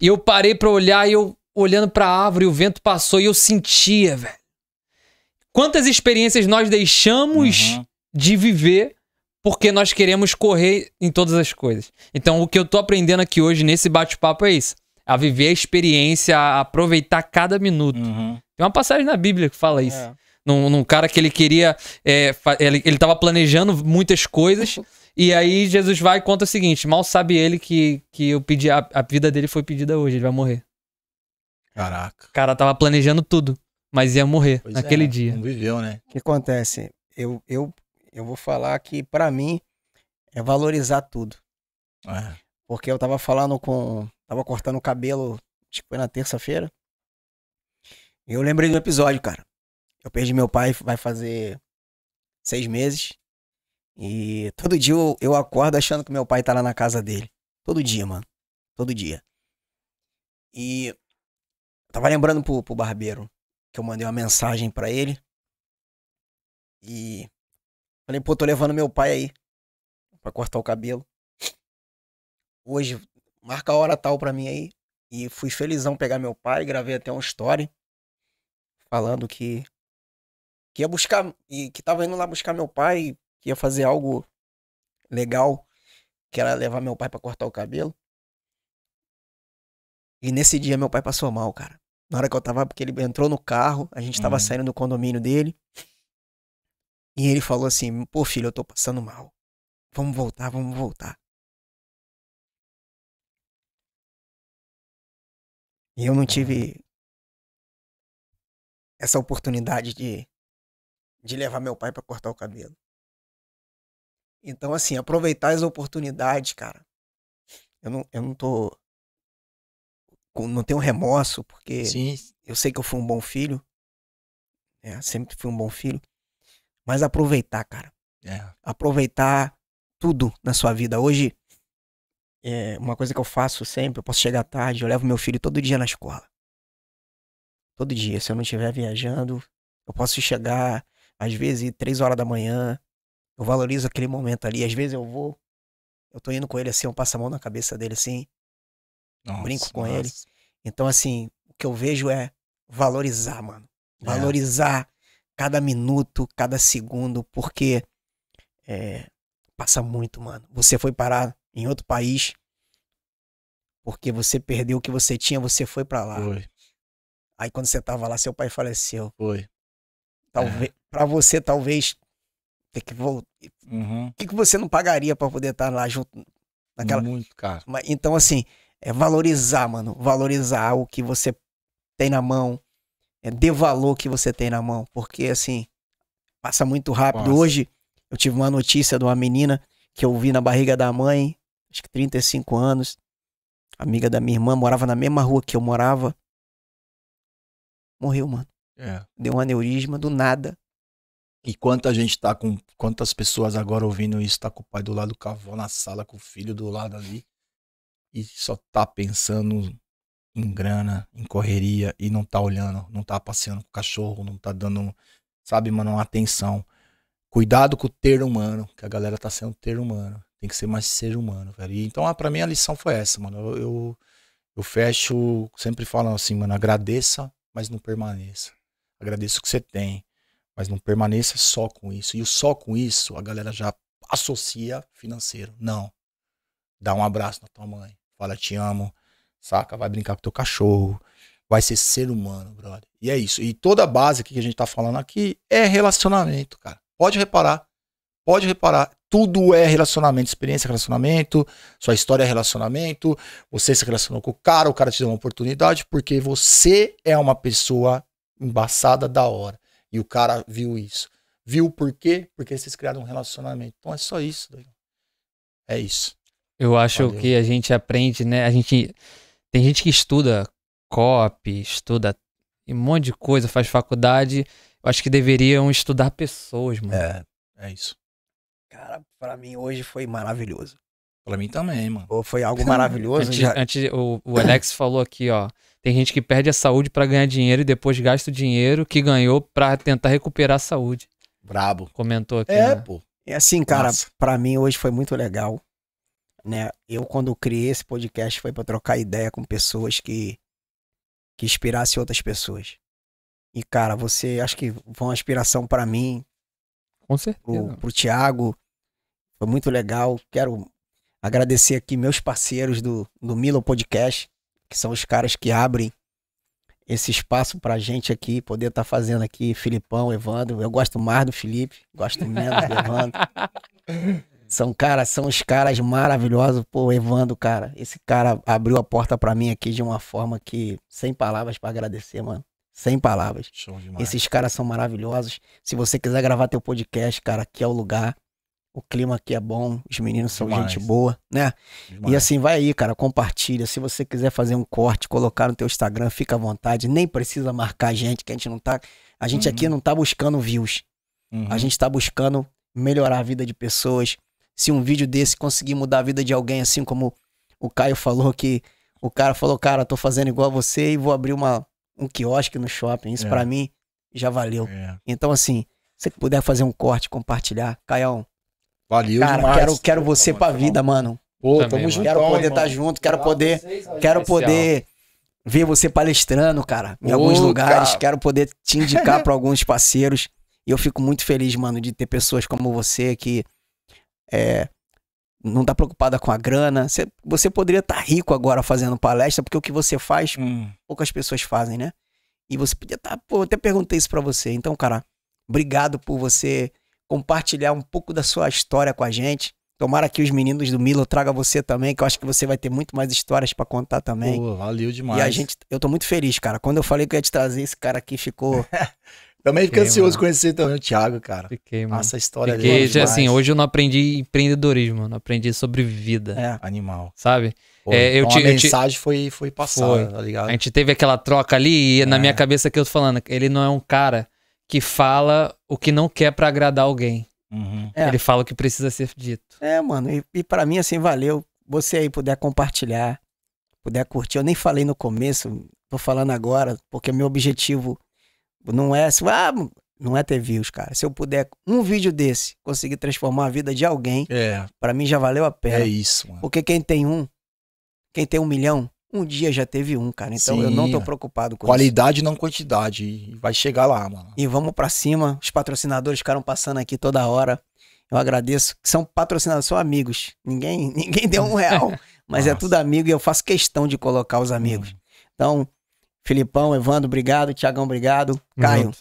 E eu parei pra olhar e eu olhando pra árvore, o vento passou e eu sentia, velho. Quantas experiências nós deixamos Uhum. de viver porque nós queremos correr em todas as coisas. Então, o que eu tô aprendendo aqui hoje nesse bate-papo é isso: a viver a experiência, a aproveitar cada minuto. Uhum. Tem uma passagem na Bíblia que fala isso. É. Num, num cara que ele queria. é, ele, ele tava planejando muitas coisas. e aí Jesus vai e conta o seguinte: mal sabe ele que, que eu pedi, a, a vida dele foi pedida hoje, ele vai morrer. Caraca. O cara tava planejando tudo, mas ia morrer Pois naquele é, dia. Não viveu, né? O que acontece? Eu, eu, eu vou falar que, pra mim, é valorizar tudo. É. Porque eu tava falando com. Tava cortando o cabelo, acho que foi na terça-feira. E eu lembrei do episódio, cara. Eu perdi meu pai, vai fazer seis meses. E todo dia eu, eu acordo achando que meu pai tá lá na casa dele. Todo dia, mano. Todo dia. E eu tava lembrando pro, pro barbeiro que eu mandei uma mensagem pra ele. E falei, pô, tô levando meu pai aí pra cortar o cabelo. Hoje, marca a hora tal pra mim aí. E fui felizão pegar meu pai, gravei até uma story falando que que ia buscar e que tava indo lá buscar meu pai, que ia fazer algo legal, que era levar meu pai pra cortar o cabelo. E nesse dia meu pai passou mal, cara. Na hora que eu tava, porque ele entrou no carro, a gente tava Uhum. saindo do condomínio dele. E ele falou assim: "Pô, filho, eu tô passando mal. Vamos voltar, vamos voltar". E eu não tive essa oportunidade de, de levar meu pai pra cortar o cabelo. Então, assim, aproveitar as oportunidades, cara. Eu não, eu não tô. Não tenho remorso, porque Sim. eu sei que eu fui um bom filho. É, sempre fui um bom filho. Mas aproveitar, cara. É. aproveitar tudo na sua vida. Hoje, é uma coisa que eu faço sempre, eu posso chegar tarde, eu levo meu filho todo dia na escola. Todo dia, se eu não estiver viajando, eu posso chegar, às vezes, três horas da manhã, eu valorizo aquele momento ali, às vezes eu vou, eu tô indo com ele assim, eu passo a mão na cabeça dele assim, Nossa, Brinco com nossa. ele. então assim, o que eu vejo é valorizar, mano. É. Valorizar cada minuto, cada segundo, porque é, passa muito, mano. Você foi parar em outro país porque você perdeu o que você tinha, você foi pra lá. Foi, Aí quando você tava lá, seu pai faleceu. foi. Talvez, Pra você, talvez, ter que voltar. Uhum. O que, que você não pagaria pra poder estar lá junto naquela. Muito. Mas, Então, assim, é valorizar, mano. Valorizar o que você tem na mão. É dê valor que você tem na mão. Porque, assim, passa muito rápido. Hoje, eu tive uma notícia de uma menina que eu vi na barriga da mãe, acho que 35 anos. Amiga da minha irmã, morava na mesma rua que eu morava. Morreu, mano. É. Deu um aneurisma do nada. E quanta gente tá com. Quantas pessoas agora ouvindo isso, tá com o pai do lado, com a avó na sala, com o filho do lado ali. E só tá pensando em grana, em correria, e não tá olhando, não tá passeando com o cachorro, não tá dando, sabe, mano, uma atenção. Cuidado com o ter humano, que a galera tá sendo ter humano. Tem que ser mais ser humano, velho. E, então, ah, pra mim, a lição foi essa, mano. Eu, eu, eu fecho, sempre falam assim, mano, agradeça, mas não permaneça. Agradeça o que você tem mas não permaneça só com isso. E o só com isso, a galera já associa financeiro. Não. Dá um abraço na tua mãe. Fala, te amo. Saca? Vai brincar com teu cachorro. Vai ser ser humano, brother. E é isso. E toda a base que a gente tá falando aqui é relacionamento, cara. Pode reparar. Pode reparar. Tudo é relacionamento. Experiência é relacionamento. Sua história é relacionamento. Você se relacionou com o cara. O cara te deu uma oportunidade porque você é uma pessoa embaçada da hora. E o cara viu isso. Viu por quê? Porque vocês criaram um relacionamento. Então é só isso. doido. É isso. Eu acho Valeu. que a gente aprende, né? A gente. Tem gente que estuda copy, estuda um monte de coisa, faz faculdade. Eu acho que deveriam estudar pessoas, mano. É, é isso. Cara, pra mim hoje foi maravilhoso. Pra mim também, mano. Pô, Foi algo maravilhoso. Antes, já- antes- o, o Alex falou aqui, ó. Tem gente que perde a saúde pra ganhar dinheiro e depois gasta o dinheiro que ganhou pra tentar recuperar a saúde. Brabo. Comentou aqui. É, né? pô. É assim, cara, pra mim hoje foi muito legal, né? Eu quando criei esse podcast foi pra trocar ideia com pessoas que que inspirassem outras pessoas. E cara, você acho que foi uma inspiração pra mim, Com pro, certeza. pro Thiago. Foi muito legal. Quero agradecer aqui meus parceiros do, do Milo Podcast, que são os caras que abrem esse espaço pra gente aqui, poder estar fazendo aqui, Filipão, Evandro. Eu gosto mais do Felipe, gosto menos do Evandro. São caras, são os caras maravilhosos. Pô, Evandro, cara, esse cara abriu a porta pra mim aqui de uma forma que sem palavras pra agradecer, mano. Sem palavras. Show demais. Esses caras são maravilhosos. Se você quiser gravar teu podcast, cara, aqui é o lugar. O clima aqui é bom, os meninos são Demais. gente boa, né? Demais. E assim, vai aí, cara, compartilha. Se você quiser fazer um corte, colocar no teu Instagram, fica à vontade. Nem precisa marcar a gente, que a gente não tá. A gente aqui Uhum. não tá buscando views. Uhum. A gente tá buscando melhorar a vida de pessoas. Se um vídeo desse conseguir mudar a vida de alguém, assim como o Caio falou que o cara falou, cara, tô fazendo igual a você e vou abrir uma, um quiosque no shopping. Isso É. pra mim já valeu. É. Então, assim, se você puder fazer um corte, compartilhar. Caião, Valeu cara, demais. quero, quero você pra vida, mano. Pô, Também, tamo junto. Quero poder estar junto, quero poder, quero poder ver você palestrando, cara, em Ô, alguns lugares. cara. Quero poder te indicar pra alguns parceiros. E eu fico muito feliz, mano, de ter pessoas como você que é, não tá preocupada com a grana. Você, você poderia estar rico agora fazendo palestra, porque o que você faz, Hum, poucas pessoas fazem, né? E você podia estar. pô, eu até perguntei isso pra você. Então, cara, obrigado por você compartilhar um pouco da sua história com a gente. Tomara que os meninos do Milo tragam você também, que eu acho que você vai ter muito mais histórias pra contar também. pô, valeu demais. E a gente, eu tô muito feliz, cara. Quando eu falei que eu ia te trazer, esse cara aqui ficou Também fiquei Fiquei, ansioso de mano. conhecer também o Thiago, cara. Fiquei, mano. Nossa, a história Fiquei, dele. assim, hoje eu não aprendi empreendedorismo, mano. Aprendi sobre vida, É. Animal. sabe? Pô, É, eu então te- a eu te- mensagem foi, foi passada, Foi. tá ligado? A gente teve aquela troca ali e na É. minha cabeça que eu tô falando, ele não é um cara que fala o que não quer pra agradar alguém. Uhum. É. Ele fala o que precisa ser dito. É, mano, e, e para mim, assim, valeu. Você aí puder compartilhar, puder curtir. Eu nem falei no começo, tô falando agora, porque meu objetivo não é, se- ah, não é ter views, cara. Se eu puder, um vídeo desse, conseguir transformar a vida de alguém, É, pra mim já valeu a pena. é isso, mano. Porque quem tem um, quem tem um milhão, um dia já teve um, cara. Então eu não tô Sim. preocupado com isso. Qualidade não quantidade. E vai chegar lá, mano. E vamos pra cima. Os patrocinadores ficaram passando aqui toda hora. Eu agradeço. São patrocinadores, são amigos. Ninguém, ninguém deu um real. Mas é tudo amigo e eu faço questão de colocar os amigos. Então, Filipão, Evandro, obrigado. Tiagão, obrigado. Caio, Junto.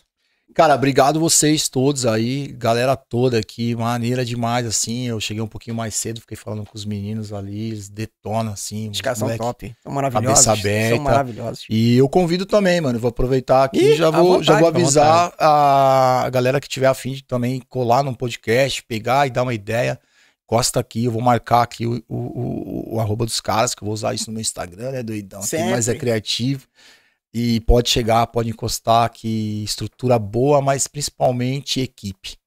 Cara, obrigado vocês todos aí, galera toda aqui, maneira demais, assim. Eu cheguei um pouquinho mais cedo, fiquei falando com os meninos ali, eles detonam, assim. os caras são top. São maravilhosos. Cabeça aberta. São maravilhosos. E eu convido também, mano. Vou aproveitar aqui e já vou, já vontade, vou à avisar a galera que tiver afim de também colar num podcast, pegar e dar uma ideia. Costa aqui, eu vou marcar aqui o, o, o, o arroba dos caras, que eu vou usar isso no meu Instagram, né, doidão? Quem mais é Sempre. criativo. E pode chegar, pode encostar aqui, estrutura boa, mas principalmente equipe.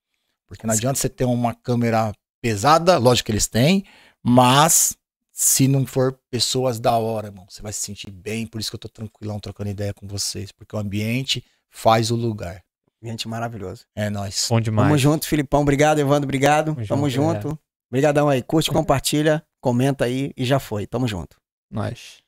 Porque não adianta você ter uma câmera pesada, lógico que eles têm, mas se não for pessoas da hora, irmão, você vai se sentir bem. Por isso que eu tô tranquilão trocando ideia com vocês, porque o ambiente faz o lugar. Gente, maravilhoso. É nóis. Bom demais. Tamo junto, Filipão. Obrigado, Evandro. Obrigado. Tamo Tamo junto, junto. Obrigadão aí. Curte, compartilha, comenta aí e já foi. Tamo junto. Nós.